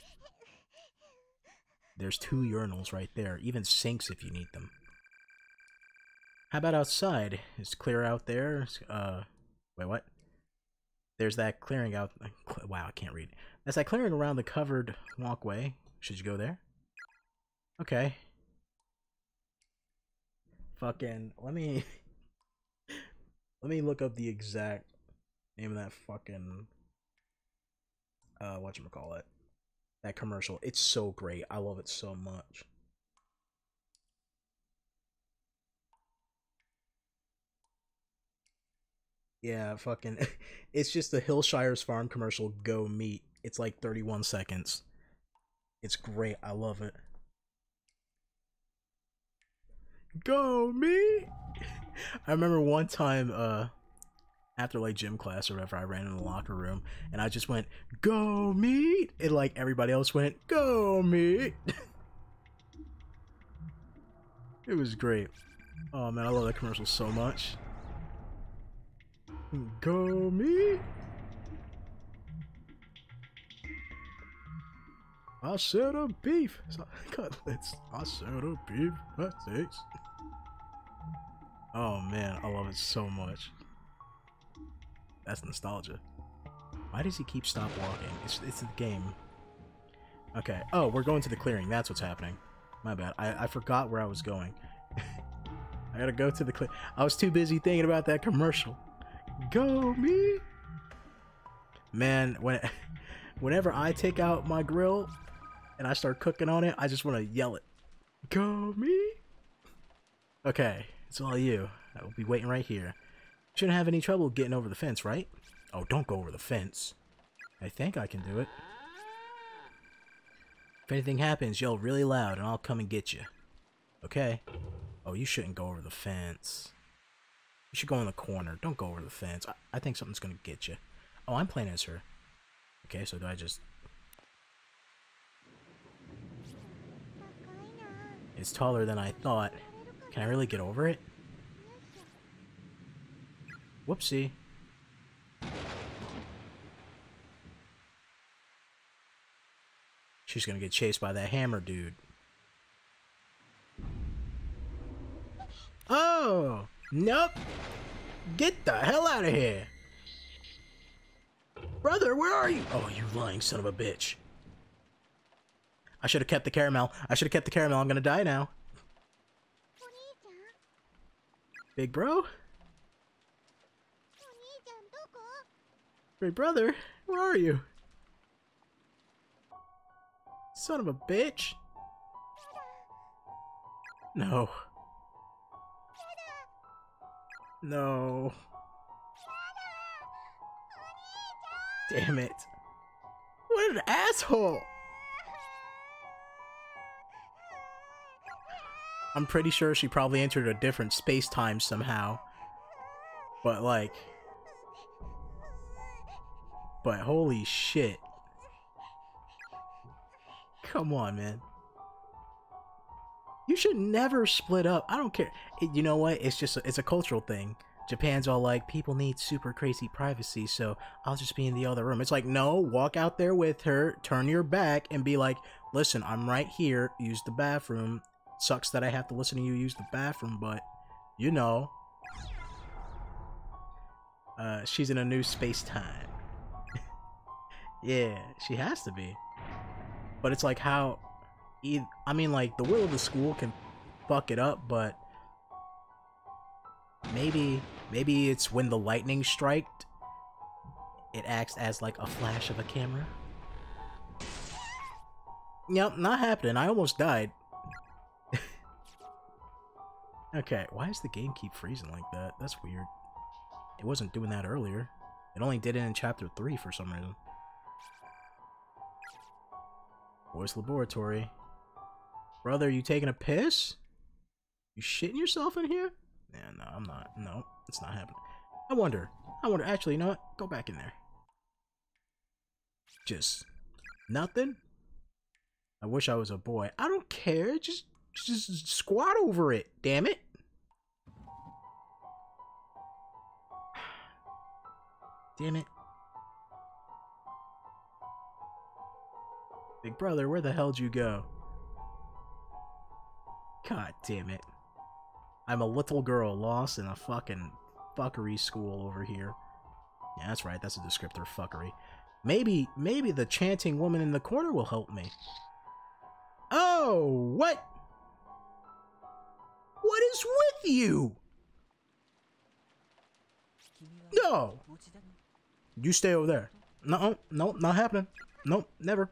There's two urinals right there. Even sinks if you need them. How about outside? It's clear out there. Uh, wait, what? There's that clearing out. Wow, I can't read. That's that clearing around the covered walkway. Should you go there? Okay. Fucking, let me... let me look up the exact name of that fucking... Uh, whatchamacallit. That commercial. It's so great. I love it so much. Yeah, fucking. It's just the Hillshire's Farm commercial. Go meat. It's like 31 seconds. It's great. I love it. Go me. I remember one time, uh, after like gym class or whatever, I ran in the locker room and I just went, "Go meat," and like everybody else went, "Go meat." it was great. Oh man, I love that commercial so much. Go me. I said a beef cutlets. I said a beef cutlets. Oh man, I love it so much. That's nostalgia. Why does he keep stop walking? It's it's a game. Okay. Oh, we're going to the clearing. That's what's happening. My bad. I, I forgot where I was going. I gotta go to the clear. I was too busy thinking about that commercial. Go me. Man, when whenever I take out my grill and I start cooking on it, I just want to yell it. Go me. Okay, it's all you. I will be waiting right here. Shouldn't have any trouble getting over the fence, right? Oh, don't go over the fence. I think I can do it. If anything happens, yell really loud and I'll come and get you. Okay? Oh, you shouldn't go over the fence. You should go in the corner. Don't go over the fence. I, I think something's gonna get you. Oh, I'm playing as her. Okay, so do I just... It's taller than I thought. Can I really get over it? Whoopsie. She's gonna get chased by that hammer dude. Oh! Nope! Get the hell out of here! Brother, where are you? Oh, you lying son of a bitch. I should have kept the caramel. I should have kept the caramel. I'm gonna die now. Big bro? Big brother, where are you? Son of a bitch. No. No. Damn it. What an asshole! I'm pretty sure she probably entered a different space-time somehow. But like... But holy shit. Come on, man. You should never split up. I don't care. you know what? It's just a, it's a cultural thing. Japan's all like, people need super crazy privacy, so I'll just be in the other room. It's like, no, walk out there with her, turn your back, and be like, listen, I'm right here, use the bathroom. Sucks that I have to listen to you use the bathroom, but, you know. Uh, she's in a new space-time. Yeah, she has to be. But it's like how... I mean, like, the will of the school can fuck it up, but maybe maybe it's when the lightning striked it acts as like a flash of a camera. Yep not happening. I almost died. Okay why does the game keep freezing like that? That's weird. It wasn't doing that earlier. It only did it in chapter 3 for some reason voice laboratory brother you taking a piss you shitting yourself in here yeah, no, I'm not. No, it's not happening. I wonder, I wonder, actually, you know what? Go back in there. Just nothing? I wish I was a boy. I don't care. Just, just squat over it, damn it. Damn it. Big brother, where the hell'd you go? God damn it. I'm a little girl lost in a fucking fuckery school over here. Yeah, that's right, that's a descriptor, fuckery. Maybe, maybe the chanting woman in the corner will help me. Oh, what? What is with you? No. You stay over there. No, no, not happening. Nope, never.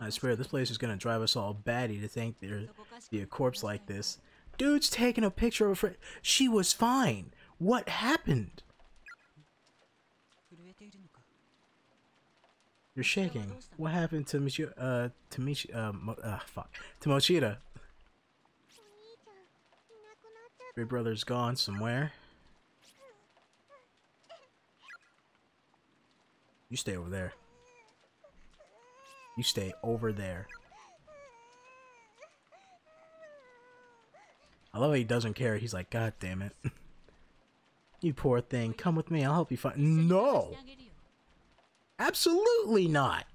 I swear, this place is gonna drive us all batty to think there'd be a corpse like this. Dude's taking a picture of a friend. She was fine. What happened? You're shaking. What happened to Michi- uh, to Michi- uh, Mo uh, fuck. To Mochida? Your brother's gone somewhere. You stay over there. You stay over there. I love how he doesn't care. He's like, God damn it. you poor thing. Come with me. I'll help you find. No! Absolutely not!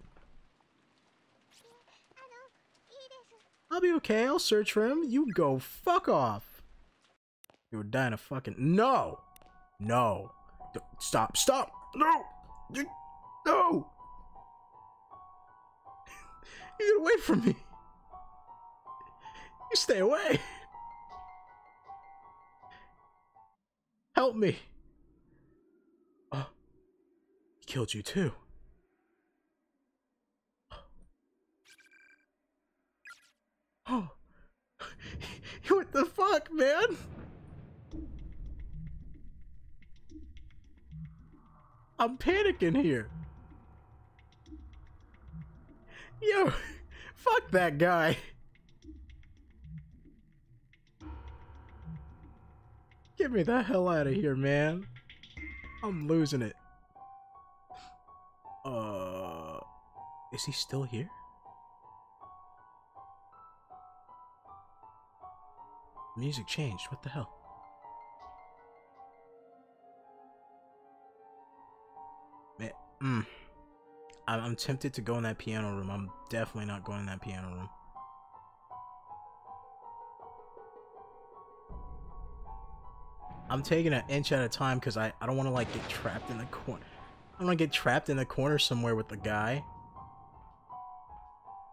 I'll be okay. I'll search for him. You go fuck off. You were dying of fucking. No! No! Stop! Stop! No! No! You get away from me! You stay away! Help me! Oh, he killed you too. Oh, what the fuck, man? I'm panicking here. Yo, fuck that guy. Get me the hell out of here, man. I'm losing it. Uh, is he still here? Music changed. What the hell? Man, mm. I'm, tempted to go in that piano room. I'm definitely not going in that piano room. I'm taking an inch at a time because I, I don't want to like get trapped in the corner. I don't want to get trapped in the corner somewhere with the guy.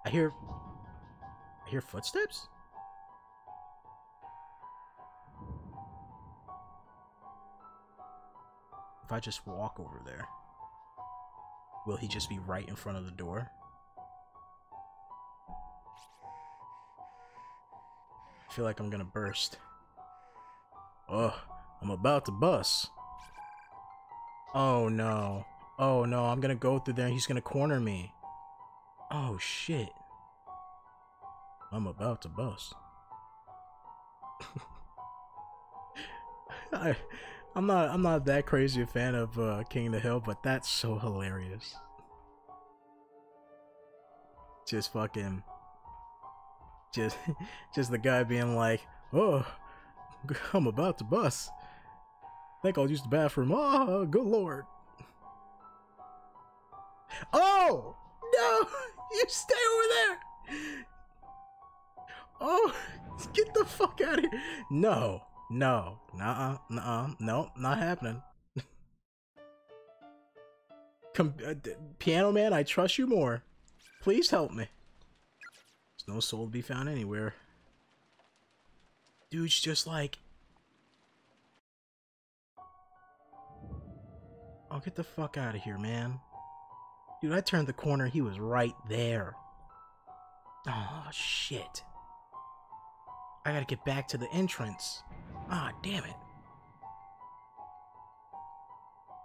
I hear... I hear footsteps? If I just walk over there, will he just be right in front of the door? I feel like I'm gonna burst. Oh, I'm about to bust. Oh no. Oh no, I'm gonna go through there he's gonna corner me. Oh shit. I'm about to bust. I I'm not I'm not that crazy a fan of uh, King of the Hill, but that's so hilarious. Just fucking just just the guy being like, "Oh, I'm about to bust. I think I'll use the bathroom. Oh, good lord. Oh no! You stay over there. Oh, get the fuck out of here! No, no, nah, nah, no, not happening. Com uh, Piano Man, I trust you more. Please help me. There's no soul to be found anywhere. Dude's just like... Oh, get the fuck out of here, man. Dude, I turned the corner, he was right there. Oh, shit. I gotta get back to the entrance. Ah, damn it.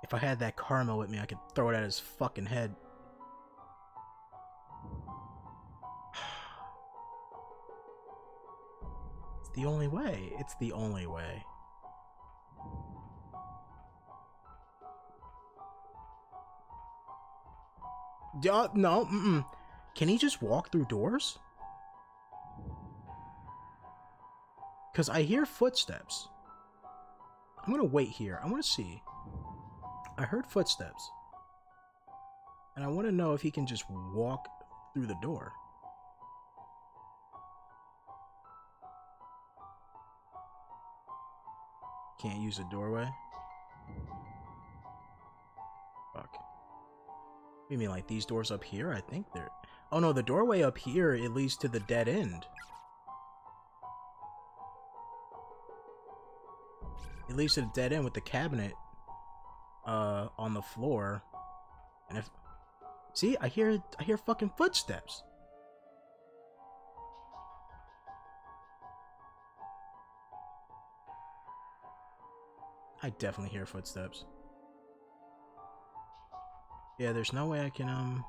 If I had that karma with me, I could throw it at his fucking head. It's the only way. It's the only way. Uh, no, mm -mm. Can he just walk through doors? Because I hear footsteps. I'm going to wait here. I want to see. I heard footsteps. And I want to know if he can just walk through the door. Can't use a doorway? Fuck. You mean like these doors up here? I think they're... Oh no, the doorway up here, it leads to the dead end. It leads to the dead end with the cabinet uh, on the floor. And if... See, I hear, I hear fucking footsteps. I definitely hear footsteps. Yeah, there's no way I can, um...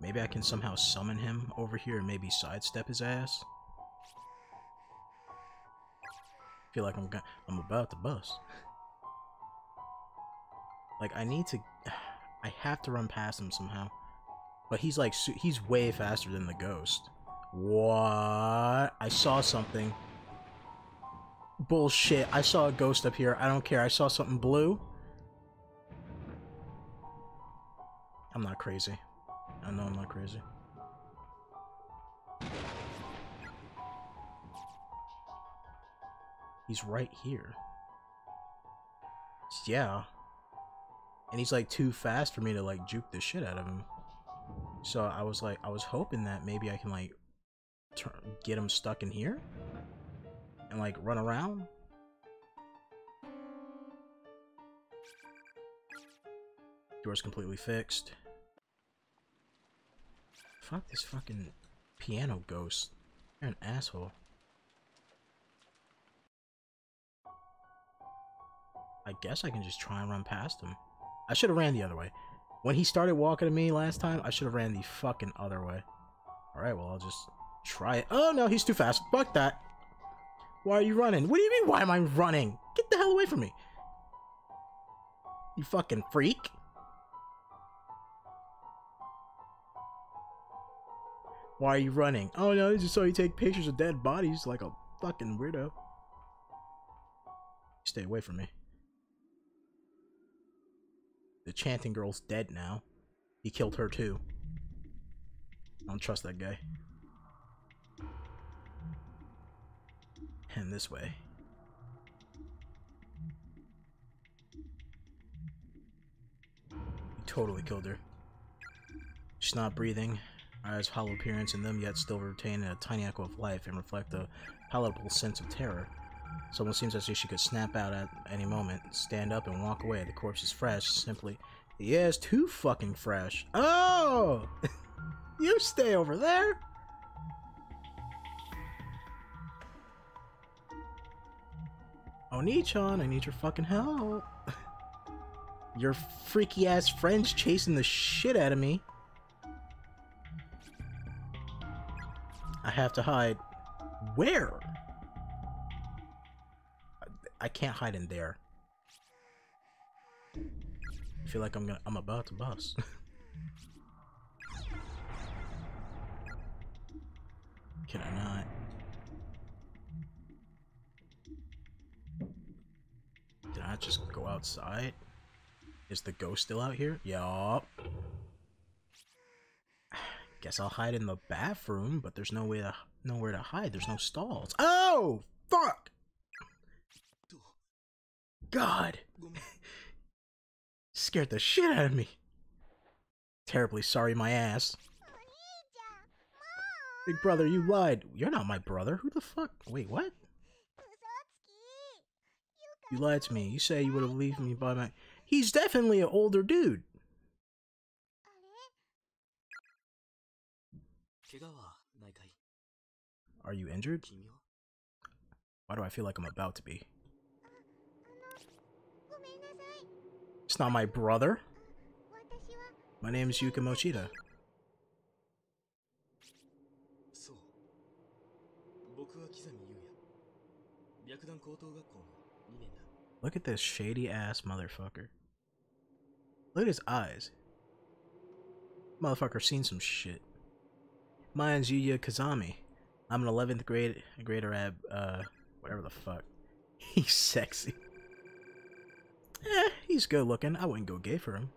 Maybe I can somehow summon him over here and maybe sidestep his ass. Feel like I'm I'm about to bust. Like, I need to... I have to run past him somehow. But he's like, he's way faster than the ghost. What? I saw something. Bullshit. I saw a ghost up here. I don't care. I saw something blue. I'm not crazy. I know I'm not crazy. He's right here. Yeah. And he's like too fast for me to like juke the shit out of him. So I was like, I was hoping that maybe I can like turn, get him stuck in here and like run around. Door's completely fixed. Fuck this fucking piano ghost. You're an asshole. I guess I can just try and run past him. I should have ran the other way. When he started walking to me last time, I should have ran the fucking other way. Alright, well, I'll just try it. Oh, no, he's too fast. Fuck that. Why are you running? What do you mean, why am I running? Get the hell away from me. You fucking freak. Why are you running? Oh no, I just saw you take pictures of dead bodies like a fucking weirdo. Stay away from me. The chanting girl's dead now. He killed her too. I don't trust that guy. And this way. He totally killed her. She's not breathing. Eyes hollow appearance in them, yet still retain a tiny echo of life and reflect a palatable sense of terror. Someone seems as if she could snap out at any moment, stand up and walk away. The corpse is fresh, simply. Yeah, it's too fucking fresh. Oh! you stay over there! Oni-chan, I need your fucking help. your freaky ass friend's chasing the shit out of me. I have to hide. Where? I can't hide in there. I feel like I'm gonna, I'm about to bust. Can I not? Did I just go outside? Is the ghost still out here? Yup. Guess I'll hide in the bathroom, but there's no way to nowhere to hide. There's no stalls. Oh, fuck! God. Scared the shit out of me. Terribly sorry my ass. Big brother, you lied. You're not my brother. Who the fuck? Wait, what? You lied to me. You say you would have left me by my... He's definitely an older dude. Are you injured? Why do I feel like I'm about to be? It's not my brother. My name is Yuka Mochida. Look at this shady ass motherfucker. Look at his eyes. Motherfucker seen some shit. Mine's Yuya Kizami. I'm an 11th grade grader at, uh, whatever the fuck. He's sexy. Eh, he's good looking. I wouldn't go gay for him.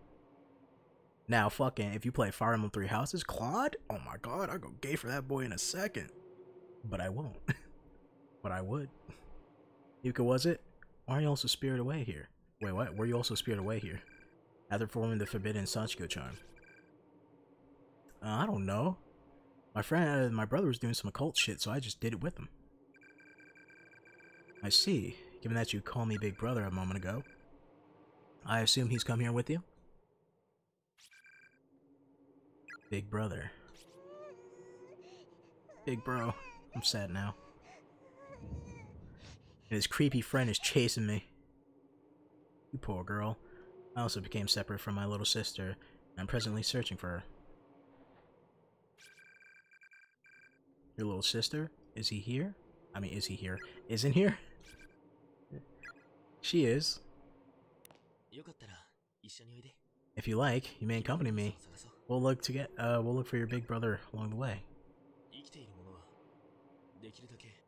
Now, fucking, if you play Fire Emblem Three Houses, Claude, oh my god, I'd go gay for that boy in a second. But I won't. but I would. Yuka, was it? Why are you also spirited away here? Wait, what? Were you also spirited away here? After performing the forbidden Sachiko charm? Uh, I don't know. My friend, uh, my brother was doing some occult shit, so I just did it with him. I see. Given that you called me Big Brother a moment ago, I assume he's come here with you? Big Brother. Big Bro. I'm sad now. And his creepy friend is chasing me. You poor girl. I also became separate from my little sister, and I'm presently searching for her. Your little sister? Is he here? I mean, is he here? Isn't here? She is. If you like, you may accompany me. We'll look to get uh we'll look for your big brother along the way.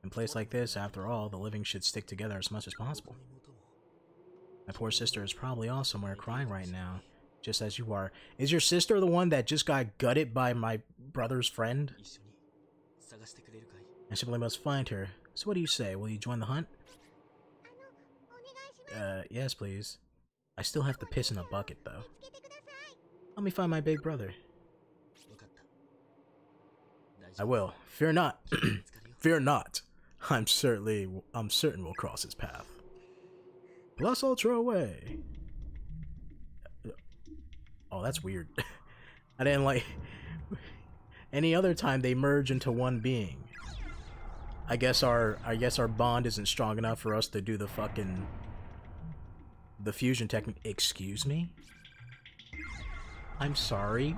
In a place like this, after all, the living should stick together as much as possible. My poor sister is probably off somewhere crying right now, just as you are. Is your sister the one that just got gutted by my brother's friend? I simply must find her. So what do you say? Will you join the hunt? Uh, yes, please. I still have to piss in a bucket, though. Let me find my big brother. I will. Fear not. Fear not. I'm certainly, I'm certain we'll cross his path. Plus Ultra away. Oh, that's weird. I didn't like... Any other time they merge into one being. I guess our I guess our bond isn't strong enough for us to do the fucking the fusion technique. Excuse me? I'm sorry?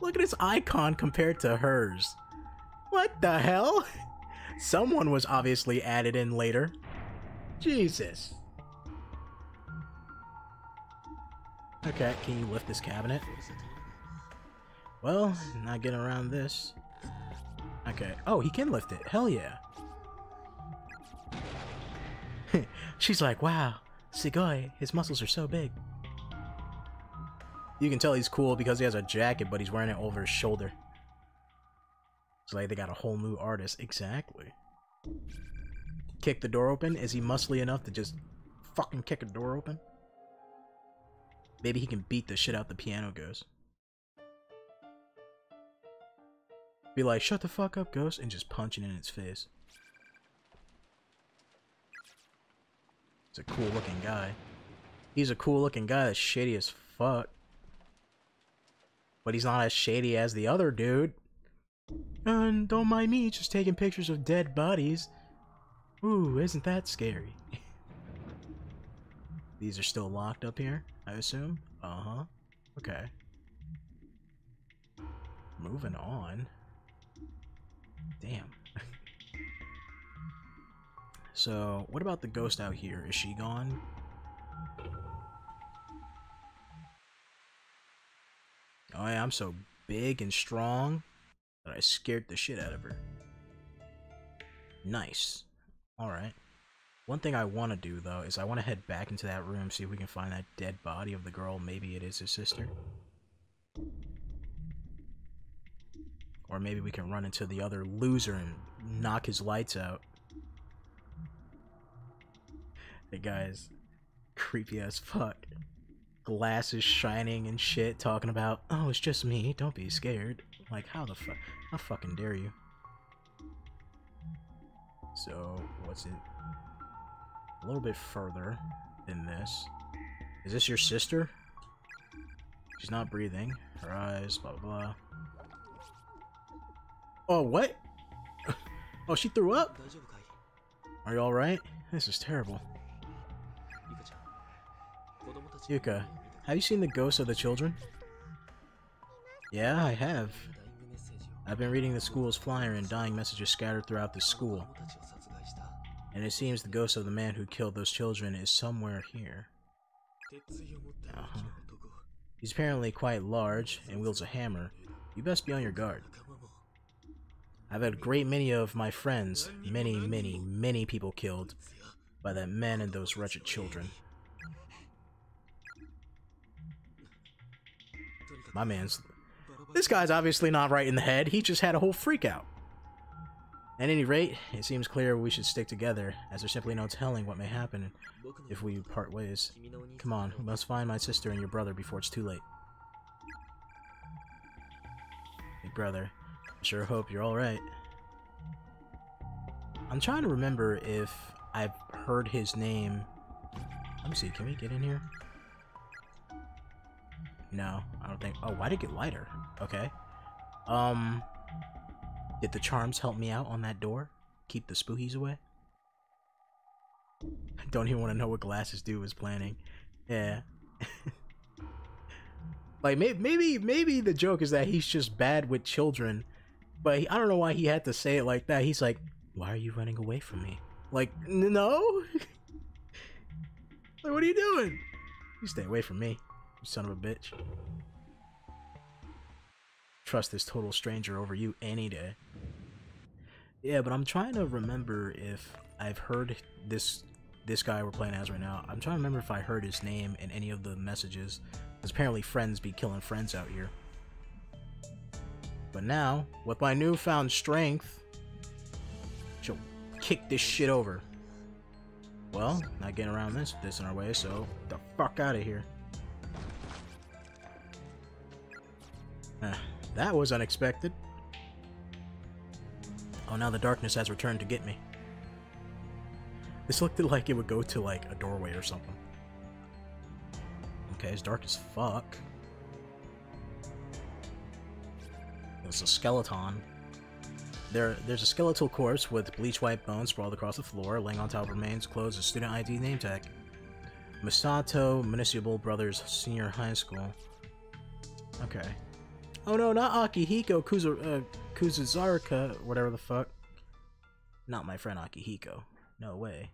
Look at his icon compared to hers. What the hell? Someone was obviously added in later. Jesus. Okay, can you lift this cabinet? Well, not getting around this. Okay. Oh, he can lift it. Hell yeah. She's like, wow, Sugoi, his muscles are so big. You can tell he's cool because he has a jacket, but he's wearing it over his shoulder. It's like they got a whole new artist. Exactly. Kick the door open? Is he muscly enough to just fucking kick a door open? Maybe he can beat the shit out the piano ghost. Be like, shut the fuck up, ghost, and just punch it in its face. He's a cool looking guy. He's a cool looking guy that's shady as fuck. But he's not as shady as the other dude. And don't mind me just taking pictures of dead bodies. Ooh, isn't that scary? These are still locked up here, I assume? Uh-huh. Okay. Moving on. Damn. So, what about the ghost out here? Is she gone? Oh yeah, I'm so big and strong that I scared the shit out of her. Nice. Alright. One thing I want to do, though, is I want to head back into that room, see if we can find that dead body of the girl. Maybe it is his sister. Or maybe we can run into the other loser and knock his lights out. The guy's creepy as fuck. Glasses shining and shit, talking about, oh, it's just me, don't be scared. Like, how the fuck? How fucking dare you? So, what's it? A little bit further than this. Is this your sister? She's not breathing. Her eyes, blah, blah, blah. Oh, what? oh, she threw up? Are you alright? This is terrible. Yuka, have you seen the ghosts of the children? Yeah, I have. I've been reading the school's flyer and dying messages scattered throughout the school. And it seems the ghost of the man who killed those children is somewhere here. Uh -huh. He's apparently quite large and wields a hammer. You best be on your guard. I've had a great many of my friends, many, many, many people killed by that man and those wretched children. My man's... This guy's obviously not right in the head, he just had a whole freak out. At any rate, it seems clear we should stick together, as there's simply no telling what may happen if we part ways. Come on, we must find my sister and your brother before it's too late. Big brother, I sure hope you're alright. I'm trying to remember if I've heard his name. Let me see, can we get in here? No, I don't think. Oh, why did it get lighter? Okay. Um, did the charms help me out on that door? Keep the spookies away? I don't even want to know what Glasses Dude was planning. Yeah. like maybe maybe maybe the joke is that he's just bad with children, but he, I don't know why he had to say it like that. He's like, "Why are you running away from me?" Like, no. like, what are you doing? You stay away from me, son of a bitch. Trust this total stranger over you any day. Yeah, but I'm trying to remember if I've heard this this guy we're playing as right now. I'm trying to remember if I heard his name in any of the messages. Because apparently friends be killing friends out here. But now, with my newfound strength, she'll kick this shit over. Well, not getting around this this in our way, so the fuck out of here. Uh, that was unexpected. Oh, now the darkness has returned to get me. This looked like it would go to, like, a doorway or something. Okay, it's dark as fuck. There's a skeleton. There, there's a skeletal corpse with bleach white bones sprawled across the floor, laying on top of remains clothes a student ID name tag. Misato Municipal Brothers Senior High School. Okay. Oh no, not Akihiko Kuzu uh, whatever the fuck. Not my friend Akihiko. No way.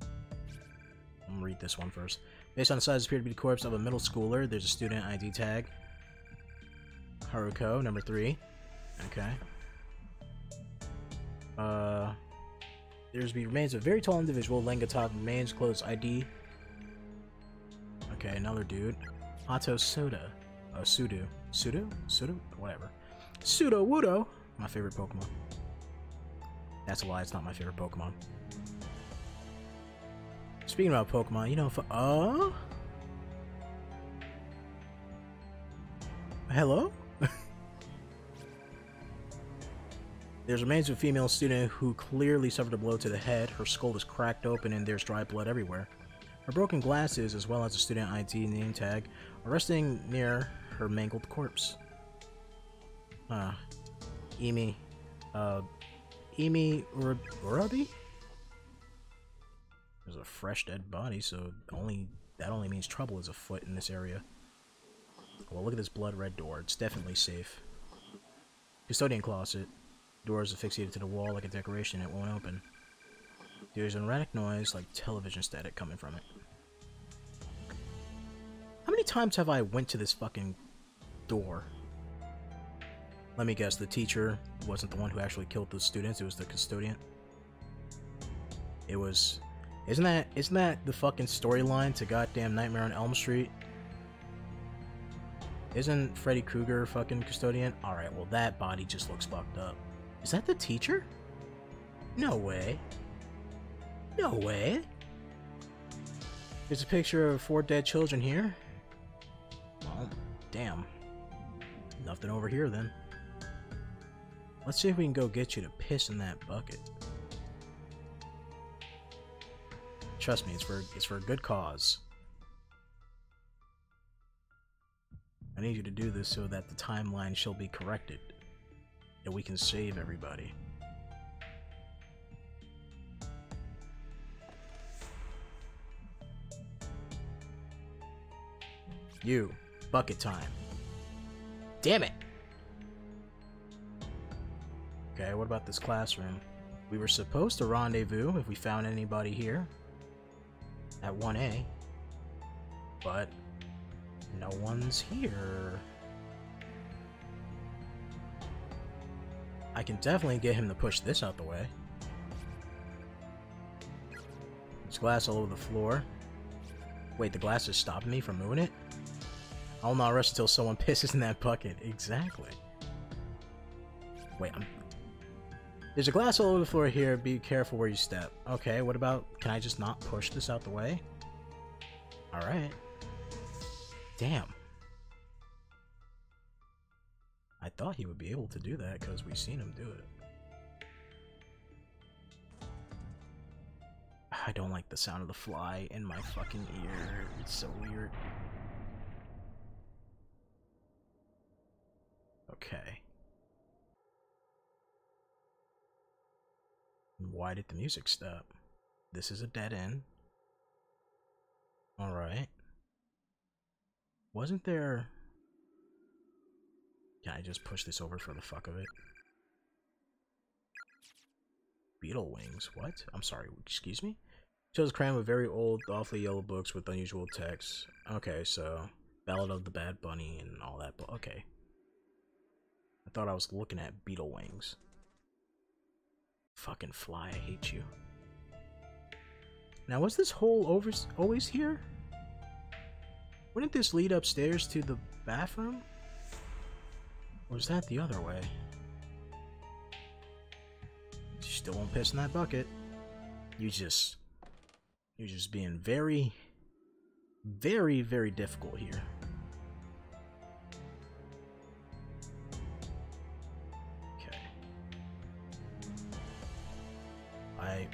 I'm gonna read this one first. Based on the size, appear to be the corpse of a middle schooler. There's a student ID tag. Haruko, number three. Okay. Uh, there's the remains of a very tall individual, laying atop remains clothes ID. Okay, another dude. Hato Soda. Uh, Sudo. Sudo? Sudo? Whatever. Sudowoodo. My favorite Pokemon. That's a lie, it's not my favorite Pokemon. Speaking about Pokemon, you know, for, uh? Hello? There's remains of a female student who clearly suffered a blow to the head. Her skull is cracked open and there's dry blood everywhere. Her broken glasses, as well as a student ID name tag, are resting near her mangled corpse. Ah, uh, Emi, uh, Emi Urabi? There's a fresh dead body, so only that only means trouble is afoot in this area. Well, look at this blood red door. It's definitely safe. Custodian closet. Door is affixated to the wall like a decoration. It won't open. There's an erratic noise like television static coming from it. How many times have I went to this fucking door? Let me guess, the teacher wasn't the one who actually killed the students, it was the custodian. It was isn't that isn't that the fucking storyline to goddamn Nightmare on Elm Street? Isn't Freddy Krueger fucking custodian? Alright, well that body just looks fucked up. Is that the teacher? No way. No way. There's a picture of four dead children here. Well, damn. Nothing over here then. Let's see if we can go get you to piss in that bucket. Trust me, it's for it's for a good cause. I need you to do this so that the timeline shall be corrected. And we can save everybody. You. Bucket time. Damn it! Okay, what about this classroom? We were supposed to rendezvous if we found anybody here at 1A, but No one's here. I can definitely get him to push this out the way. There's glass all over the floor. Wait, the glass is stopping me from moving it? I'll not rest until someone pisses in that bucket. Exactly. Wait, I'm... There's a glass all over the floor here. Be careful where you step. Okay, what about... Can I just not push this out the way? Alright. Damn. I thought he would be able to do that because we've seen him do it. I don't like the sound of the fly in my fucking ear. It's so weird. Okay. Why did the music stop? This is a dead end. Alright. Wasn't there... Can I just push this over for the fuck of it? Beetle wings. What? I'm sorry, excuse me? Shows crammed with very old, awfully yellow books with unusual text. Okay, so Ballad of the Bad Bunny and all that. But okay, thought I was looking at beetle wings. Fucking fly, I hate you. Now, was this hole over always here? Wouldn't this lead upstairs to the bathroom? Or is that the other way? Still won't piss in that bucket. You just you're just being very, very, very difficult here.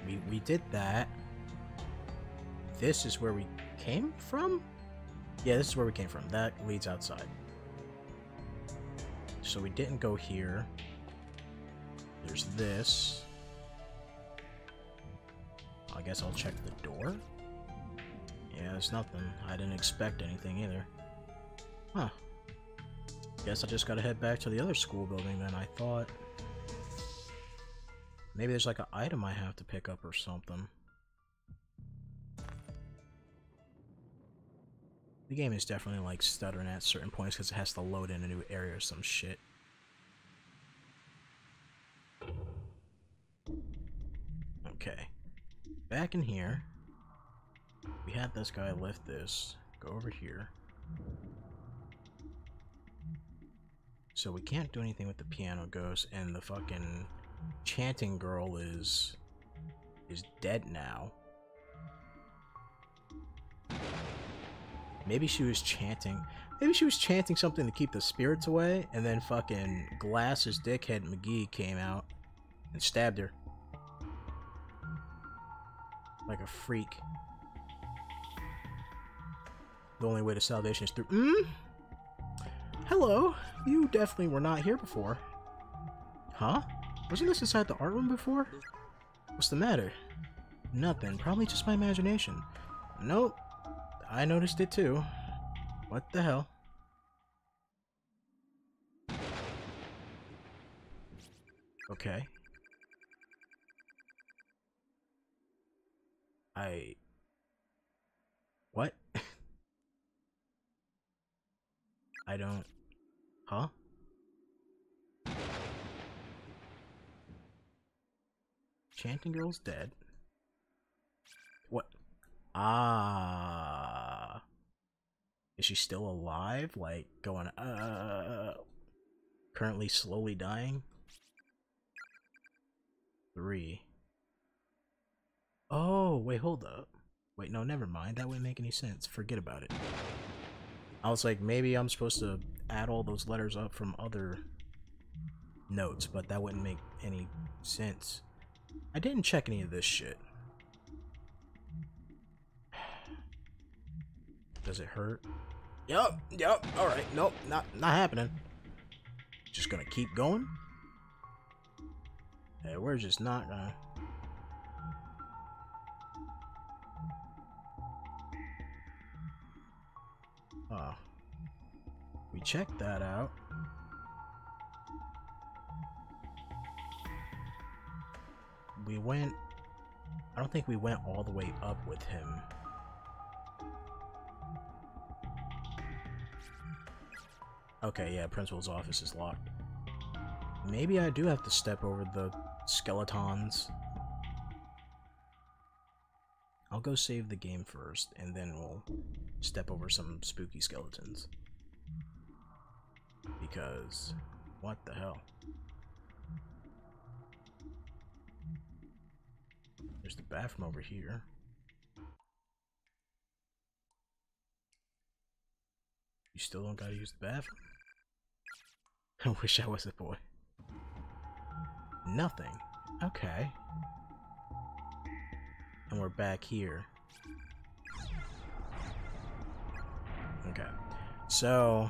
We we did that. This is where we came from? Yeah, this is where we came from. That leads outside. So we didn't go here. There's this. I guess I'll check the door. Yeah, there's nothing. I didn't expect anything either. Huh. Guess I just gotta head back to the other school building then. I thought... Maybe there's like an item I have to pick up or something. The game is definitely like stuttering at certain points because it has to load in a new area or some shit. Okay back in here. We had this guy lift this. Go over here. So we can't do anything with the piano ghost, and the fucking chanting girl is is dead now. Maybe she was chanting. Maybe she was chanting something to keep the spirits away, and then fucking Glasses dickhead McGee came out and stabbed her like a freak. The only way to salvation is through- Hmm? Hello, you definitely were not here before. Huh? Wasn't this inside the art room before? What's the matter? Nothing, probably just my imagination. Nope, I noticed it too. What the hell? Okay. I. What? I don't. Huh? Chanting Girl's dead. What? Ah. Is she still alive? Like, going, uh. Currently slowly dying? Three. Oh, wait, hold up. Wait, no, never mind. That wouldn't make any sense. Forget about it. I was like, maybe I'm supposed to add all those letters up from other notes, but that wouldn't make any sense. I didn't check any of this shit. Does it hurt? Yup, yup, alright, nope, not not happening. Just gonna keep going? Hey, we're just not gonna Oh. We checked that out. We went... I don't think we went all the way up with him. Okay, yeah, principal's office is locked. Maybe I do have to step over the skeletons. I'll go save the game first, and then we'll step over some spooky skeletons. Because, what the hell? There's the bathroom over here. You still don't gotta use the bathroom? I wish I was a boy. Nothing. Okay. And we're back here. Okay. So,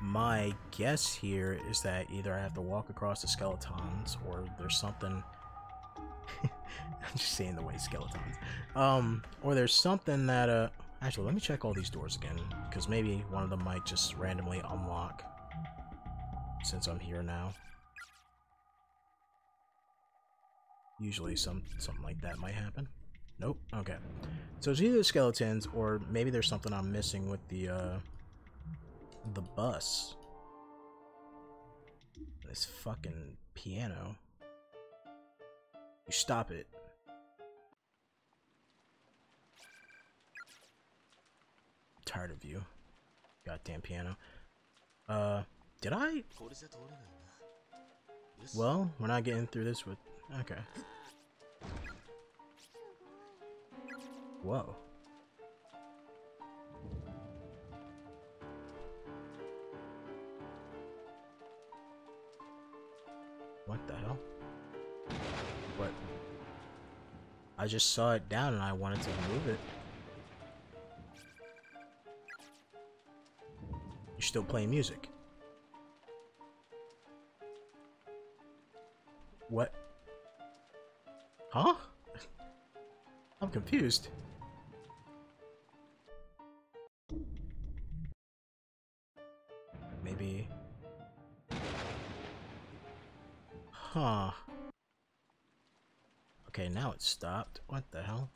my guess here is that either I have to walk across the skeletons or there's something I'm just saying the way skeletons. Um, or there's something that, uh, actually, let me check all these doors again, because maybe one of them might just randomly unlock, since I'm here now. Usually some something like that might happen. Nope, okay. So it's either skeletons, or maybe there's something I'm missing with the, uh, the bus. This fucking piano. You stop it. I'm tired of you. Goddamn piano. Uh, did I? Well, we're not getting through this with... Okay. Whoa. What the hell? I just saw it down and I wanted to move it. You're still playing music. What? Huh? I'm confused. Maybe... Huh. Okay, now it's stopped. What the hell?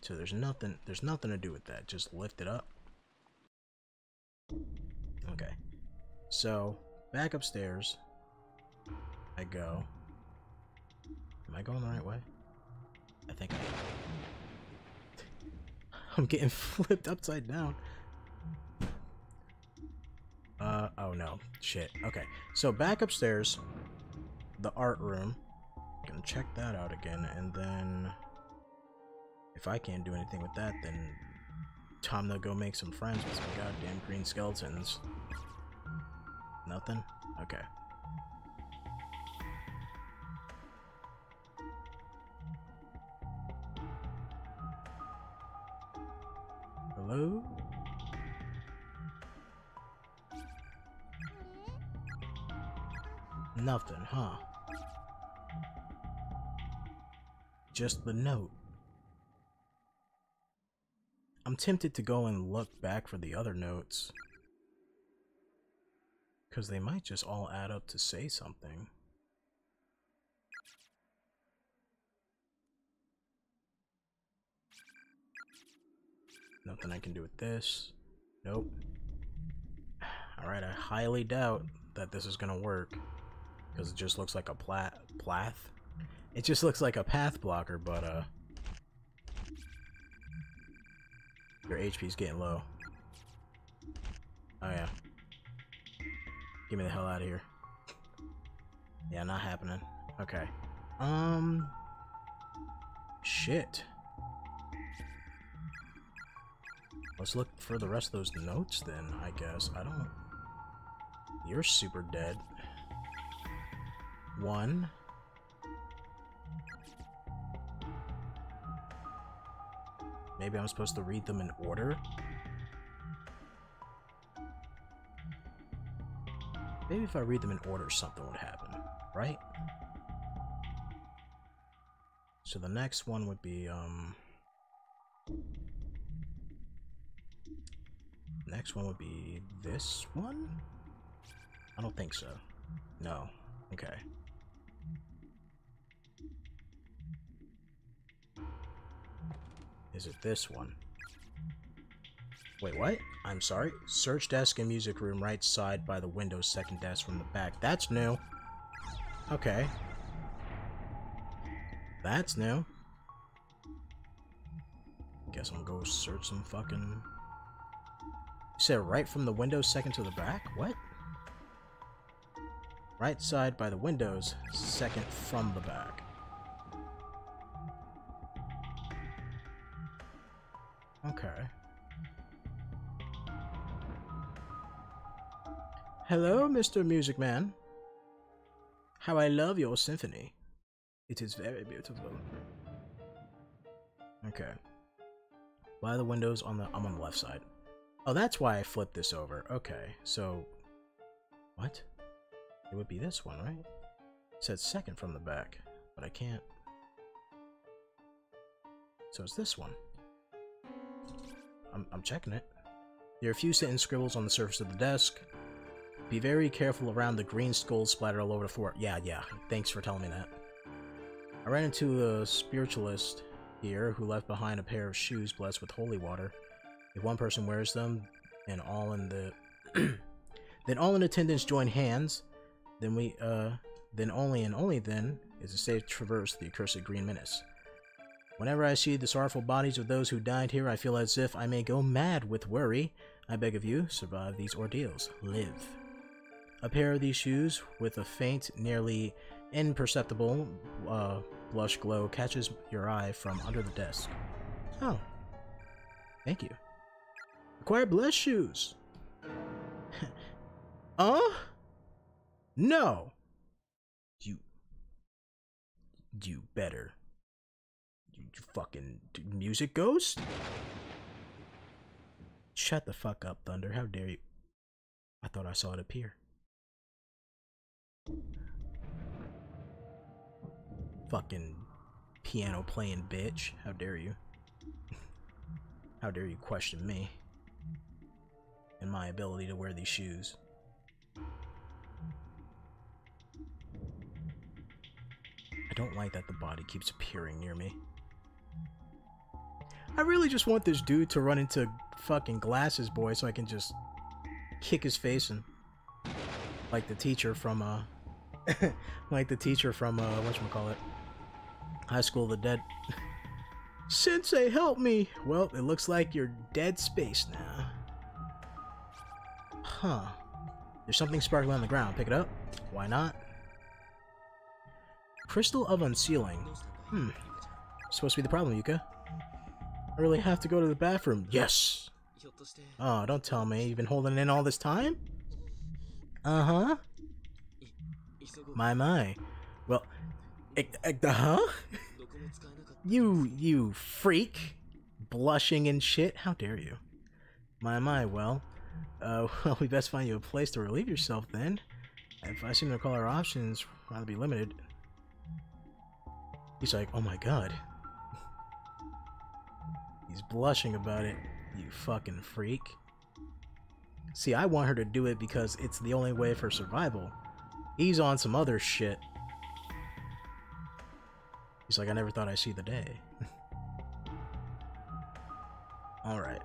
So there's nothing there's nothing to do with that. Just lift it up. Okay. So, back upstairs. I go. Am I going the right way? I think I am. I'm getting flipped upside down. Uh, oh no. Shit. Okay. So back upstairs. The art room. Gonna check that out again, and then... If I can't do anything with that, then... Time to go make some friends with some goddamn green skeletons. Nothing? Okay. Hello? Nothing, huh? Just the note. I'm tempted to go and look back for the other notes. Because they might just all add up to say something. Nothing I can do with this. Nope. Alright, I highly doubt that this is gonna work. Because it just looks like a plat plath. It just looks like a path blocker, but uh your HP's getting low. Oh yeah. Get me the hell out of here. Yeah, not happening. Okay. Um shit. Let's look for the rest of those notes then, I guess. I don't... You're super dead. One. Maybe I'm supposed to read them in order? Maybe if I read them in order, something would happen, right? So the next one would be, um... Next one would be this one? I don't think so. No. Okay. Is it this one? Wait, what? I'm sorry? Search desk and music room right side by the window, second desk from the back. That's new. Okay. That's new. Guess I'm gonna go search some fucking... You said right from the window, second to the back? What? Right side by the windows, second from the back. Hello, Mr. Music Man. How I love your symphony. It is very beautiful. Okay. By the windows on the I'm on the left side. Oh, that's why I flipped this over. Okay, so what? It would be this one, right? It said second from the back, but I can't. So it's this one. I'm, I'm checking it. There are a few sentence scribbles on the surface of the desk. Be very careful around the green skulls splattered all over the floor. Yeah, yeah. Thanks for telling me that. I ran into a spiritualist here who left behind a pair of shoes blessed with holy water. If one person wears them, and all in the then all in attendance join hands, then we uh then only and only then is it safe to traverse the accursed green menace. Whenever I see the sorrowful bodies of those who died here, I feel as if I may go mad with worry. I beg of you, survive these ordeals. Live. A pair of these shoes, with a faint, nearly imperceptible uh, blush glow, catches your eye from under the desk. Oh. Thank you. Acquire blessed shoes. uh? No. You. You better. You fucking music ghost? Shut the fuck up, Thunder. How dare you? I thought I saw it appear. Fucking piano playing bitch. How dare you? How dare you question me and my ability to wear these shoes? I don't like that the body keeps appearing near me. I really just want this dude to run into fucking glasses boy so I can just kick his face and like the teacher from uh like the teacher from uh whatchamacallit High School of the Dead. Sensei, help me! Well, it looks like you're dead space now. Huh. There's something sparkling on the ground. Pick it up? Why not? Crystal of Unsealing. Hmm. Supposed to be the problem, Yuka. I really have to go to the bathroom. Yes! Oh, don't tell me. You've been holding in all this time? Uh-huh. My, my. Well, eh, eh, the huh? You, you freak. Blushing and shit. How dare you? My, my, well. Uh, well, we best find you a place to relieve yourself then. If I seem to recall our options, rather be limited. He's like, oh my god. He's blushing about it, you fucking freak. See, I want her to do it because it's the only way for survival. He's on some other shit. He's like, I never thought I'd see the day. Alright.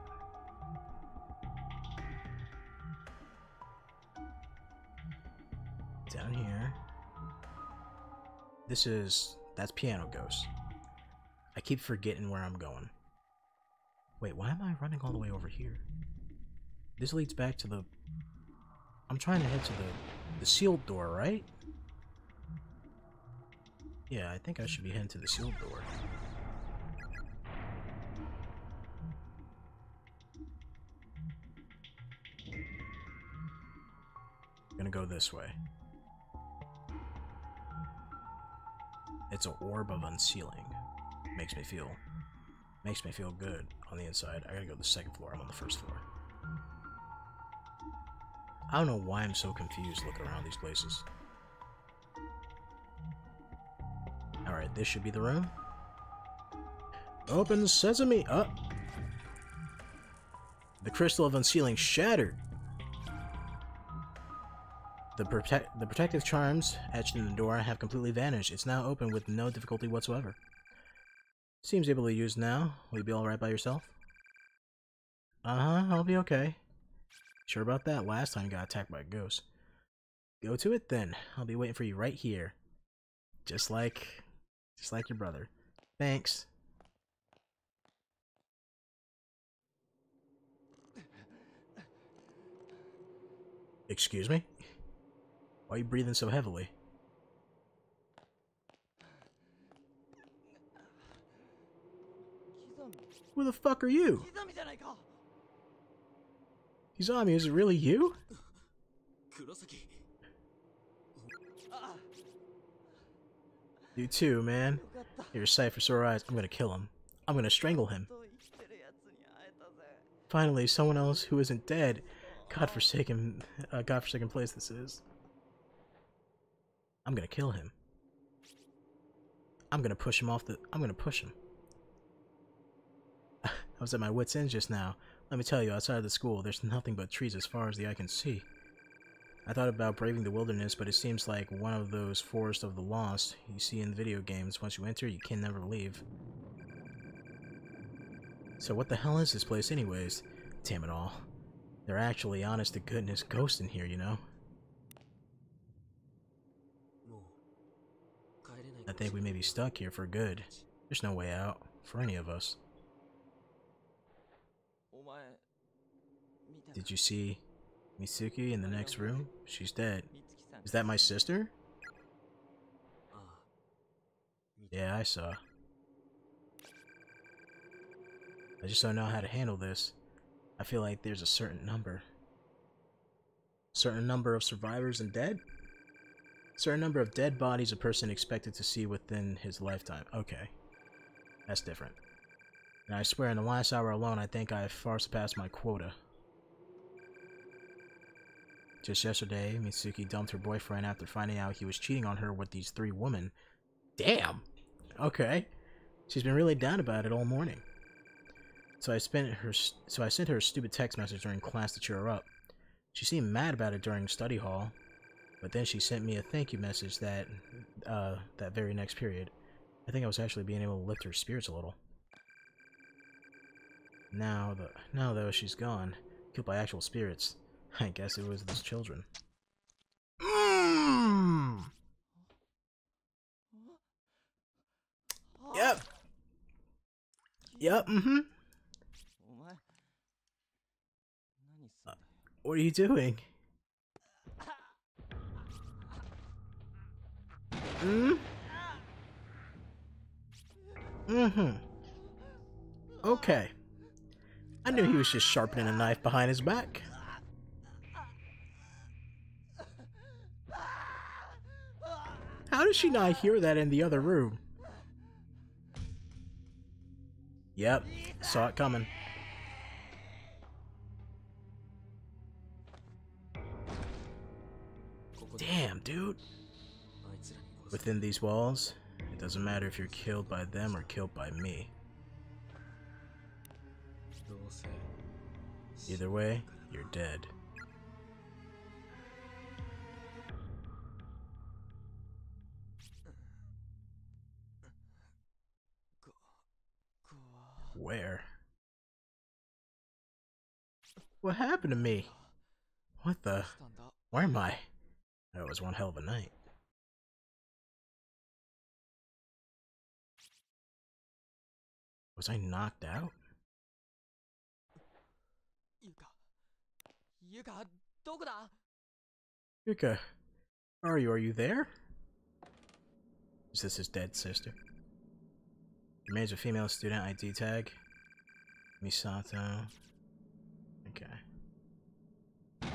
Down here. This is... That's Piano Ghost. I keep forgetting where I'm going. Wait, why am I running all the way over here? This leads back to the... I'm trying to head to the, the sealed door, right? Yeah, I think I should be heading to the sealed door. gonna go this way. It's an orb of unsealing. Makes me feel makes me feel good on the inside. I gotta go to the second floor. I'm on the first floor. I don't know why I'm so confused looking around these places. Alright, this should be the room. Open sesame! Up! Oh. The crystal of unsealing shattered! The, prote the protective charms etched in the door have completely vanished. It's now open with no difficulty whatsoever. Seems able to use now. Will you be alright by yourself? Uh-huh, I'll be okay. Sure about that? Last time you got attacked by a ghost. Go to it then. I'll be waiting for you right here. Just like... Just like your brother. Thanks. Excuse me? Why are you breathing so heavily? Who the fuck are you? Kizami, is it really you? You too, man. You're a sight for sore eyes. I'm gonna kill him. I'm gonna strangle him. Finally, someone else who isn't dead. God-forsaken, uh, God-forsaken place this is. I'm gonna kill him. I'm gonna push him off the- I'm gonna push him. I was at my wit's end just now. Let me tell you, outside of the school, there's nothing but trees as far as the eye can see. I thought about braving the wilderness, but it seems like one of those forests of the lost you see in video games. Once you enter, you can never leave. So what the hell is this place anyways? Damn it all. There are actually, honest to goodness, ghosts in here, you know? I think we may be stuck here for good. There's no way out, for any of us. Did you see Mitsuki in the next room? She's dead. Is that my sister? Yeah, I saw. I just don't know how to handle this. I feel like there's a certain number. Certain number of survivors and dead? Certain number of dead bodies a person expected to see within his lifetime. Okay. That's different. And I swear in the last hour alone, I think I have far surpassed my quota. Just yesterday, Mitsuki dumped her boyfriend after finding out he was cheating on her with these three women. Damn! Okay. She's been really down about it all morning. So I spent her so I sent her a stupid text message during class to cheer her up. She seemed mad about it during study hall, but then she sent me a thank you message that uh, that very next period. I think I was actually being able to lift her spirits a little. Now, the, now though she's gone, killed by actual spirits, I guess it was those children. Mm. Yep. Yep, mm-hmm. Uh, what are you doing? Mm? Mm-hmm. Okay. I knew he was just sharpening a knife behind his back. How did she not hear that in the other room? Yep, saw it coming. Damn, dude. Within these walls, it doesn't matter if you're killed by them or killed by me. Either way, you're dead. Where? What happened to me? What the? Where am I? That was one hell of a night. Was I knocked out? Yuka, Yuka, Yuka, are you? Are you there? Is this his dead sister? Remains a female student ID tag. Misato. Okay. Oh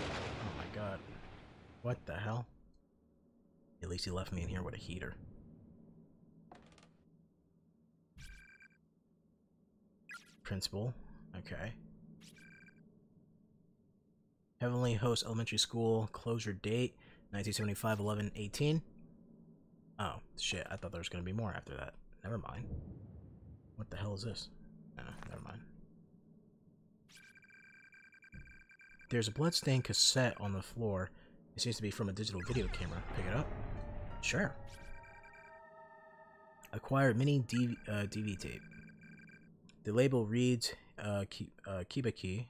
my god. What the hell? At least he left me in here with a heater. Principal. Okay. Heavenly Host Elementary School, closure date, 1975 11 18. Oh, shit, I thought there was going to be more after that. Never mind. What the hell is this? Oh, never mind. There's a bloodstained cassette on the floor. It seems to be from a digital video camera. Pick it up? Sure. Acquired mini DV, uh, DV tape. The label reads uh, Ki uh, Kibaki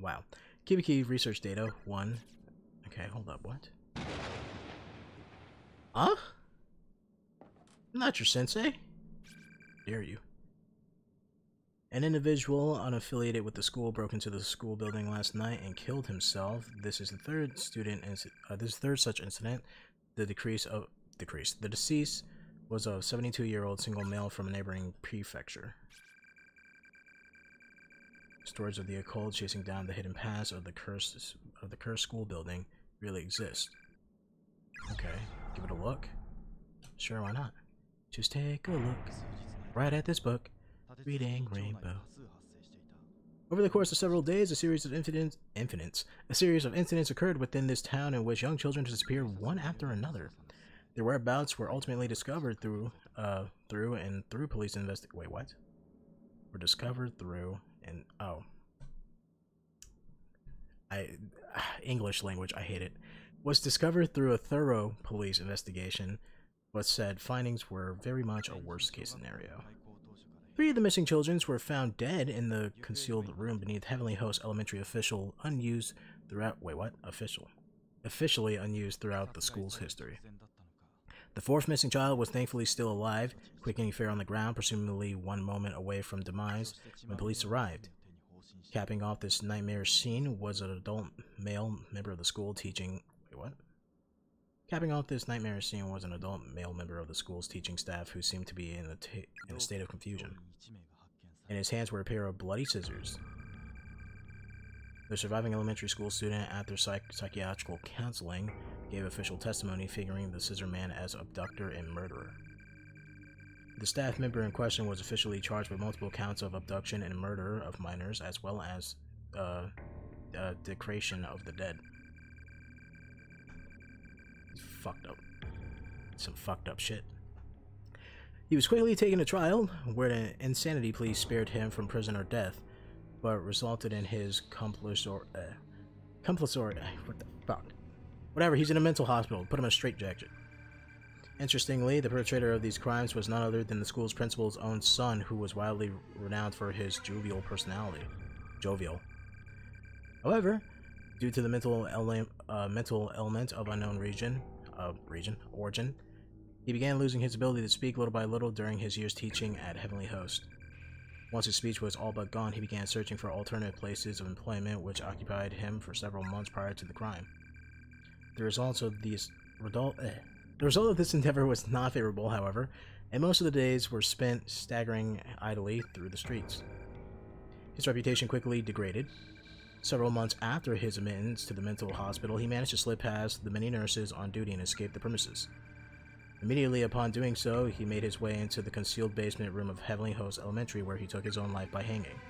Wow. Kibiki research data, 1. Okay, hold up, what? Huh? Not your sensei. Dare you. An individual unaffiliated with the school broke into the school building last night and killed himself. This is the third student uh, this third such incident. The decrease of decrease. The deceased was a 72-year-old single male from a neighboring prefecture. Stories of the occult chasing down the hidden paths of the cursed of the cursed school building really exist. Okay, give it a look. Sure, why not? Just take a look right at this book. Reading Rainbow. Over the course of several days, a series of incidents, incidents, a series of incidents occurred within this town in which young children disappeared one after another. Their whereabouts were ultimately discovered through, uh, through and through police investi- Wait, what? Were discovered through and oh, I English language, I hate it. Was discovered through a thorough police investigation, but said findings were very much a worst case scenario. Three of the missing children were found dead in the concealed room beneath Heavenly Host Elementary official unused throughout wait what? Official. Officially unused throughout the school's history. The fourth missing child was thankfully still alive, quickening fair on the ground, presumably one moment away from demise, when police arrived. Capping off this nightmare scene was an adult male member of the school teaching. Wait, what? Capping off this nightmare scene was an adult male member of the school's teaching staff who seemed to be in a, in a state of confusion. In his hands were a pair of bloody scissors. The surviving elementary school student, after psych psychiatrical counseling, gave official testimony figuring the scissor man as abductor and murderer. The staff member in question was officially charged with multiple counts of abduction and murder of minors, as well as uh, uh, of the dead fucked up. Some fucked up shit. He was quickly taken to trial, where an insanity plea spared him from prison or death, but resulted in his complicor uh, uh, what the fuck? Whatever, he's in a mental hospital. Put him in a straitjacket. Interestingly, the perpetrator of these crimes was none other than the school's principal's own son, who was widely renowned for his jovial personality. Jovial. However, due to the mental, ele uh, mental element of unknown region, uh, region, origin, he began losing his ability to speak little by little during his years teaching at Heavenly Host. Once his speech was all but gone, he began searching for alternate places of employment, which occupied him for several months prior to the crime. The result of these result, eh. the result of this endeavor was not favorable, however, and most of the days were spent staggering idly through the streets. His reputation quickly degraded, Several months after his admittance to the mental hospital, he managed to slip past the many nurses on duty and escape the premises. Immediately upon doing so, he made his way into the concealed basement room of Heavenly Host Elementary where he took his own life by hanging.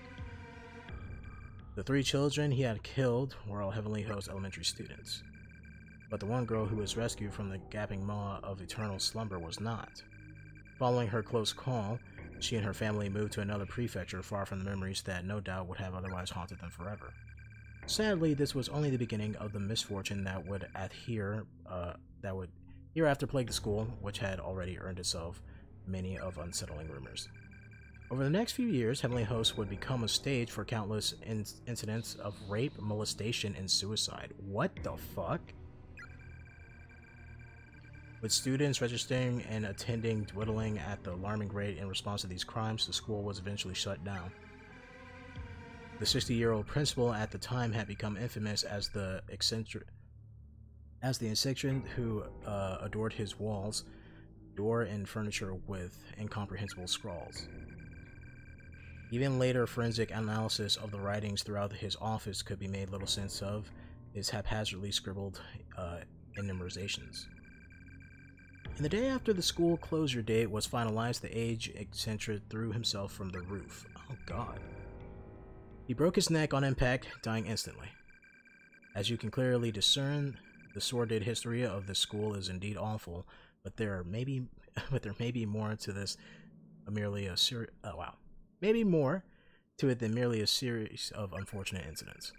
The three children he had killed were all Heavenly Host Elementary students. But the one girl who was rescued from the gaping maw of eternal slumber was not. Following her close call, she and her family moved to another prefecture far from the memories that no doubt would have otherwise haunted them forever. Sadly, this was only the beginning of the misfortune that would adhere, uh, that would hereafter plague the school, which had already earned itself many of unsettling rumors. Over the next few years, Heavenly Host would become a stage for countless in incidents of rape, molestation, and suicide. What the fuck? With students registering and attending dwindling at the alarming rate in response to these crimes, the school was eventually shut down. The 60-year-old principal at the time had become infamous as the eccentric as the eccentric who uh, adored his walls, door and furniture with incomprehensible scrawls. Even later forensic analysis of the writings throughout his office could be made little sense of his haphazardly scribbled uh, enumerations. In the day after the school closure date was finalized, the aged eccentric threw himself from the roof. Oh god. He broke his neck on impact, dying instantly. As you can clearly discern, the sordid history of the school is indeed awful, but there may be, but there may be more to this, merely a series. Oh wow, maybe more to it than merely a series of unfortunate incidents.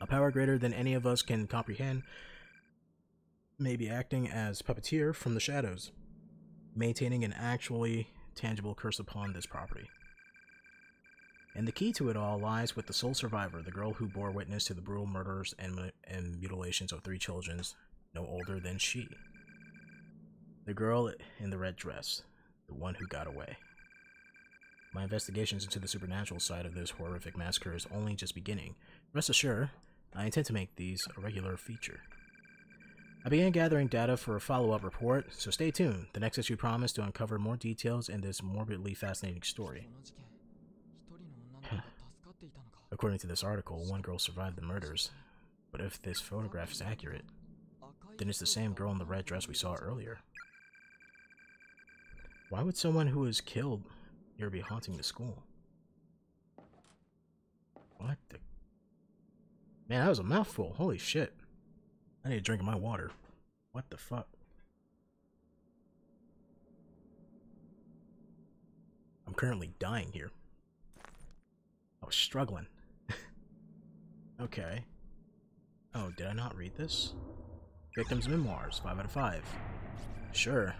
A power greater than any of us can comprehend may be acting as puppeteer from the shadows, maintaining an actually tangible curse upon this property. And the key to it all lies with the sole survivor, the girl who bore witness to the brutal murders and, and mutilations of three children no older than she. The girl in the red dress, the one who got away. My investigations into the supernatural side of this horrific massacre is only just beginning. Rest assured, I intend to make these a regular feature. I began gathering data for a follow-up report, so stay tuned. The next issue promised to uncover more details in this morbidly fascinating story. According to this article, one girl survived the murders. But if this photograph is accurate, then it's the same girl in the red dress we saw earlier. Why would someone who was killed here be haunting the school? What the... Man, that was a mouthful. Holy shit. I need a drink of my water. What the fuck? I'm currently dying here. I was struggling. Okay. Oh, did I not read this? Victim's Memoirs, 5 out of 5. Sure.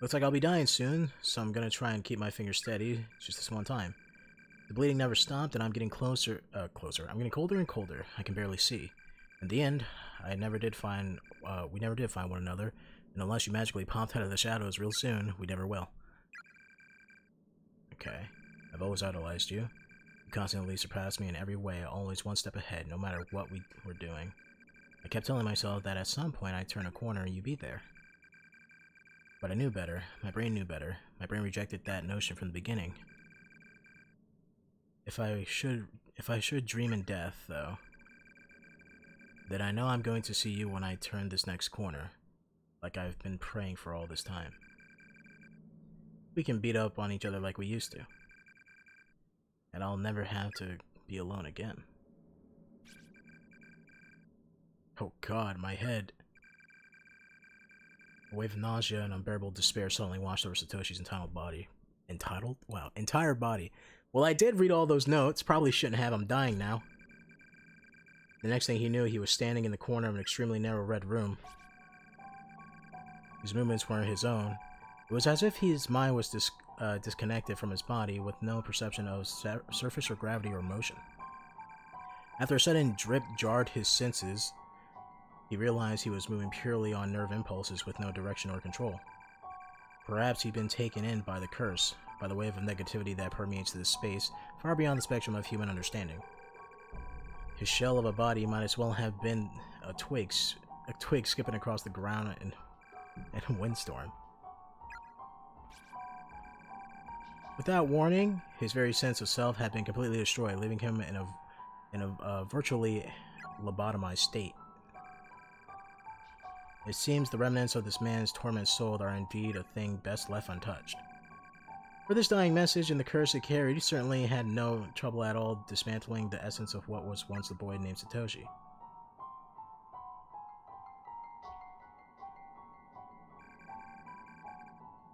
Looks like I'll be dying soon, so I'm gonna try and keep my fingers steady, just this one time. The bleeding never stopped, and I'm getting closer, uh, closer. I'm getting colder and colder. I can barely see. In the end, I never did find, uh, we never did find one another, and unless you magically popped out of the shadows real soon, we never will. Okay. I've always idolized you. Constantly surpassed me in every way, always one step ahead, no matter what we were doing. I kept telling myself that at some point I'd turn a corner and you'd be there. But I knew better. My brain knew better. My brain rejected that notion from the beginning. If I should if I should dream in death, though, then I know I'm going to see you when I turn this next corner, like I've been praying for all this time. We can beat up on each other like we used to. And I'll never have to be alone again. Oh god, my head. A wave of nausea and unbearable despair suddenly washed over Satoshi's entitled body. Entitled? Wow, entire body. Well, I did read all those notes. Probably shouldn't have. I'm dying now. The next thing he knew, he was standing in the corner of an extremely narrow red room. His movements weren't his own. It was as if his mind was dis uh, disconnected from his body with no perception of surface or gravity or motion. After a sudden drip jarred his senses, he realized he was moving purely on nerve impulses with no direction or control. Perhaps he'd been taken in by the curse, by the wave of negativity that permeates this space, far beyond the spectrum of human understanding. His shell of a body might as well have been a twig, a twig skipping across the ground in, in a windstorm. Without warning, his very sense of self had been completely destroyed, leaving him in a, in a virtually lobotomized state. It seems the remnants of this man's torment soul are indeed a thing best left untouched. For this dying message and the curse it carried, he certainly had no trouble at all dismantling the essence of what was once the boy named Satoshi.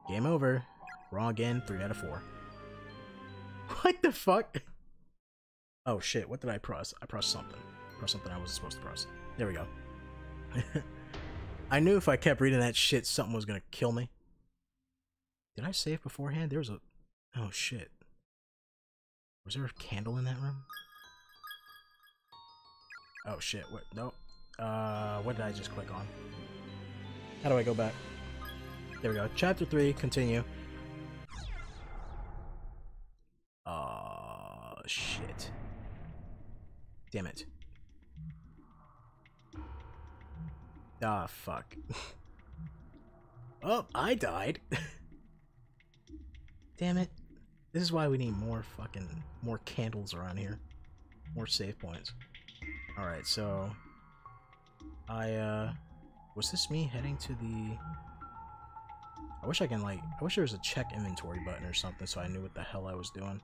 Game over. Wrong again, 3 out of 4. What the fuck? Oh shit, what did I press? I pressed something. Pressed something I wasn't supposed to press. There we go. I knew if I kept reading that shit, something was gonna kill me. Did I save beforehand? There was a... Oh, shit. Was there a candle in that room? Oh, shit. What? No. Uh, what did I just click on? How do I go back? There we go. Chapter 3, continue. Fuck. oh, I died. Damn it. This is why we need more fucking, more candles around here. More save points. Alright, so... I, uh... Was this me heading to the... I wish I can, like... I wish there was a check inventory button or something so I knew what the hell I was doing.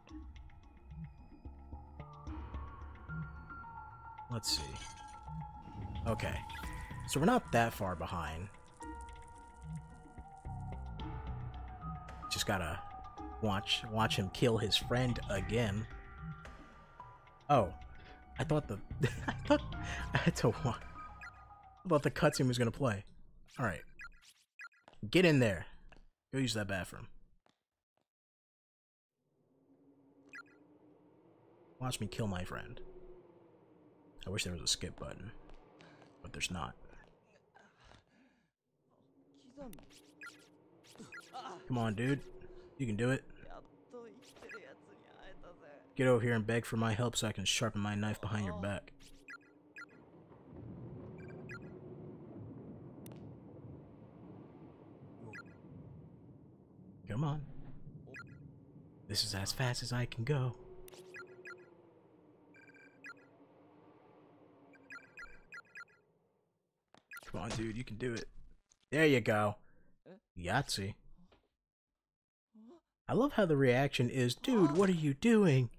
Let's see. Okay. So we're not that far behind. Just gotta watch watch him kill his friend again. Oh, I thought the I thought I had to watch. I thought the cutscene was gonna play. All right, get in there. Go use that bathroom. Watch me kill my friend. I wish there was a skip button, but there's not. Come on, dude. You can do it. Get over here and beg for my help so I can sharpen my knife behind your back. Come on. This is as fast as I can go. Come on, dude, you can do it. There you go. Yahtzee. I love how the reaction is, dude, what are you doing?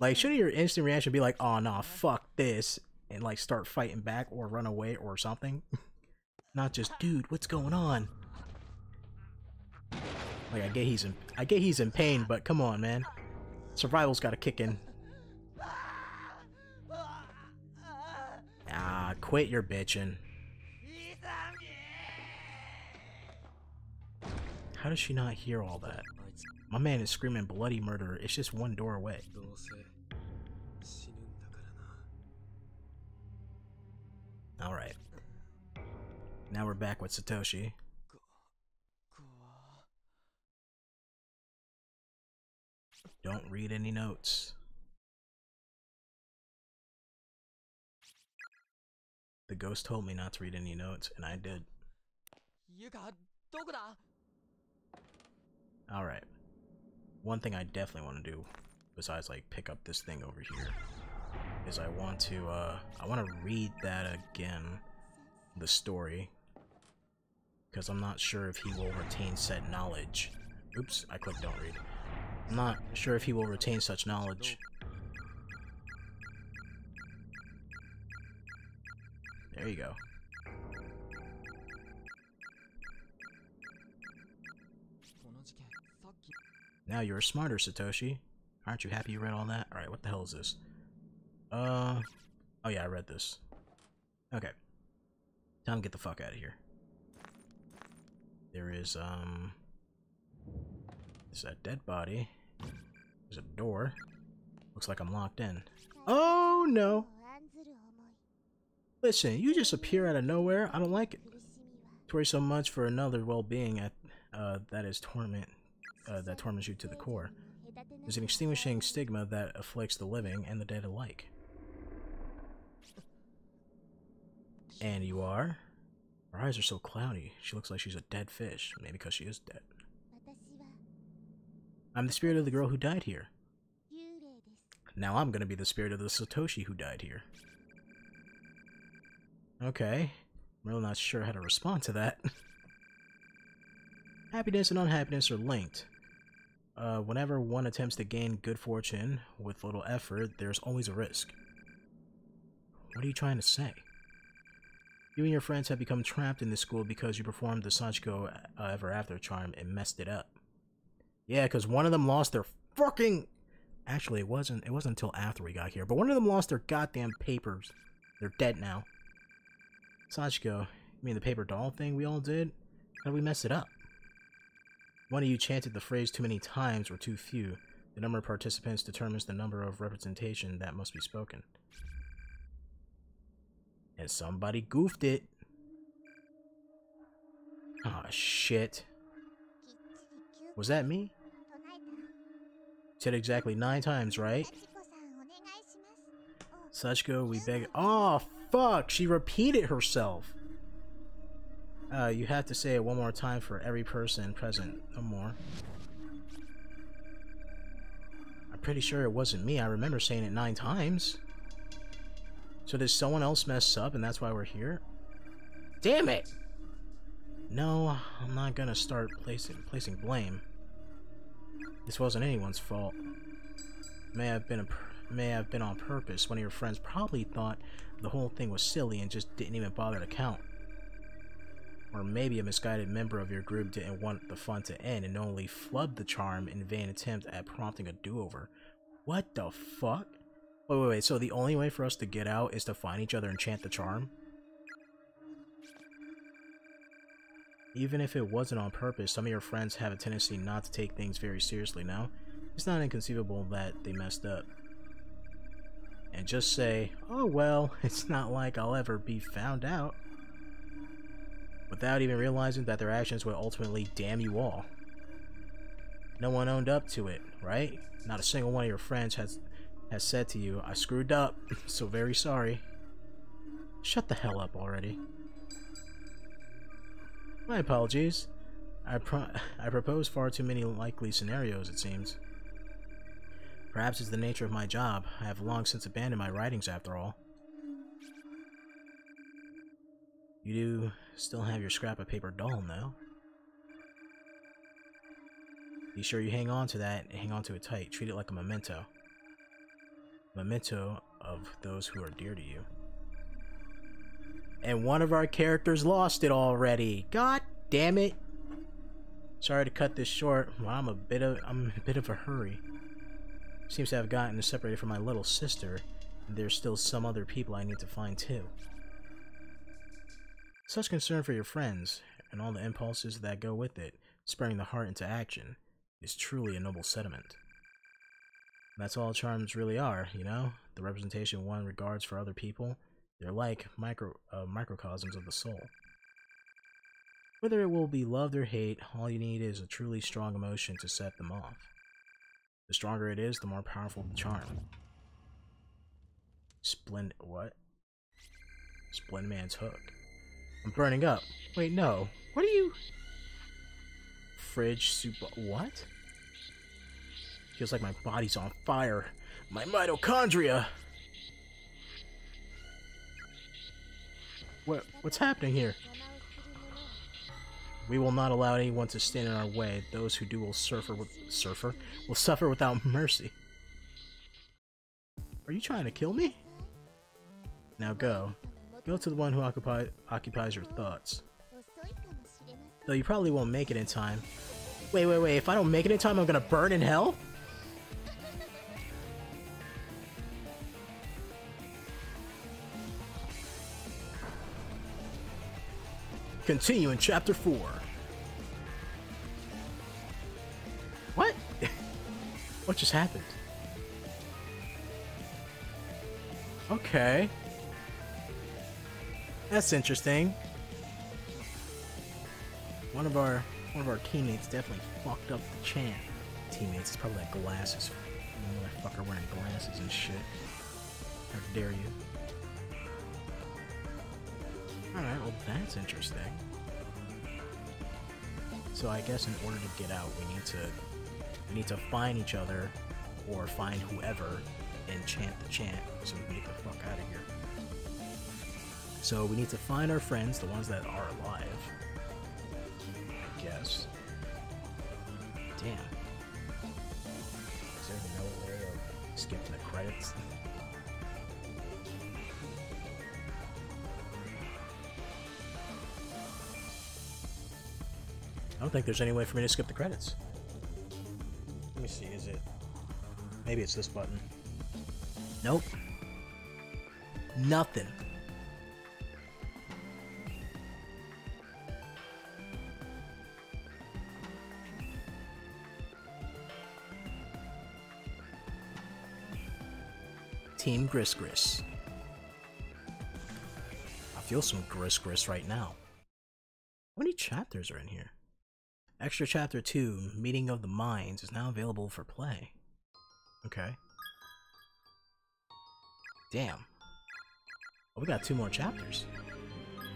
Like, shouldn't your instant reaction be like, oh, nah, fuck this, and like start fighting back or run away or something? Not just, dude, what's going on? Like, I get he's in, I get he's in pain, but come on, man. Survival's gotta kick in. Ah, quit your bitching. How does she not hear all that? My man is screaming bloody murder. It's just one door away. Alright. Now we're back with Satoshi. Don't read any notes. The ghost told me not to read any notes, and I did. Alright. One thing I definitely want to do, besides like pick up this thing over here, is I want to, uh, I want to read that again, the story, because I'm not sure if he will retain said knowledge. Oops, I clicked don't read. I'm not sure if he will retain such knowledge. There you go. Now you're smarter, Satoshi. Aren't you happy you read all that? Alright, what the hell is this? Uh... Oh yeah, I read this. Okay. Time to get the fuck out of here. There is, um... There's a dead body. There's a door. Looks like I'm locked in. Oh, no! Listen, you just appear out of nowhere. I don't like it. Worry so much for another well-being at, uh, that is torment uh, that torments you to the core. There's an extinguishing stigma that afflicts the living and the dead alike. And you are? Her eyes are so cloudy. She looks like she's a dead fish. Maybe because she is dead. I'm the spirit of the girl who died here. Now I'm gonna be the spirit of the Satoshi who died here. Okay. I'm really not sure how to respond to that. Happiness and unhappiness are linked. Uh, whenever one attempts to gain good fortune with little effort, there's always a risk. What are you trying to say? You and your friends have become trapped in this school because you performed the Sachiko uh, Ever After charm and messed it up. Yeah, because one of them lost their fucking... Actually, it wasn't. It wasn't until after we got here. But one of them lost their goddamn papers. They're dead now. Sachiko, you mean the paper doll thing we all did? How did we mess it up? One of you chanted the phrase too many times or too few. The number of participants determines the number of representation that must be spoken. And somebody goofed it. Ah, oh, shit. Was that me? Said exactly nine times, right? Sachiko, we beg- Oh, fuck! She repeated herself! Uh, you have to say it one more time for every person present. No more. I'm pretty sure it wasn't me. I remember saying it nine times. So did someone else mess up and that's why we're here? Damn it! No, I'm not gonna start placing placing blame. This wasn't anyone's fault. May have been a, may have been on purpose. One of your friends probably thought the whole thing was silly and just didn't even bother to count. Or maybe a misguided member of your group didn't want the fun to end and only flubbed the charm in vain attempt at prompting a do-over. What the fuck? Wait, wait, wait, so the only way for us to get out is to find each other and chant the charm? Even if it wasn't on purpose, some of your friends have a tendency not to take things very seriously now. It's not inconceivable that they messed up. and just say, oh well, it's not like I'll ever be found out, without even realizing that their actions would ultimately damn you all. No one owned up to it, right? Not a single one of your friends has has said to you, I screwed up, so very sorry. Shut the hell up already. My apologies. I, pro I propose far too many likely scenarios, it seems. Perhaps it's the nature of my job. I have long since abandoned my writings, after all. You do still have your scrap of paper doll, no? Be sure you hang on to that and hang on to it tight. Treat it like a memento. Memento of those who are dear to you. And one of our characters lost it already. God damn it. Sorry to cut this short. Well, I'm a bit of I'm a bit of a hurry. Seems to have gotten separated from my little sister, there's still some other people I need to find too. Such concern for your friends, and all the impulses that go with it, spurring the heart into action, is truly a noble sentiment. That's all charms really are, you know? The representation one regards for other people. They're like micro uh, microcosms of the soul. Whether it will be loved or hate, all you need is a truly strong emotion to set them off. The stronger it is, the more powerful the charm. Splendid. What? Splendid Man's Hook. I'm burning up. Wait, no. What are you? Fridge soup. What? Feels like my body's on fire. My mitochondria! What, what's happening here? We will not allow anyone to stand in our way. Those who do will surfer with surfer will suffer without mercy. Are you trying to kill me? Now go. Go to the one who occupy, occupies your thoughts. Though you probably won't make it in time. Wait, wait, wait. If I don't make it in time, I'm gonna burn in hell? Continue in chapter 4. What? what just happened? Okay. That's interesting. One of our one of our teammates definitely fucked up the chant. Teammates, it's probably like glasses. You know, that fucker wearing glasses and shit. How dare you? Alright, well that's interesting. So I guess in order to get out, we need to we need to find each other or find whoever and chant the chant so we can get the fuck out of here. So we need to find our friends, the ones that are alive. I guess. Damn. Is there no way of skipping the credits? I don't think there's any way for me to skip the credits. Let me see, is it... Maybe it's this button. Nope. Nothing. Team Gris Gris. I feel some Gris Gris right now. How many chapters are in here? Extra Chapter 2, Meeting of the Minds, is now available for play. Okay. Damn. We got two more chapters.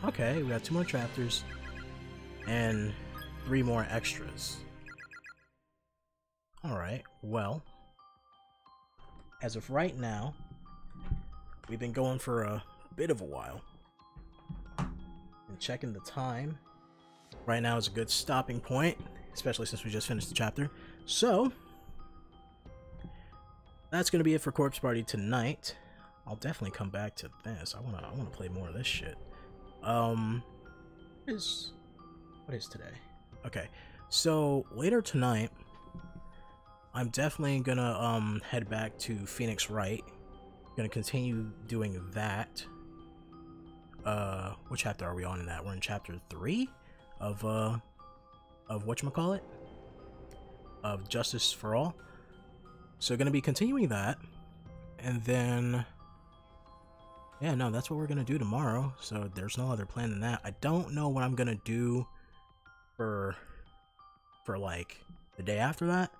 Okay, we got two more chapters. And three more extras. Alright, well. As of right now, we've been going for a bit of a while. And checking the time, right now is a good stopping point, especially since we just finished the chapter. So, that's gonna be it for Corpse Party tonight. I'll definitely come back to this. I wanna I wanna play more of this shit. Um what is what is today? Okay. So later tonight I'm definitely gonna um head back to Phoenix Wright. Gonna continue doing that. Uh what chapter are we on in that? We're in chapter three? of uh of whatchamacallit of justice for all so gonna be continuing that and then yeah, no, that's what we're gonna do tomorrow. So there's no other plan than that. I don't know what I'm gonna do for for like the day after that.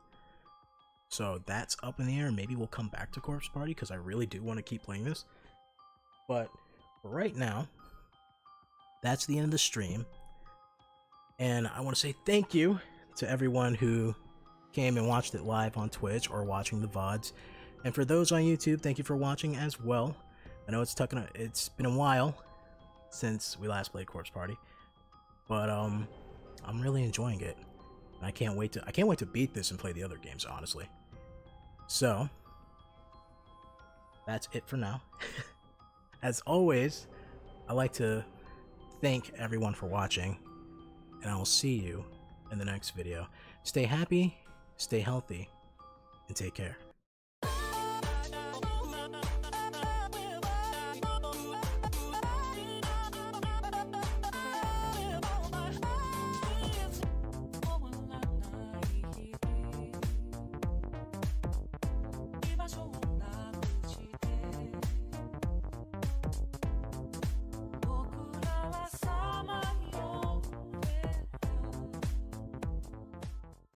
So that's up in the air. Maybe we'll come back to Corpse Party because I really do want to keep playing this. But right now, that's the end of the stream. And I want to say thank you to everyone who came and watched it live on Twitch or watching the VODs. And for those on YouTube, thank you for watching as well. I know it's a, it's been a while since we last played Corpse Party, but um, I'm really enjoying it. And I can't wait to I can't wait to beat this and play the other games, honestly. So that's it for now. As always, I like to thank everyone for watching, and I will see you in the next video. Stay happy, stay healthy, and take care.